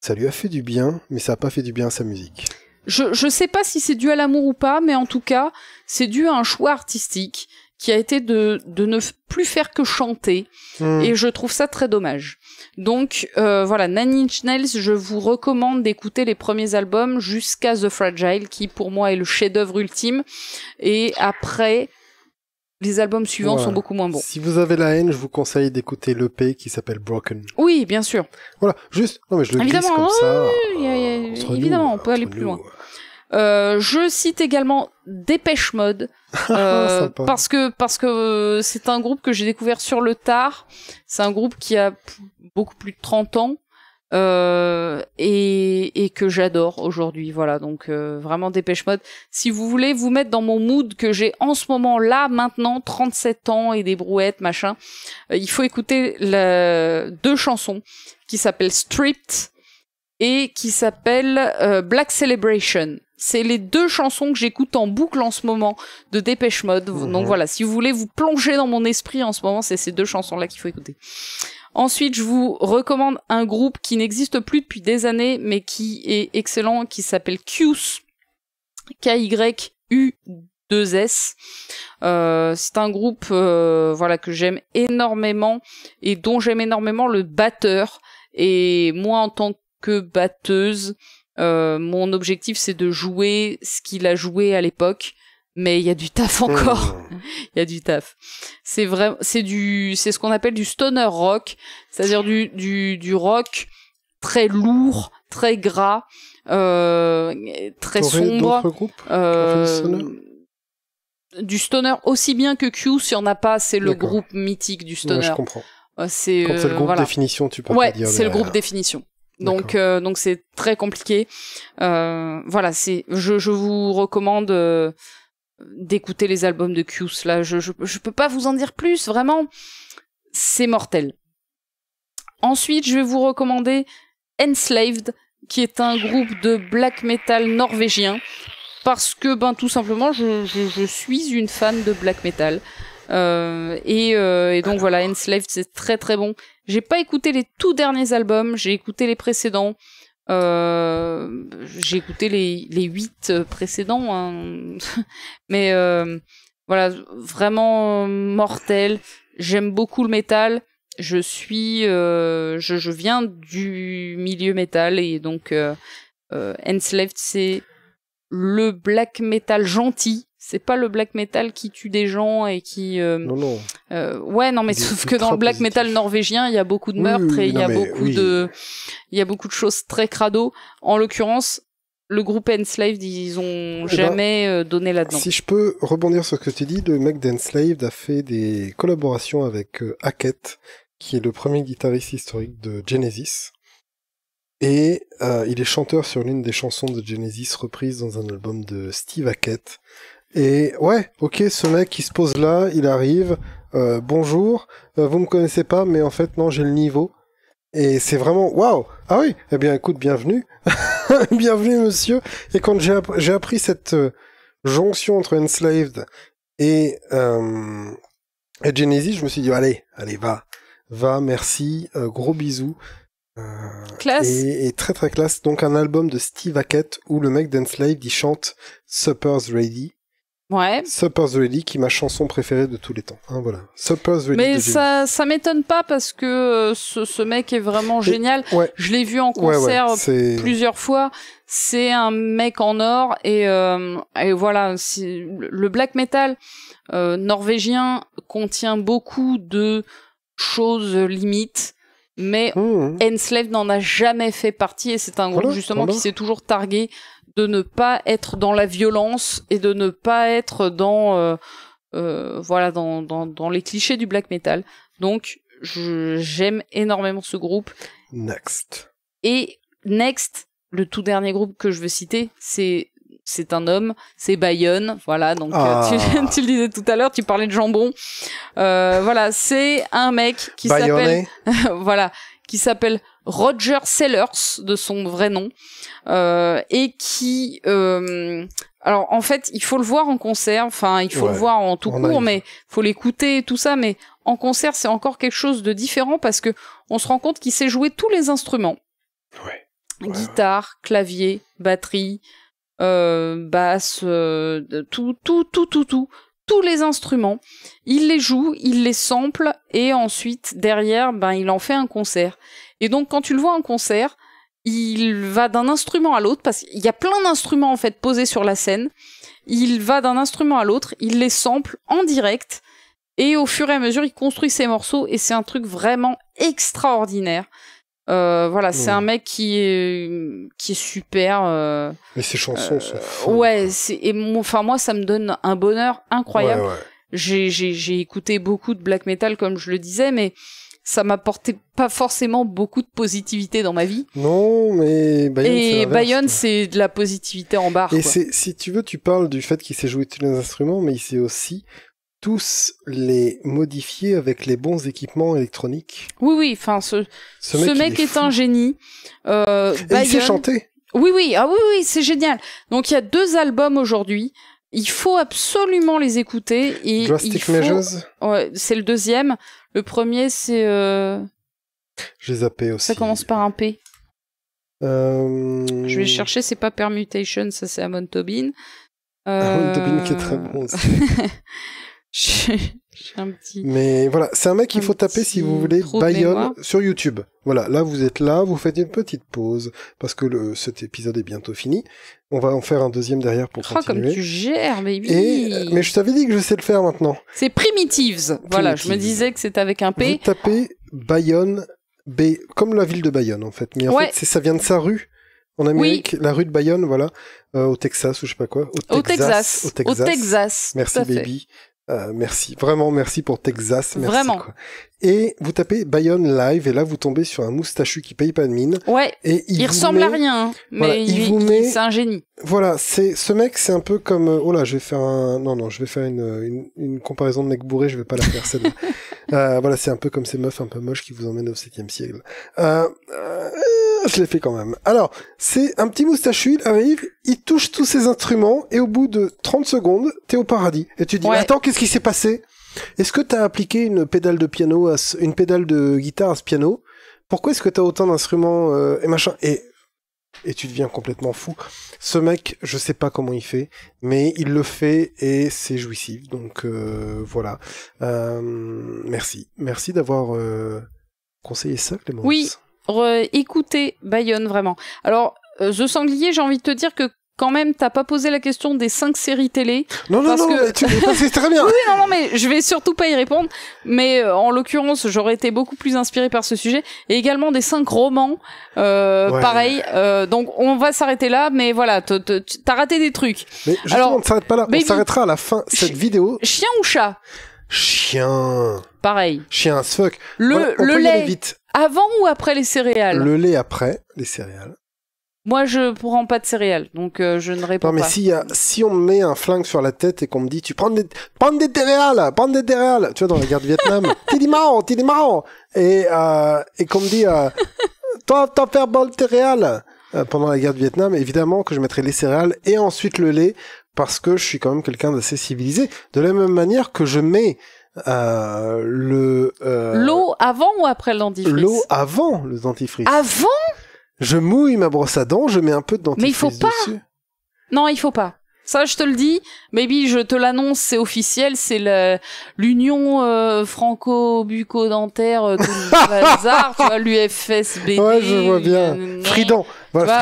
ça lui a fait du bien, mais ça a pas fait du bien à sa musique. Je je sais pas si c'est dû à l'amour ou pas, mais en tout cas, c'est dû à un choix artistique qui a été de, de ne plus faire que chanter. Hmm. Et je trouve ça très dommage. Donc euh, voilà, Nine Inch Nails, je vous recommande d'écouter les premiers albums jusqu'à The Fragile, qui pour moi est le chef-d'œuvre ultime. Et après, les albums suivants sont beaucoup moins bons. Si vous avez la haine, je vous conseille d'écouter l'EP qui s'appelle Broken. Oui, bien sûr. Voilà, juste, non mais je le glisse comme ça. évidemment, on peut aller plus loin. Euh, je cite également Dépêche Mode euh, parce que parce que euh, c'est un groupe que j'ai découvert sur le tard. C'est un groupe qui a beaucoup plus de 30 ans euh, et, et que j'adore aujourd'hui. Voilà, donc euh, vraiment Dépêche Mode. Si vous voulez vous mettre dans mon mood que j'ai en ce moment là maintenant 37 ans et des brouettes machin, il faut écouter la... deux chansons qui s'appellent Stripped et qui s'appellent Black Celebration. C'est les deux chansons que j'écoute en boucle en ce moment de Dépêche Mode. Mhm. Donc voilà, si vous voulez vous plonger dans mon esprit en ce moment, c'est ces deux chansons-là qu'il faut écouter. Ensuite, je vous recommande un groupe qui n'existe plus depuis des années, mais qui est excellent, qui s'appelle Q's. K-Y-U-2-S. Euh, c'est un groupe euh, voilà que j'aime énormément et dont j'aime énormément le batteur. Et moi, en tant que batteuse, mon objectif, c'est de jouer ce qu'il a joué à l'époque, mais il y a du taf encore. Hmm. Il y a du taf. C'est vrai, c'est du, c'est ce qu'on appelle du stoner rock, c'est-à-dire du, du, du rock très lourd, très gras, euh, très sombre. Euh, du stoner aussi bien que Q, si on n'a pas, c'est le groupe mythique du stoner. je comprends. Euh, c'est le groupe définition, tu peux ouais, dire. c'est le groupe définition. Donc euh, donc c'est très compliqué. Euh, voilà, c'est je, je vous recommande euh, d'écouter les albums de Q's là. Je, je je peux pas vous en dire plus. Vraiment, c'est mortel. Ensuite, je vais vous recommander Enslaved, qui est un groupe de black metal norvégien, parce que ben tout simplement, je, je, je suis une fan de black metal. Euh, et, euh, et, donc voilà, Enslaved, c'est très très bon. J'ai pas écouté les tout derniers albums, j'ai écouté les précédents. Euh, j'ai écouté les les huit précédents, hein. mais euh, voilà, vraiment mortel. J'aime beaucoup le métal. Je suis, je, je viens du milieu métal et donc Enslaved, c'est le black metal gentil c'est pas le black metal qui tue des gens et qui euh, Non, non. euh, ouais non mais sauf que dans le black positif. metal norvégien il y a beaucoup de meurtres oui, et il y a beaucoup oui. de il y a beaucoup de choses très crado en l'occurrence le groupe Enslaved ils ont ben, jamais euh, donné là-dedans Si je peux rebondir sur ce que tu dis, le mec d'Enslaved a fait des collaborations avec Hackett, qui est le premier guitariste historique de Genesis. Et euh, il est chanteur sur l'une des chansons de Genesis reprises dans un album de Steve Hackett. Et ouais, ok, ce mec qui se pose là, il arrive, euh, bonjour, euh, vous me connaissez pas, mais en fait non, j'ai le niveau. Et c'est vraiment waouh. Ah oui, eh bien écoute, bienvenue, bienvenue monsieur. Et quand j'ai app- j'ai appris cette euh, jonction entre Enslaved et, euh, et Genesis, je me suis dit allez, allez va, va, merci, euh, gros bisous. Euh, classe et, et très très classe. Donc un album de Steve Hackett où le mec d'Enslaved il chante Supper's Ready. Ouais Supper's Ready qui est ma chanson préférée de tous les temps. Hein, voilà. Supper's Ready. mais ça ça m'étonne pas parce que euh, ce, ce mec est vraiment génial Ouais. je l'ai vu en concert ouais, plusieurs fois. C'est un mec en or et, euh, et voilà, le black metal euh, norvégien contient beaucoup de choses limites, mais Mmh. Enslaved n'en a jamais fait partie et c'est un groupe Voilà, justement voilà. qui s'est toujours targué de ne pas être dans la violence et de ne pas être dans euh, euh, voilà dans, dans, dans les clichés du black metal. Donc j'aime énormément ce groupe Next. et Next, le tout dernier groupe que je veux citer, c'est c'est un homme, c'est Bayonne, voilà. Donc euh, Ah. tu, tu le disais tout à l'heure, tu parlais de jambon. Euh, voilà, c'est un mec qui s'appelle voilà, qui s'appelle Roger Sellers de son vrai nom euh, et qui euh, alors en fait il faut le voir en concert enfin il faut Ouais, le voir en tout court mais faut l'écouter et tout ça mais en concert c'est encore quelque chose de différent parce que on se rend compte qu'il sait jouer tous les instruments. Ouais. Ouais, guitare clavier batterie euh, basse euh, tout tout tout tout tout tous les instruments. Il les joue il les sample et ensuite derrière ben il en fait un concert et donc quand tu le vois en concert il va d'un instrument à l'autre parce qu'il y a plein d'instruments en fait posés sur la scène il va d'un instrument à l'autre il les sample en direct et au fur et à mesure il construit ses morceaux et c'est un truc vraiment extraordinaire euh, voilà c'est un mec qui est qui est super euh, Mais ces chansons sont folles. ouais c'est et mon- enfin moi ça me donne un bonheur incroyable Ouais, ouais. j'ai j'ai j'ai écouté beaucoup de black metal comme je le disais mais ça m'apportait pas forcément beaucoup de positivité dans ma vie Non, mais Bayonne, c'est et Bayonne c'est de la positivité en barre Et c'est, si tu veux, tu parles du fait qu'il sait jouer tous les instruments, mais il sait aussi tous les modifier avec les bons équipements électroniques. oui oui enfin ce Ce ce mec, est, un génie euh, Et il sait chanter. Oui, oui, ah oui, oui, c'est génial. Donc il y a deux albums aujourd'hui. Il faut absolument les écouter. Et Drastic faut... Measures, Ouais, c'est le deuxième. Le premier, c'est euh... j'ai zappé aussi. ça commence par un P. Euh... Je vais chercher. C'est pas Permutation, ça c'est Amon Tobin. Aaron Tobin Euh, qui est très bon aussi. Un petit. Mais voilà, c'est un mec qu'il faut taper si vous voulez Bayonne sur YouTube. Voilà, là vous êtes là, vous faites une petite pause parce que le, cet épisode est bientôt fini. On va en faire un deuxième derrière pour Oh, comme continuer. tu gères, baby. Et euh, mais je t'avais dit que je sais le faire maintenant. C'est Primitives. Voilà, je me disais que c'était avec un Vous P. tapez Bayonne, B, comme la ville de Bayonne en fait. Mais en Ouais. fait, ça vient de sa rue. En Amérique, la rue de Bayonne, voilà, euh, au Texas ou je sais pas quoi. Au Texas. Au Texas. Au Texas. Merci tout à fait. baby. Euh, merci, vraiment merci pour Texas. Merci, Vraiment. quoi. Et vous tapez Bayonne live et là vous tombez sur un moustachu qui paye pas de mine Ouais, et il, ressemble met- à rien, hein, mais Voilà, il il, vous met- c'est un génie. Voilà, c'est ce mec, c'est un peu comme euh, oh là, je vais faire un non non, je vais faire une une, une comparaison de mec bourré, je vais pas la faire celle. euh, voilà, c'est un peu comme ces meufs un peu moches qui vous emmènent au 7 siècle. Euh, euh, je l'ai fait quand même. Alors, c'est un petit moustachu, il arrive, il touche tous ses instruments et au bout de 30 secondes, t'es au paradis et tu te dis Ouais. attends, qu'est-ce qui s'est passé? Est-ce que t'as appliqué une pédale de piano à ce- une pédale de guitare à ce piano? Pourquoi est-ce que t'as autant d'instruments euh, et machin? Et et tu deviens complètement fou. Ce mec, je sais pas comment il fait, mais il le fait et c'est jouissif. Donc euh, voilà. Euh, merci, merci d'avoir euh, conseillé ça, Clémence. Oui. Écoutez Bayonne vraiment. Alors euh, The Sanglier, j'ai envie de te dire que quand même, t'as pas posé la question des cinq séries télé. Non, non, Parce non, que- tu c'est très bien. Oui, non, non, mais je vais surtout pas y répondre. Mais euh, en l'occurrence, j'aurais été beaucoup plus inspirée par ce sujet. Et également des cinq romans, euh, Ouais. pareil. Euh, donc on va s'arrêter là, mais voilà, t'as raté des trucs. Mais justement, Alors, on s'arrête pas là. Baby- On s'arrêtera à la fin de cette Ch- vidéo. Chien ou chat? Chien. Pareil. Chien as fuck. Le, Voilà, on le peut y aller lait, vite. Avant ou après les céréales Le lait après, les céréales. Moi, je prends pas de céréales, donc euh, je ne réponds Non, mais pas. si, y a- si on me met un flingue sur la tête et qu'on me dit, tu prends des, prends des céréales, prends des céréales, tu vois, dans la guerre du Vietnam, t'es dit marrant, t'es dit marrant, et, euh, et qu'on me dit, euh, toi, t'en faire bon de céréales, euh, pendant la guerre du Vietnam, évidemment que je mettrai les céréales et ensuite le lait, parce que je suis quand même quelqu'un d'assez civilisé, de la même manière que je mets, euh, le, euh, L'eau avant ou après le dentifrice l'eau avant le dentifrice. Avant? Je mouille ma brosse à dents, je mets un peu de dentifrice Mais il faut pas. dessus. Non, il faut pas. Ça, je te le dis, baby, je te l'annonce, c'est officiel, c'est l'union euh, franco-bucco-dentaire euh, Bazar, tu vois, l'UFSBD. Ouais, je vois bien. euh, Frident. Voilà,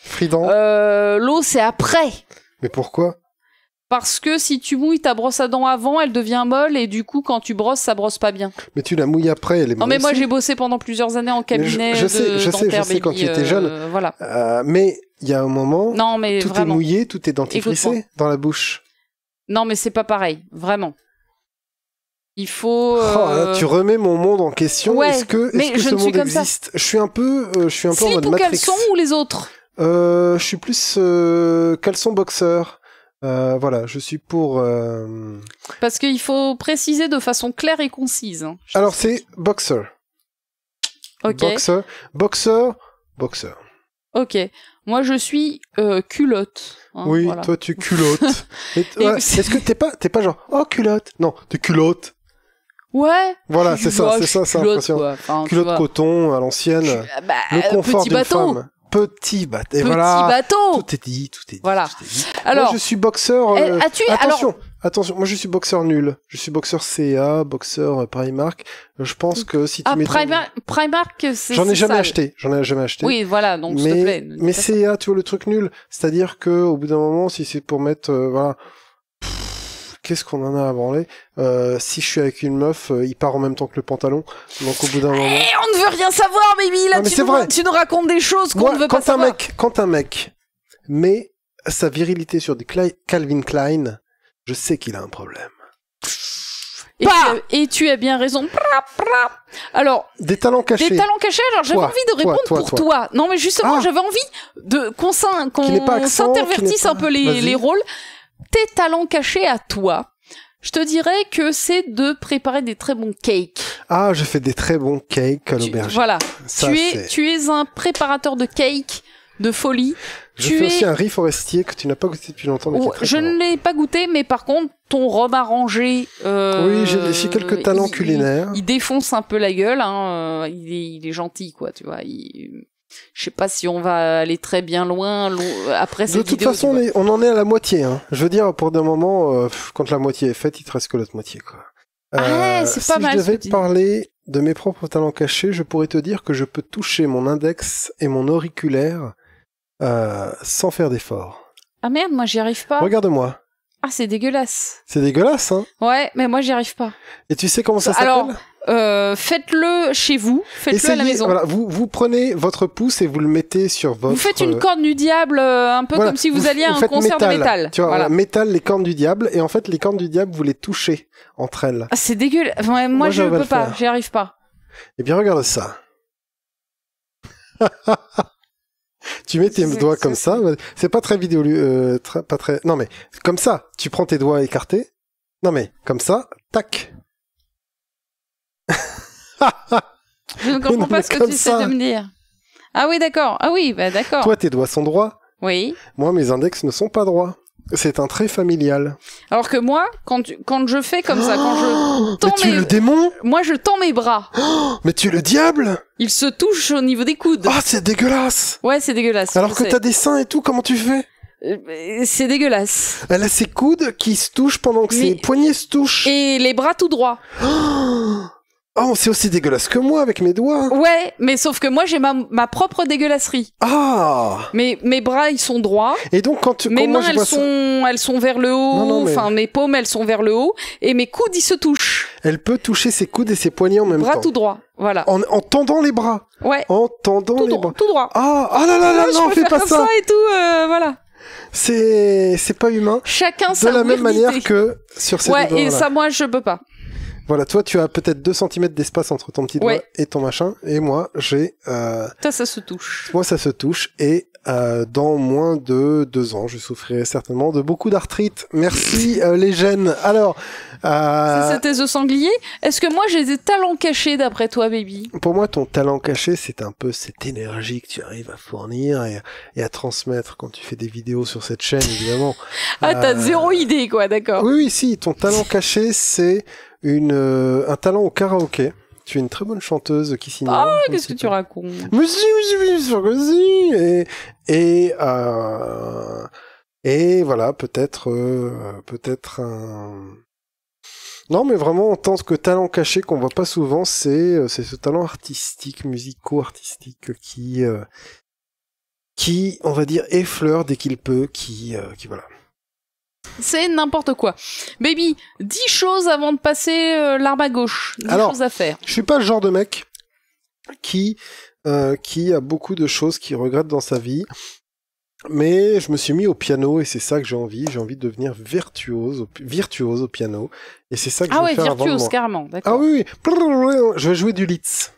Frident. voilà. Euh, L'eau, c'est après. Mais pourquoi? Parce que si tu mouilles ta brosse à dents avant, elle devient molle et du coup, quand tu brosses, ça brosse pas bien. Mais tu la mouilles après, elle est Non, mais moi, j'ai bossé pendant plusieurs années en cabinet je sais, de je sais, je sais, quand tu étais euh, jeune. Voilà. Euh, mais il y a un moment, Non, mais tout est mouillé, tout est dentifricé dans la bouche. Non, mais c'est pas pareil, vraiment. Il faut. Oh, là, euh, tu remets mon monde en question. ouais, est-ce que, mais est-ce que je ce ne suis monde comme ça. existe? Je suis un peu, je suis un peu en Slip mode ou Matrix. caleçon ou les autres? Je suis plus caleçon boxeur. Euh, voilà, je suis pour. euh, Parce qu'il faut préciser de façon claire et concise. hein. Alors c'est boxer. Ok, Boxer, boxer, boxer. ok. Moi, je suis euh, culotte. hein, oui, voilà. toi tu culottes. Ouais, Est-ce que t'es pas, t'es pas genre oh culotte? Non, t'es culotte. Ouais. Voilà, c'est ça, c'est ça, c'est. Enfin, tu Culotte coton à l'ancienne. Bah, Le confort petit d'une bateau. femme. Petit bateau. Et Petit voilà. bateau. Tout est dit, tout est dit. Voilà. tout est dit. Alors, moi, je suis boxeur. eh, euh, as-tu Attention, alors attention. Moi, je suis boxeur nul. Je suis boxeur CA, boxeur euh, Primark. Je pense que si tu ah, mets. Primark, Primark, c'est J'en ai jamais sale. acheté. J'en ai jamais acheté. Oui, voilà. Donc, s'il te plaît. mais. CA, tu vois le truc nul. C'est-à-dire que au bout d'un moment, si c'est pour mettre, euh, voilà. Pff, Qu'est-ce qu'on en a à branler? Euh, Si je suis avec une meuf, euh, il part en même temps que le pantalon. Donc au bout d'un moment. Eh, on ne veut rien savoir, baby. Là, mais tu, nous, vrai. tu nous racontes des choses qu'on ne veut pas quand un savoir. mec, quand un mec met sa virilité sur des Cli- Calvin Klein, je sais qu'il a un problème. Et tu, as, et tu as bien raison. Alors, Des talents cachés. des talents cachés. Alors, j'avais envie de répondre toi, pour toi. toi. Non, mais justement, Ah. j'avais envie de qu'on pas s'intervertisse un pas- peu les rôles. Tes talents cachés à toi. Je te dirais que c'est de préparer des très bons cakes. Ah, je fais des très bons cakes à l'aubergine. voilà. Ça, tu es, tu es un préparateur de cakes de folie. Je tu fais es- aussi un riz forestier que tu n'as pas goûté depuis longtemps. Mais Oh, je ne l'ai pas goûté, mais par contre, ton rhum arrangé. euh, Oui, j'ai quelques talents il- culinaires. Il, défonce un peu la gueule. Hein, euh, il, est, il est gentil, quoi. Tu vois. Il... Je sais pas si on va aller très bien loin lo- après De cette toute vidéo. façon, on, est- en est à la moitié. Hein. Je veux dire, pour des moments, euh, quand la moitié est faite, il te reste que l'autre moitié. Quoi. Euh, Ah pas si mal, je devais parler de mes propres talents cachés, je pourrais te dire que je peux toucher mon index et mon auriculaire euh, sans faire d'effort. Ah merde, moi j'y arrive pas. Regarde-moi. Ah, c'est dégueulasse. C'est dégueulasse, hein Ouais, mais moi j'y arrive pas. Et tu sais comment ça s'appelle? Euh, faites-le chez vous, faites-le à la maison. voilà, vous, vous prenez votre pouce et vous le mettez sur votre... Vous faites une euh, corne du diable, euh, un peu voilà, comme si vous, alliez à un concert de métal. Tu vois, Voilà. métal, les cornes du diable, et en fait, les cornes du diable, vous les touchez entre elles. Ah, c'est dégueulasse. Moi, Moi, je peux pas, j'y arrive pas. Eh bien, regarde ça. tu mets tes doigts comme ça. C'est pas très vidéo, euh, très- pas très. Non mais comme ça. Tu prends tes doigts écartés. Non mais comme ça. Tac. Je ne comprends pas ce que tu essaies de me dire. Ah oui, d'accord. Ah oui, bah d'accord. Toi, tes doigts sont droits. Oui. Moi, mes index ne sont pas droits. C'est un trait familial. Alors que moi, quand, tu- quand je fais comme ça, quand je... Oh, tends mais tu es mes- le démon Moi, je tends mes bras. Mais tu es le diable Ils se touchent au niveau des coudes. Ah, c'est dégueulasse Ouais, c'est dégueulasse. Alors que t'as des seins et tout, comment tu fais? Euh, C'est dégueulasse. Elle a ses coudes qui se touchent pendant que Mais- ses poignets se touchent. Et les bras tout droits. Oh, c'est aussi dégueulasse que moi avec mes doigts. Ouais, mais sauf que moi j'ai ma, ma propre dégueulasserie. Ah Mes, mes bras ils sont droits, Et donc quand tu mes quand mains elles ça, sont elles sont vers le haut, Non, non, mais- enfin mes paumes elles sont vers le haut et mes coudes ils se touchent. elle peut toucher ses coudes et ses poignets en même Bras temps. tout droit, voilà. En, en tendant les bras. Ouais, En tendant tout les bras. tout droit. Ah, ah là là là, Ouais, non, fais pas comme ça. et tout, euh, voilà. C'est c'est pas humain. Chacun De sa la même manière que sur ces Ouais, et ça moi je peux pas. Voilà, toi tu as peut-être 2 cm d'espace entre ton petit doigt Ouais. et ton machin, et moi j'ai, euh, Ça ça se touche. moi ça se touche, et euh, dans moins de deux ans, je souffrirai certainement de beaucoup d'arthrite. Merci euh, les gènes. Alors, euh, C'était The Sanglier. Est-ce que moi j'ai des talents cachés d'après toi, baby? Pour moi ton talent caché, c'est un peu cette énergie que tu arrives à fournir et, et à transmettre quand tu fais des vidéos sur cette chaîne, évidemment. Ah, t'as Euh, zéro idée, quoi, d'accord. Oui, oui, si. Ton talent caché, c'est une euh, un talent au karaoké. Tu es une très bonne chanteuse qui s'ignore. Ah, qu'est-ce que tu racontes? Mais si, mais si, bien sûr que si. Et et euh, et voilà, peut-être euh, peut-être un. Non, mais vraiment en tant que talent caché qu'on voit pas souvent, c'est euh, c'est ce talent artistique, musico-artistique qui euh, qui, on va dire, effleure dès qu'il peut, qui euh, qui voilà. C'est n'importe quoi. Baby, 10 choses avant de passer euh, l'arme à gauche. 10 Alors, choses à faire. Je suis pas le genre de mec qui euh, qui a beaucoup de choses qu'il regrette dans sa vie. Mais je me suis mis au piano et c'est ça que j'ai envie. J'ai envie de devenir virtuose, au, virtuose au piano. Et c'est ça que Ah je ouais, vais faire avant virtuose, mourir. carrément, Ah oui. Je vais jouer du Litz.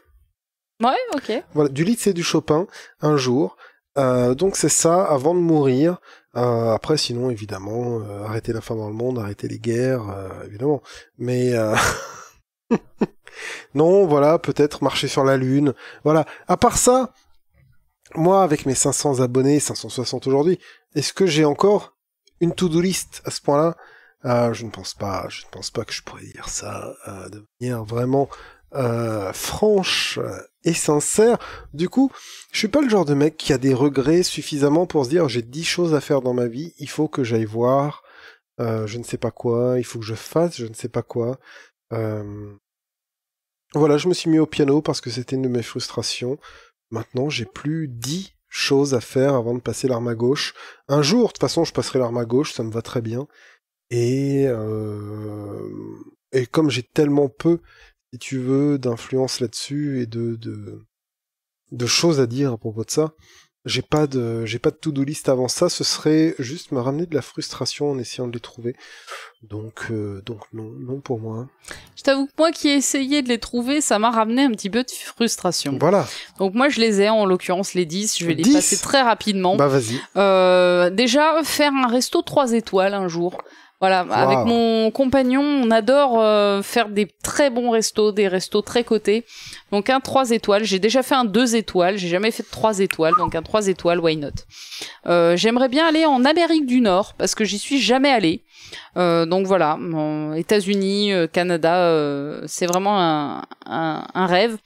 Ouais, ok. Voilà, du Litz et du Chopin un jour. Euh, donc c'est ça avant de mourir. Euh, après, sinon, évidemment, euh, arrêter la faim dans le monde, arrêter les guerres, évidemment. Mais non, voilà, peut-être marcher sur la lune. Voilà. À part ça, moi, avec mes 500 abonnés, 560 aujourd'hui, est-ce que j'ai encore une to-do list à ce point-là? Je ne pense pas. Je ne pense pas que je pourrais dire ça de manière vraiment euh, franche et sincère. Du coup, je suis pas le genre de mec qui a des regrets suffisamment pour se dire j'ai 10 choses à faire dans ma vie, il faut que j'aille voir euh, je ne sais pas quoi, il faut que je fasse je ne sais pas quoi. Euh, Voilà, je me suis mis au piano parce que c'était une de mes frustrations. Maintenant, j'ai plus 10 choses à faire avant de passer l'arme à gauche. Un jour, de toute façon, je passerai l'arme à gauche, ça me va très bien. Et, euh, et comme j'ai tellement peu si tu veux, d'influence là-dessus et de, de, de choses à dire à propos de ça. J'ai pas de, j'ai pas de to-do list avant ça. Ce serait juste me ramener de la frustration en essayant de les trouver. Donc, euh, donc non, non pour moi. Je t'avoue que moi qui ai essayé de les trouver, ça m'a ramené un petit peu de frustration. Voilà. Donc moi je les ai, en l'occurrence les 10, je vais les 10? passer très rapidement. Bah vas-y. Euh, déjà, faire un resto 3 étoiles un jour. Voilà, avec mon compagnon, on adore euh, faire des très bons restos, des restos très cotés. Donc un 3 étoiles, j'ai déjà fait un 2 étoiles, j'ai jamais fait de 3 étoiles, donc un 3 étoiles, why not? Euh, J'aimerais bien aller en Amérique du Nord, parce que j'y suis jamais allée. Euh, donc voilà, États-Unis, euh, Canada, euh, c'est vraiment un, un, un rêve.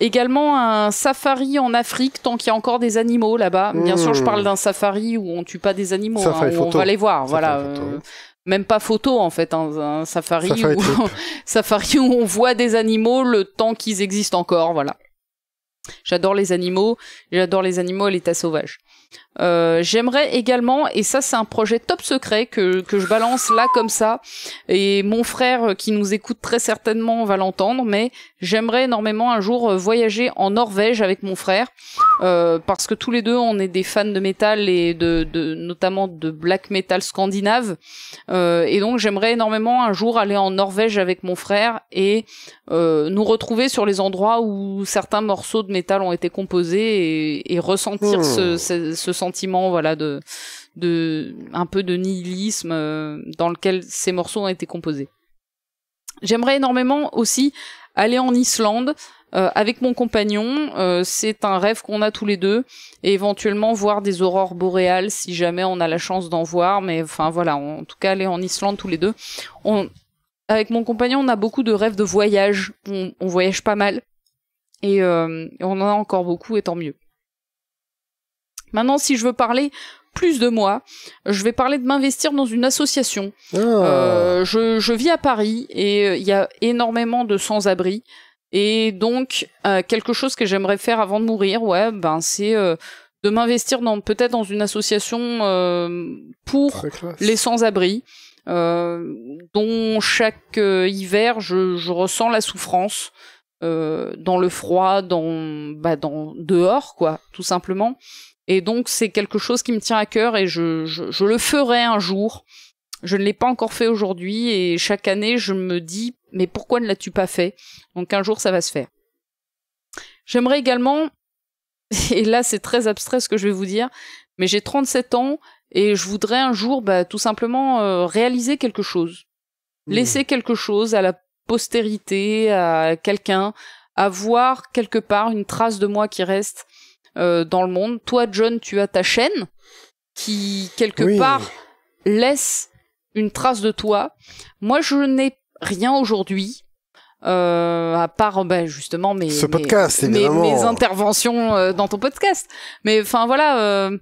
Également un safari en Afrique, tant qu'il y a encore des animaux là-bas. Bien Mmh. sûr, je parle d'un safari où on tue pas des animaux, hein, où on va les voir. Safari voilà, euh, même pas photo en fait, hein, un safari, Safari où safari où on voit des animaux le temps qu'ils existent encore. Voilà. J'adore les animaux, j'adore les animaux à l'état sauvage. Euh, J'aimerais également, et ça c'est un projet top secret que, que je balance là comme ça, et mon frère qui nous écoute très certainement va l'entendre, mais j'aimerais énormément un jour voyager en Norvège avec mon frère, euh, parce que tous les deux on est des fans de métal et de, de notamment de black metal scandinave, euh, et donc j'aimerais énormément un jour aller en Norvège avec mon frère et euh, nous retrouver sur les endroits où certains morceaux de métal ont été composés et, et ressentir Hmm. ce, ce, ce sentiment voilà de un peu de nihilisme euh, dans lequel ces morceaux ont été composés. J'aimerais énormément aussi aller en Islande euh, avec mon compagnon. Euh, c'est un rêve qu'on a tous les deux et éventuellement voir des aurores boréales si jamais on a la chance d'en voir. Mais enfin voilà, en tout cas aller en Islande tous les deux. Avec mon compagnon, on a beaucoup de rêves de voyage. On, voyage pas mal et on en a encore beaucoup et tant mieux. Maintenant, si je veux parler plus de moi, je vais parler de m'investir dans une association. Ah. Euh, je, je vis à Paris et euh, il y a énormément de sans-abri. Et donc, euh, quelque chose que j'aimerais faire avant de mourir, ouais, ben c'est euh, de m'investir dans peut-être dans une association pour les sans-abri, dont chaque hiver je, je ressens la souffrance dans le froid, dans, bah, dans dehors, quoi, tout simplement. Et donc c'est quelque chose qui me tient à cœur et je, je, je le ferai un jour. Je ne l'ai pas encore fait aujourd'hui et chaque année je me dis mais pourquoi ne l'as-tu pas fait? Donc un jour ça va se faire. J'aimerais également, et là c'est très abstrait ce que je vais vous dire, mais j'ai 37 ans et je voudrais un jour bah, tout simplement euh, réaliser quelque chose. Hmm. Laisser quelque chose à la postérité, à quelqu'un, avoir quelque part une trace de moi qui reste euh, dans le monde. Toi, John, tu as ta chaîne qui, quelque Oui. part, laisse une trace de toi. Moi, je n'ai rien aujourd'hui. Euh, à part ben, justement mes, Ce mes- podcast, mes, évidemment. mes interventions euh, dans ton podcast mais enfin voilà euh,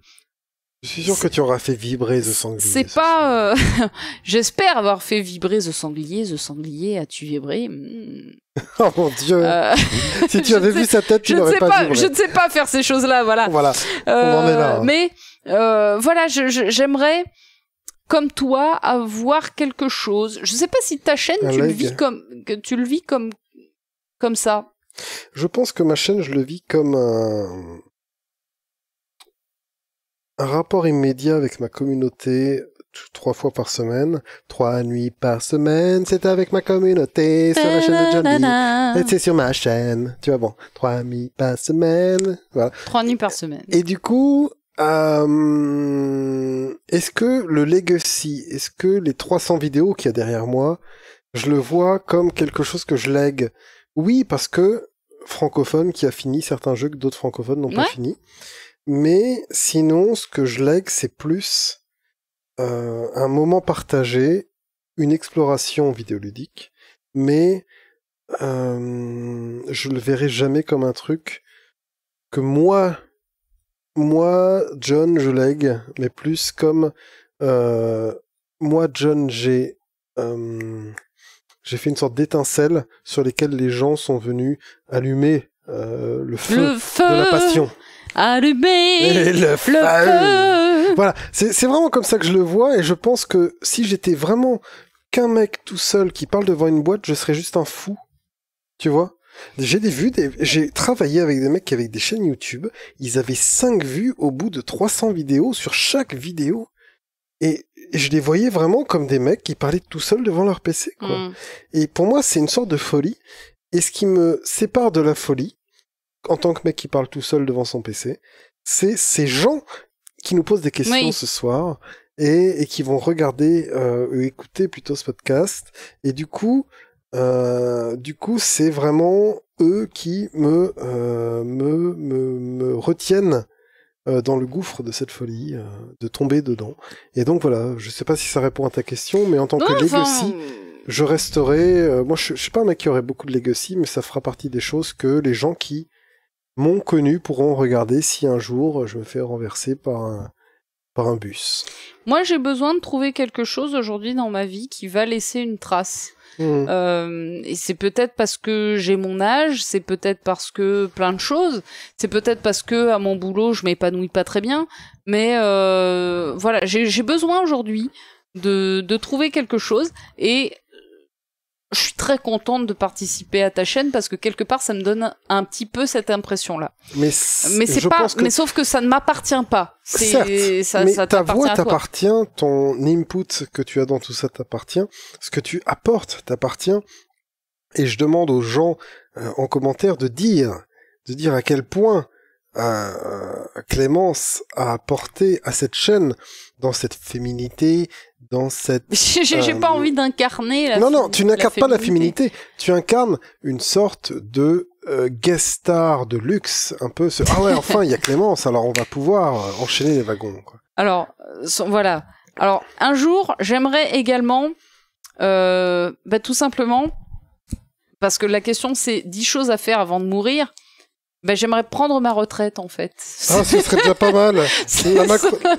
Je suis sûr que tu auras fait vibrer The Sanglier. c'est ce pas. euh, J'espère avoir fait vibrer The Sanglier. The Sanglier, as-tu vibré? Hmm. Oh mon dieu. Euh, si tu avais vu sa tête, tu n'aurais pas, pas. vibré. Je ne sais pas faire ces choses-là. Voilà. Voilà. en est là, hein. Mais euh, voilà, j'aimerais, comme toi, avoir quelque chose. Je sais pas si ta chaîne, Un tu le vis comme, que tu le vis comme, comme ça. Je pense que ma chaîne, je le vis comme un, un rapport immédiat avec ma communauté trois fois par semaine, trois nuits par semaine, c'est avec ma communauté sur la chaîne de Johnny. C'est sur ma chaîne, tu vois, bon, trois nuits par semaine, voilà. Trois nuits par semaine. Et du coup, euh, est-ce que le legacy, est-ce que les 300 vidéos qu'il y a derrière moi, je le vois comme quelque chose que je lègue? Oui, parce que francophone qui a fini certains jeux que d'autres francophones n'ont pas fini. Mais sinon, ce que je lègue, c'est plus euh, un moment partagé, une exploration vidéoludique, mais euh, je le verrai jamais comme un truc que moi, moi, John, je lègue, mais plus comme euh, moi, John, j'ai euh, j'ai fait une sorte d'étincelle sur lesquelles les gens sont venus allumer euh, le feu Le feu. de la passion. Allumé. Et le Le feu. feu. Voilà, c'est vraiment comme ça que je le vois, et je pense que si j'étais vraiment qu'un mec tout seul qui parle devant une boîte, je serais juste un fou. Tu vois? J'ai des vues, des- j'ai travaillé avec des mecs qui avaient des chaînes YouTube, ils avaient 5 vues au bout de 300 vidéos sur chaque vidéo, et et je les voyais vraiment comme des mecs qui parlaient tout seuls devant leur PC, quoi. Mm. Et pour moi, c'est une sorte de folie. Et ce qui me sépare de la folie, en tant que mec qui parle tout seul devant son PC, c'est ces gens qui nous posent des questions Oui. ce soir et, et qui vont regarder euh, ou écouter plutôt ce podcast. Et du coup, euh, du coup, c'est vraiment eux qui me euh, me, me, me retiennent dans le gouffre de cette folie, de tomber dedans. Et donc voilà, je sais pas si ça répond à ta question, mais en tant que enfin, legacy, je resterai. moi, je, je suis pas un mec qui aurait beaucoup de legacy, mais ça fera partie des choses que les gens qui m'ont connu pourront regarder si un jour je me fais renverser par un, par un bus. Moi, j'ai besoin de trouver quelque chose aujourd'hui dans ma vie qui va laisser une trace. Mhm. Euh, et c'est peut-être parce que j'ai mon âge, c'est peut-être parce que plein de choses, c'est peut-être parce que à mon boulot je m'épanouis pas très bien, mais euh, voilà, j'ai j'ai besoin aujourd'hui de, de trouver quelque chose et je suis très contente de participer à ta chaîne parce que quelque part ça me donne un petit peu cette impression là. Mais, Mais c'est pas, que mais sauf que ça ne m'appartient pas. Certes, ça, mais ça ta voix t'appartient, ton input que tu as dans tout ça t'appartient, ce que tu apportes t'appartient. Et je demande aux gens euh, en commentaire de dire, de dire à quel point euh, Clémence a apporté à cette chaîne dans cette féminité, dans cette J'ai Euh, pas envie d'incarner la non, non, tu n'incarnes pas la féminité. Tu incarnes une sorte de euh, guest star de luxe, un peu. Ce... Ah ouais, enfin, il y a Clémence, alors on va pouvoir euh, enchaîner les wagons. Quoi. Alors, euh, so- voilà. Alors, un jour, j'aimerais également, bah, tout simplement, parce que la question c'est 10 choses à faire avant de mourir. Ben, j'aimerais prendre ma retraite en fait. Ah, ce serait déjà pas mal. C'est La,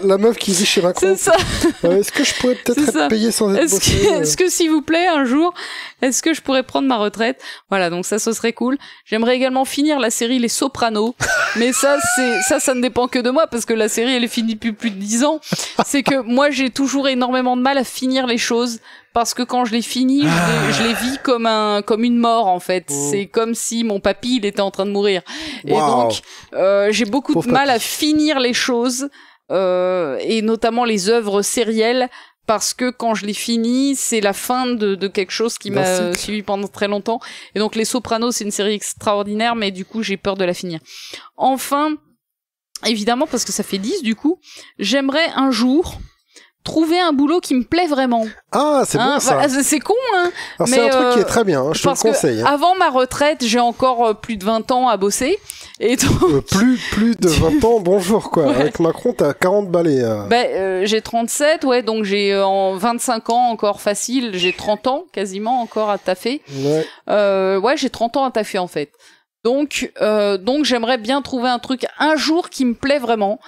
la meuf qui vit chez Macron. C'est ça. Euh, Est-ce que je pourrais peut-être être ça. payé sans être Est-ce que, euh, est-ce que s'il vous plaît, un jour, est-ce que je pourrais prendre ma retraite? Voilà, donc ça, ce serait cool. J'aimerais également finir la série Les Sopranos, mais ça, c'est ça, ça ne dépend que de moi parce que la série, elle est finie depuis plus de dix ans. C'est que moi, j'ai toujours énormément de mal à finir les choses parce que quand je les finis, je les, je les vis comme un comme une mort en fait. Oh. C'est comme si mon papy, il était en train de mourir. Et donc, euh, j'ai beaucoup Pauvre de mal papy. à finir les choses euh, et notamment les œuvres sérielles parce que quand je les finis, c'est la fin de, de quelque chose qui m'a suivi pendant très longtemps. Et donc Les Sopranos, c'est une série extraordinaire, mais du coup, j'ai peur de la finir. Enfin, évidemment, parce que ça fait 10 du coup, j'aimerais un jour trouver un boulot qui me plaît vraiment. Ah, c'est Hein, bon ça. voilà, c'est- con, hein c'est un truc qui euh, est très bien, hein, je te le conseille. hein. avant ma retraite, j'ai encore euh, plus de 20 ans à bosser. Et donc, Euh, plus, plus de 20 ans, bonjour quoi. Ouais. Avec Macron, t'as 40 balais. euh. Ben, euh, j'ai 37, ouais, donc j'ai euh, en 25 ans encore facile, j'ai 30 ans quasiment encore à taffer. Ouais. Euh, ouais, j'ai 30 ans à taffer en fait. Donc, euh, donc j'aimerais bien trouver un truc un jour qui me plaît vraiment.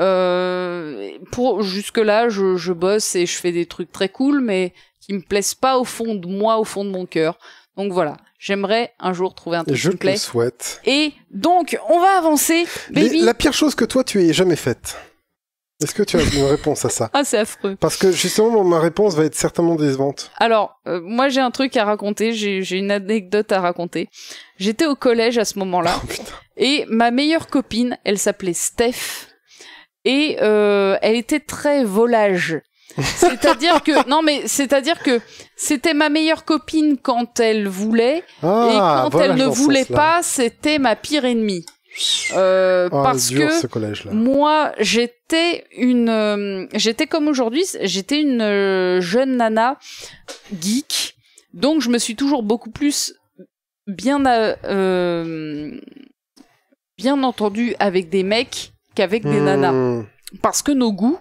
Euh, pour jusque là, je, je bosse et je fais des trucs très cool, mais qui me plaisent pas au fond de moi, au fond de mon cœur. Donc voilà, j'aimerais un jour trouver un truc je qui me plaît. souhaite. Et donc, on va avancer, Les- baby. la pire chose que toi, tu aies jamais faite. Est-ce que tu as une réponse à ça Ah, c'est affreux. Parce que justement, ma réponse va être certainement décevante. Alors, euh, moi j'ai un truc à raconter, j'ai une anecdote à raconter. J'étais au collège à ce moment-là Oh, et ma meilleure copine, elle s'appelait Steph et euh, elle était très volage. C'est-à-dire que non mais c'est-à-dire que c'était ma meilleure copine quand elle voulait. Ah, et quand voilà, elle ne voulait pas, c'était ma pire ennemie. Euh, Ah, parce dur, que moi, j'étais une, euh, j'étais comme aujourd'hui, j'étais une euh, jeune nana geek, donc je me suis toujours beaucoup plus bien, bien entendu avec des mecs qu'avec des nanas, Hmm. parce que nos goûts,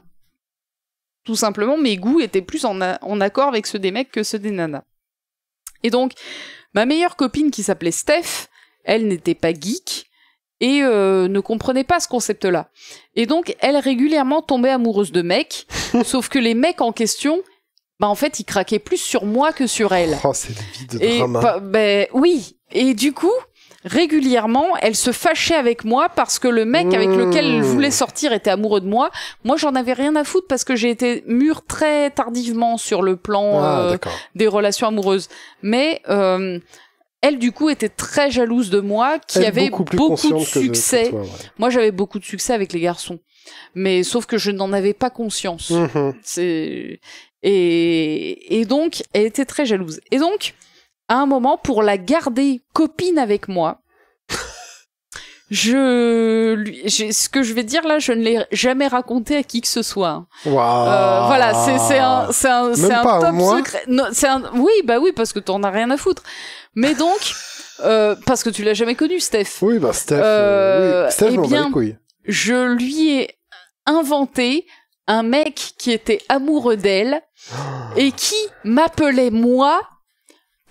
tout simplement, mes goûts étaient plus en, accord avec ceux des mecs que ceux des nanas. Et donc, ma meilleure copine qui s'appelait Steph, elle n'était pas geek et euh, ne comprenait pas ce concept-là. Et donc, elle régulièrement tombait amoureuse de mecs, sauf que les mecs en question, bah en fait, ils craquaient plus sur moi que sur elle. Oh, c'est une vie de Et drama. ben oui. Et du coup, régulièrement, elle se fâchait avec moi parce que le mec avec Mmh. lequel elle voulait sortir était amoureux de moi. Moi, j'en avais rien à foutre parce que j'ai été mûre très tardivement sur le plan Ah, euh, des relations amoureuses. Mais euh, elle, du coup, était très jalouse de moi, qui Elle, avait beaucoup, de succès. que toi, ouais. Moi, j'avais beaucoup de succès avec les garçons. Mais sauf que je n'en avais pas conscience. Mhm. C'est et et donc elle était très jalouse. Et donc à un moment pour la garder copine avec moi, je lui j'ai ce que je vais dire là, je ne l'ai jamais raconté à qui que ce soit. Waouh. Euh, voilà, c'est un c'est un c'est un top moi secret. Non, c'est un oui, bah oui parce que t'en as rien à foutre. Mais donc euh, parce que tu l'as jamais connu Steph. Oui, bah Steph, Euh, euh, oui. Steph, eh je bien. Je lui ai inventé un mec qui était amoureux d'elle et qui m'appelait moi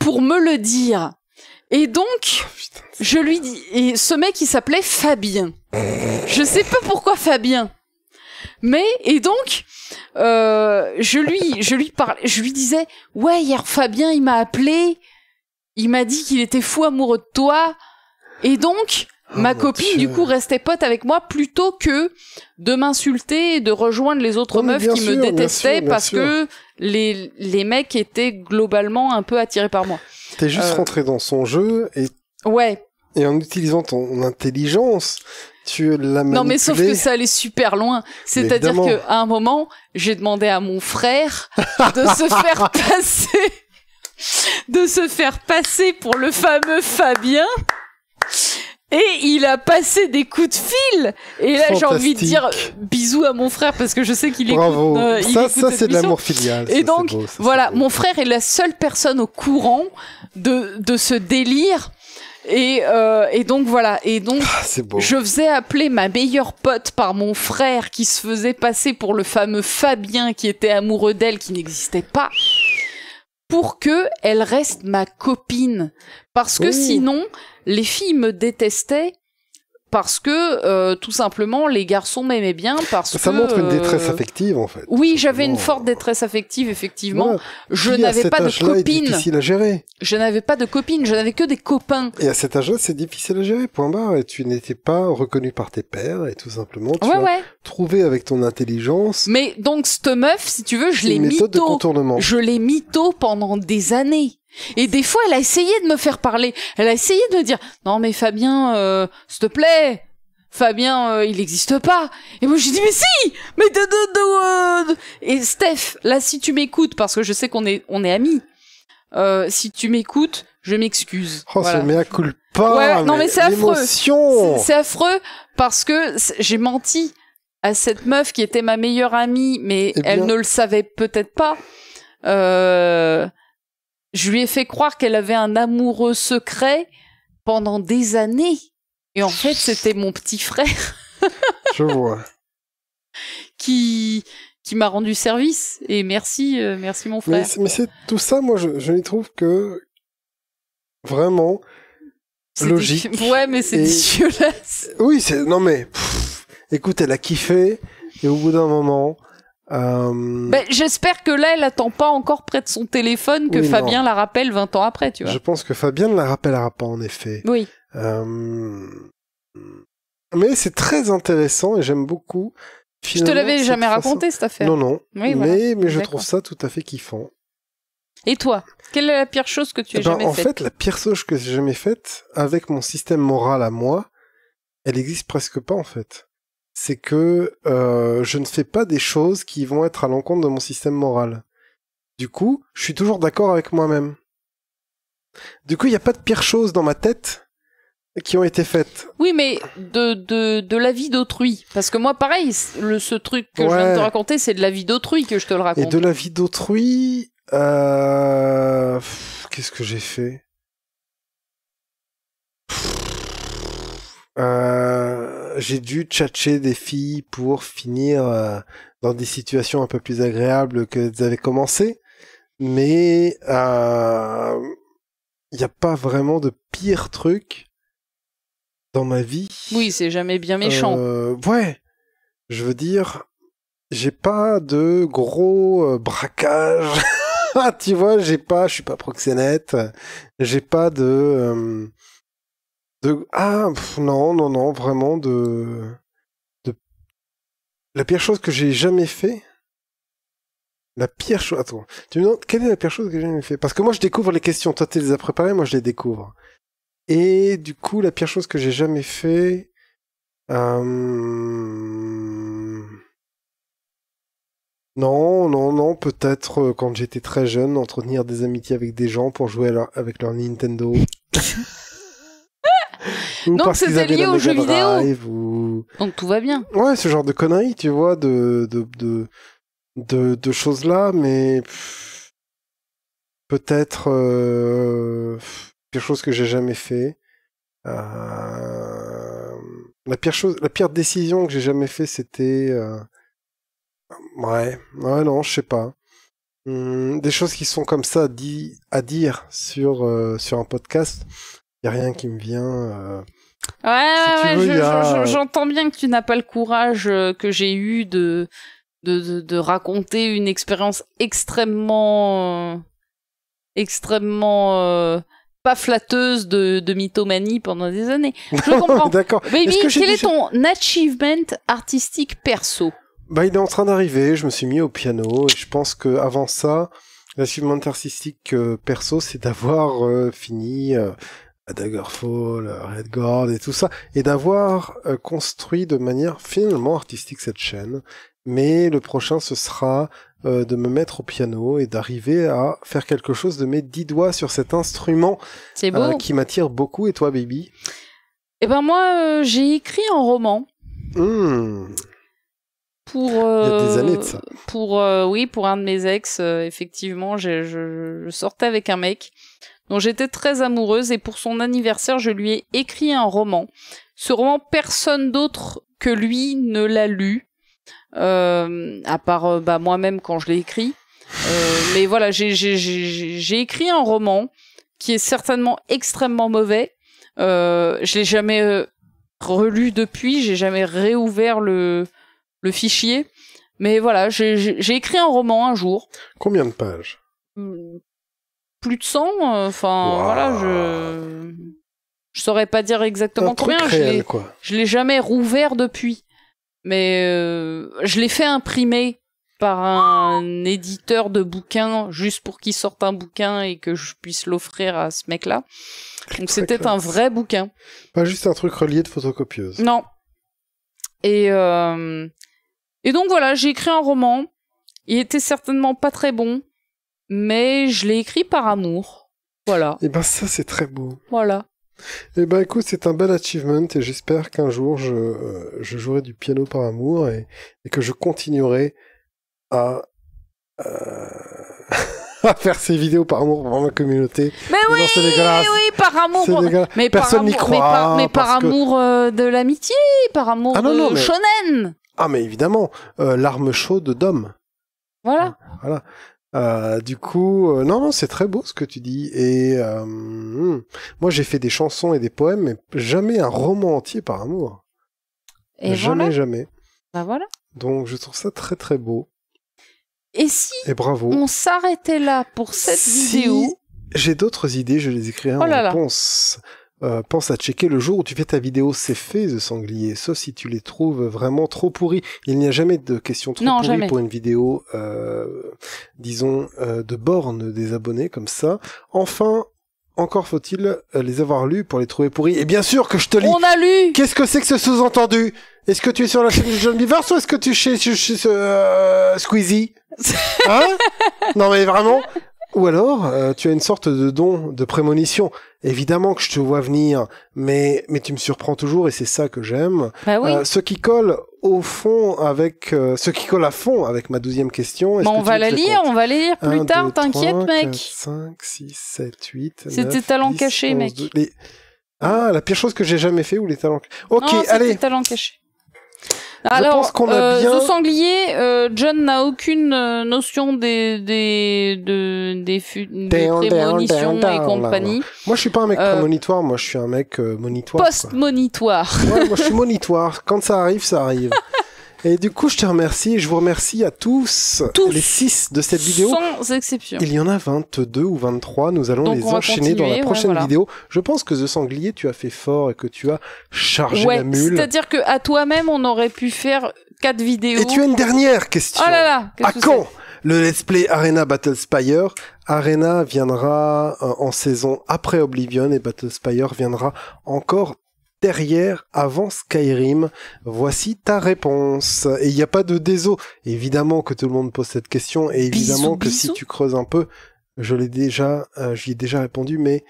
pour me le dire. Et donc, Putain. je lui dis, et ce mec il s'appelait Fabien. Je sais pas pourquoi Fabien. Mais, et donc, euh, je lui, je lui parlais, je lui disais, ouais, hier Fabien il m'a appelé, il m'a dit qu'il était fou amoureux de toi. Et donc, Oh, ma copine, Dieu. du coup, restait pote avec moi plutôt que de m'insulter et de rejoindre les autres mais meufs qui sûr, me bien détestaient sûr, bien parce sûr. que les, les mecs étaient globalement un peu attirés par moi. T'es juste euh, rentré dans son jeu et, Ouais. et en utilisant ton intelligence, tu l'as manipulé. Non, mais sauf que ça allait super loin. C'est-à-dire évidemment. que à un moment, j'ai demandé à mon frère de se faire passer, de se faire passer pour le fameux Fabien. Et il a passé des coups de fil. Et là, j'ai envie de dire bisous à mon frère parce que je sais qu'il écoute. Bravo. euh, il ça, écoute ça cette c'est de l'amour filial. Et donc, beau, ça, c'est voilà, mon frère est la seule personne au courant de, de ce délire. Et, euh, et donc voilà. Et donc, Ah, beau. je faisais appeler ma meilleure pote par mon frère qui se faisait passer pour le fameux Fabien qui était amoureux d'elle, qui n'existait pas, pour que elle reste ma copine. Parce que Oh. sinon, les filles me détestaient parce que euh, tout simplement les garçons m'aimaient bien parce Ça que montre une euh, détresse affective, en fait. Oui, j'avais une forte détresse affective effectivement. Je n'avais pas de copine. difficile à gérer. Je n'avais pas de copine, je n'avais que des copains. Et à cet âge-là, c'est difficile à gérer, point barre. Et tu n'étais pas reconnu par tes pairs, et tout simplement, tu Ouais as ouais. trouvé avec ton intelligence Mais donc cette meuf, si tu veux, je l'ai mytho. contournement. Je l'ai mytho pendant des années. Et des fois, elle a essayé de me faire parler. Elle a essayé de me dire non mais Fabien, euh, s'il te plaît. Fabien, euh, il n'existe pas. Et moi, j'ai dit, mais si! Mais de, de, de, euh, Et Steph, là, si tu m'écoutes, parce que je sais qu'on est, on est amis, euh, si tu m'écoutes, je m'excuse. Oh, Voilà. ce mea culpa! Ouais, non, mais c'est affreux. C'est affreux parce que j'ai menti à cette meuf qui était ma meilleure amie, mais Eh bien- elle ne le savait peut-être pas. Euh, je lui ai fait croire qu'elle avait un amoureux secret pendant des années. Et en fait, c'était mon petit frère Je vois. qui qui m'a rendu service. Et merci, euh, merci mon frère. mais c'est tout ça, moi, je, je y trouve que vraiment logique. Ouais, mais c'est Et- dégueulasse. Oui, c'est non mais pff, écoute, elle a kiffé et au bout d'un moment, euh, Ben, J'espère que là, elle attend pas encore près de son téléphone que Oui, non. Fabien la rappelle 20 ans après, tu vois. je pense que Fabien ne la rappellera pas en effet. Oui. Euh, mais c'est très intéressant et j'aime beaucoup. Je te finalement, l'avais jamais façon- raconté cette affaire. Non non. Oui, mais voilà. mais je trouve ça tout à fait kiffant. Et toi, quelle est la pire chose que tu Eh aies ben, jamais en faite fait, la pire chose que j'ai jamais faite avec mon système moral à moi, elle existe presque pas en fait. C'est que euh, je ne fais pas des choses qui vont être à l'encontre de mon système moral. Du coup, je suis toujours d'accord avec moi-même. Du coup, il n'y a pas de pire chose dans ma tête qui ont été faites. Oui, mais de, de, de la vie d'autrui. Parce que moi, pareil, le, ce truc que je viens de te raconter, c'est de la vie d'autrui que je te le Et raconte. de la vie d'autrui, euh... qu'est-ce que j'ai fait? Euh, J'ai dû tchatcher des filles pour finir euh, dans des situations un peu plus agréables qu'elles avaient commencé, mais il n'y a pas vraiment de pire truc dans ma vie. Oui, c'est jamais bien méchant. Euh, ouais, je veux dire, j'ai pas de gros euh, braquage. Ah, tu vois, j'ai pas, je suis pas proxénète. J'ai pas de, euh, ah, non, non, non, vraiment de, la pire chose que j'ai jamais fait. La pire chose, attends, tu me demandes quelle est la pire chose que j'ai jamais fait? Parce que moi je découvre les questions, toi tu les as préparées, moi je les découvre. Et du coup, la pire chose que j'ai jamais fait, euh... Non, non, non, peut-être euh, quand j'étais très jeune, entretenir des amitiés avec des gens pour jouer avec leur Nintendo. Ou Donc, c'était avaient lié aux jeux vidéo. Ou... Donc tout va bien. Ouais, ce genre de conneries, tu vois, de de de de, de choses là, mais peut-être euh, quelque chose que j'ai jamais fait. Euh, la pire chose, la pire décision que j'ai jamais fait, c'était euh, ouais, ouais non, je sais pas. Hum, des choses qui sont comme ça dit, à dire sur euh, sur un podcast, y a rien qui me vient. euh, Ouais, Si ouais, ouais, je- a- j'entends bien que tu n'as pas le courage euh, que j'ai eu de, de, de, de raconter une expérience extrêmement, euh, extrêmement euh, pas flatteuse de, de mythomanie pendant des années. Je comprends. D'accord. Baby, Est-ce que quel est ton achievement artistique perso? Bah, il est en train d'arriver. Je me suis mis au piano et je pense que avant ça, l'achievement artistique euh, perso, c'est d'avoir fini Daggerfall, euh, Redguard et tout ça, et d'avoir euh, construit de manière finalement artistique cette chaîne. Mais le prochain, ce sera euh, de me mettre au piano et d'arriver à faire quelque chose de mes dix doigts sur cet instrument beau. euh, qui m'attire beaucoup. Et toi, baby? Eh ben moi, j'ai écrit un roman Hmm. pour. Il y a des années de ça. Pour oui, pour un de mes ex, effectivement, je sortais avec un mec dont j'étais très amoureuse et pour son anniversaire, je lui ai écrit un roman. Ce roman, personne d'autre que lui ne l'a lu, euh, à part euh, bah, moi-même quand je l'ai écrit. Euh, mais voilà, j'ai- écrit un roman qui est certainement extrêmement mauvais. Euh, je l'ai jamais euh, relu depuis. J'ai jamais réouvert le le fichier. Mais voilà, j'ai écrit un roman un jour. Combien de pages? Hmm, Plus de 100. euh, Enfin, voilà, je je saurais pas dire exactement Un combien. Je l'ai- réel, je l'ai jamais rouvert depuis. Mais euh, je l'ai fait imprimer par un éditeur de bouquins juste pour qu'il sorte un bouquin et que je puisse l'offrir à ce mec-là. Donc c'était un vrai bouquin. Pas juste un truc relié de photocopieuse. Non. Et euh, et donc voilà, j'ai écrit un roman. Il était certainement pas très bon, mais je l'ai écrit par amour. Voilà, Et ben ça, c'est très beau. voilà. Eh ben écoute, c'est un bel achievement et j'espère qu'un jour je, euh, je jouerai du piano par amour et, et que je continuerai à, euh, à faire ces vidéos par amour pour ma communauté. Mais oui, oui, par amour. Mais Personne n'y croit, mais par, mais par parce que- amour euh, de l'amitié, par amour Ah non, de mais- shonen. Ah mais évidemment, euh, l'arme chaude d'homme. Voilà. Voilà. Euh, du coup, euh, non, non, c'est très beau ce que tu dis. Et euh, hmm, moi, j'ai fait des chansons et des poèmes, mais jamais un roman entier par amour. Et jamais, voilà. jamais. Bah voilà. Donc, je trouve ça très, très beau. Et si Et bravo. on s'arrêtait là pour cette Si vidéo? J'ai d'autres idées, je les écrirai Oh en là. réponse. Euh, pense à checker le jour où tu fais ta vidéo, c'est fait, The Sanglier, sauf si tu les trouves vraiment trop pourris. Il n'y a jamais de questions trop Non, pourries jamais. pour une vidéo, euh, disons, euh, de borne des abonnés comme ça. Enfin, encore faut-il les avoir lus pour les trouver pourris. Et bien sûr que je te lis. On a lu Qu'est-ce que c'est que ce sous-entendu? Est-ce que tu es sur la chaîne de John Beaver ou est-ce que tu es chez, chez, chez euh, Squeezie? Hein? Non mais vraiment Ou alors, euh, tu as une sorte de don de prémonition. Évidemment que je te vois venir, mais, mais tu me surprends toujours et c'est ça que j'aime. Bah oui. Euh, ce qui colle au fond avec... euh, ce qui colle à fond avec ma douzième question... Bah, que on va la les lire, on va les lire plus 1, tard, 2, t'inquiète 3, mec. 4, 5, 6, 7, 8, C'était 9, talent 10, caché, 11, mec. 12, les- Ah, la pire chose que j'ai jamais fait ou les talents... Ok, non, allez talent caché. Alors, qu'on a euh, bien- Sanglier, euh, John n'a aucune euh, notion des des de, des, des prémonitions et compagnie. Moi, je suis pas un mec prémonitoire, moi, je suis un mec monitoire. Post-monitoire. Moi, je suis monitoire. Quand ça arrive, ça arrive. Et du coup, je te remercie. Je vous remercie à tous, Tous. les six de cette vidéo. Sans exception. Il y en a 22 ou 23. Nous allons Donc, les enchaîner dans la ouais, prochaine voilà. vidéo. Je pense que The Sanglier, tu as fait fort et que tu as chargé Ouais, la mule. c'est-à-dire que à toi-même, on aurait pu faire quatre vidéos. Et tu as une dernière question. Oh là là À quand le let's play Arena Battle Spire Arena viendra euh, en saison après Oblivion et Battle Spire viendra encore derrière avant Skyrim. Voici ta réponse. Et il n'y a pas de déso. Évidemment que tout le monde pose cette question et évidemment Bisous, que si tu creuses un peu, je l'ai déjà, euh, j'y ai déjà répondu, mais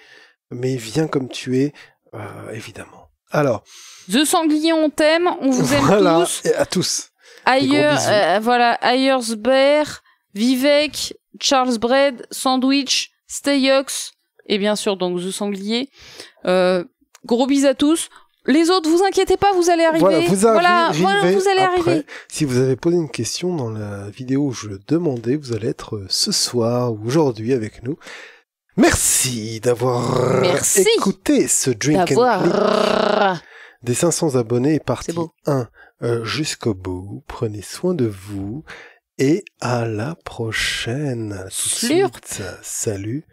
mais viens comme tu es, euh, évidemment. Alors, The Sanglier, on t'aime, on vous aime voilà, tous. et à tous. Ailleurs, euh, voilà, Ayers Bear, Vivek, Charles Bread, Sandwich, Stayox, et bien sûr donc The Sanglier. Euh, gros bis à tous. Les autres, vous inquiétez pas, vous allez arriver. Voilà, vous voilà, arrivez voilà, vous allez après. arriver. Si vous avez posé une question dans la vidéo où je le demandais, vous allez être euh, ce soir ou aujourd'hui avec nous. Merci d'avoir écouté ce Drink and. Des 500 abonnés est parti C'est beau. 1 jusqu'au bout. Prenez soin de vous et à la prochaine. Slurp. Salut.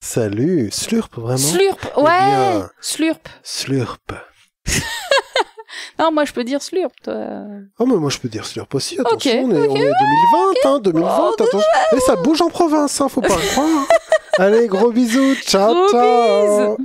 Salut. Slurp, vraiment Slurp, Eh ouais, bien. Slurp. Slurp. Non, moi je peux dire Slurp, toi. Oh, mais moi je peux dire Slurp aussi, attention, on, est, on est 2020, hein, 2020, Oh, attention. Et ça bouge en province, hein, faut pas le croire. Allez, gros bisous, ciao, Gros ciao.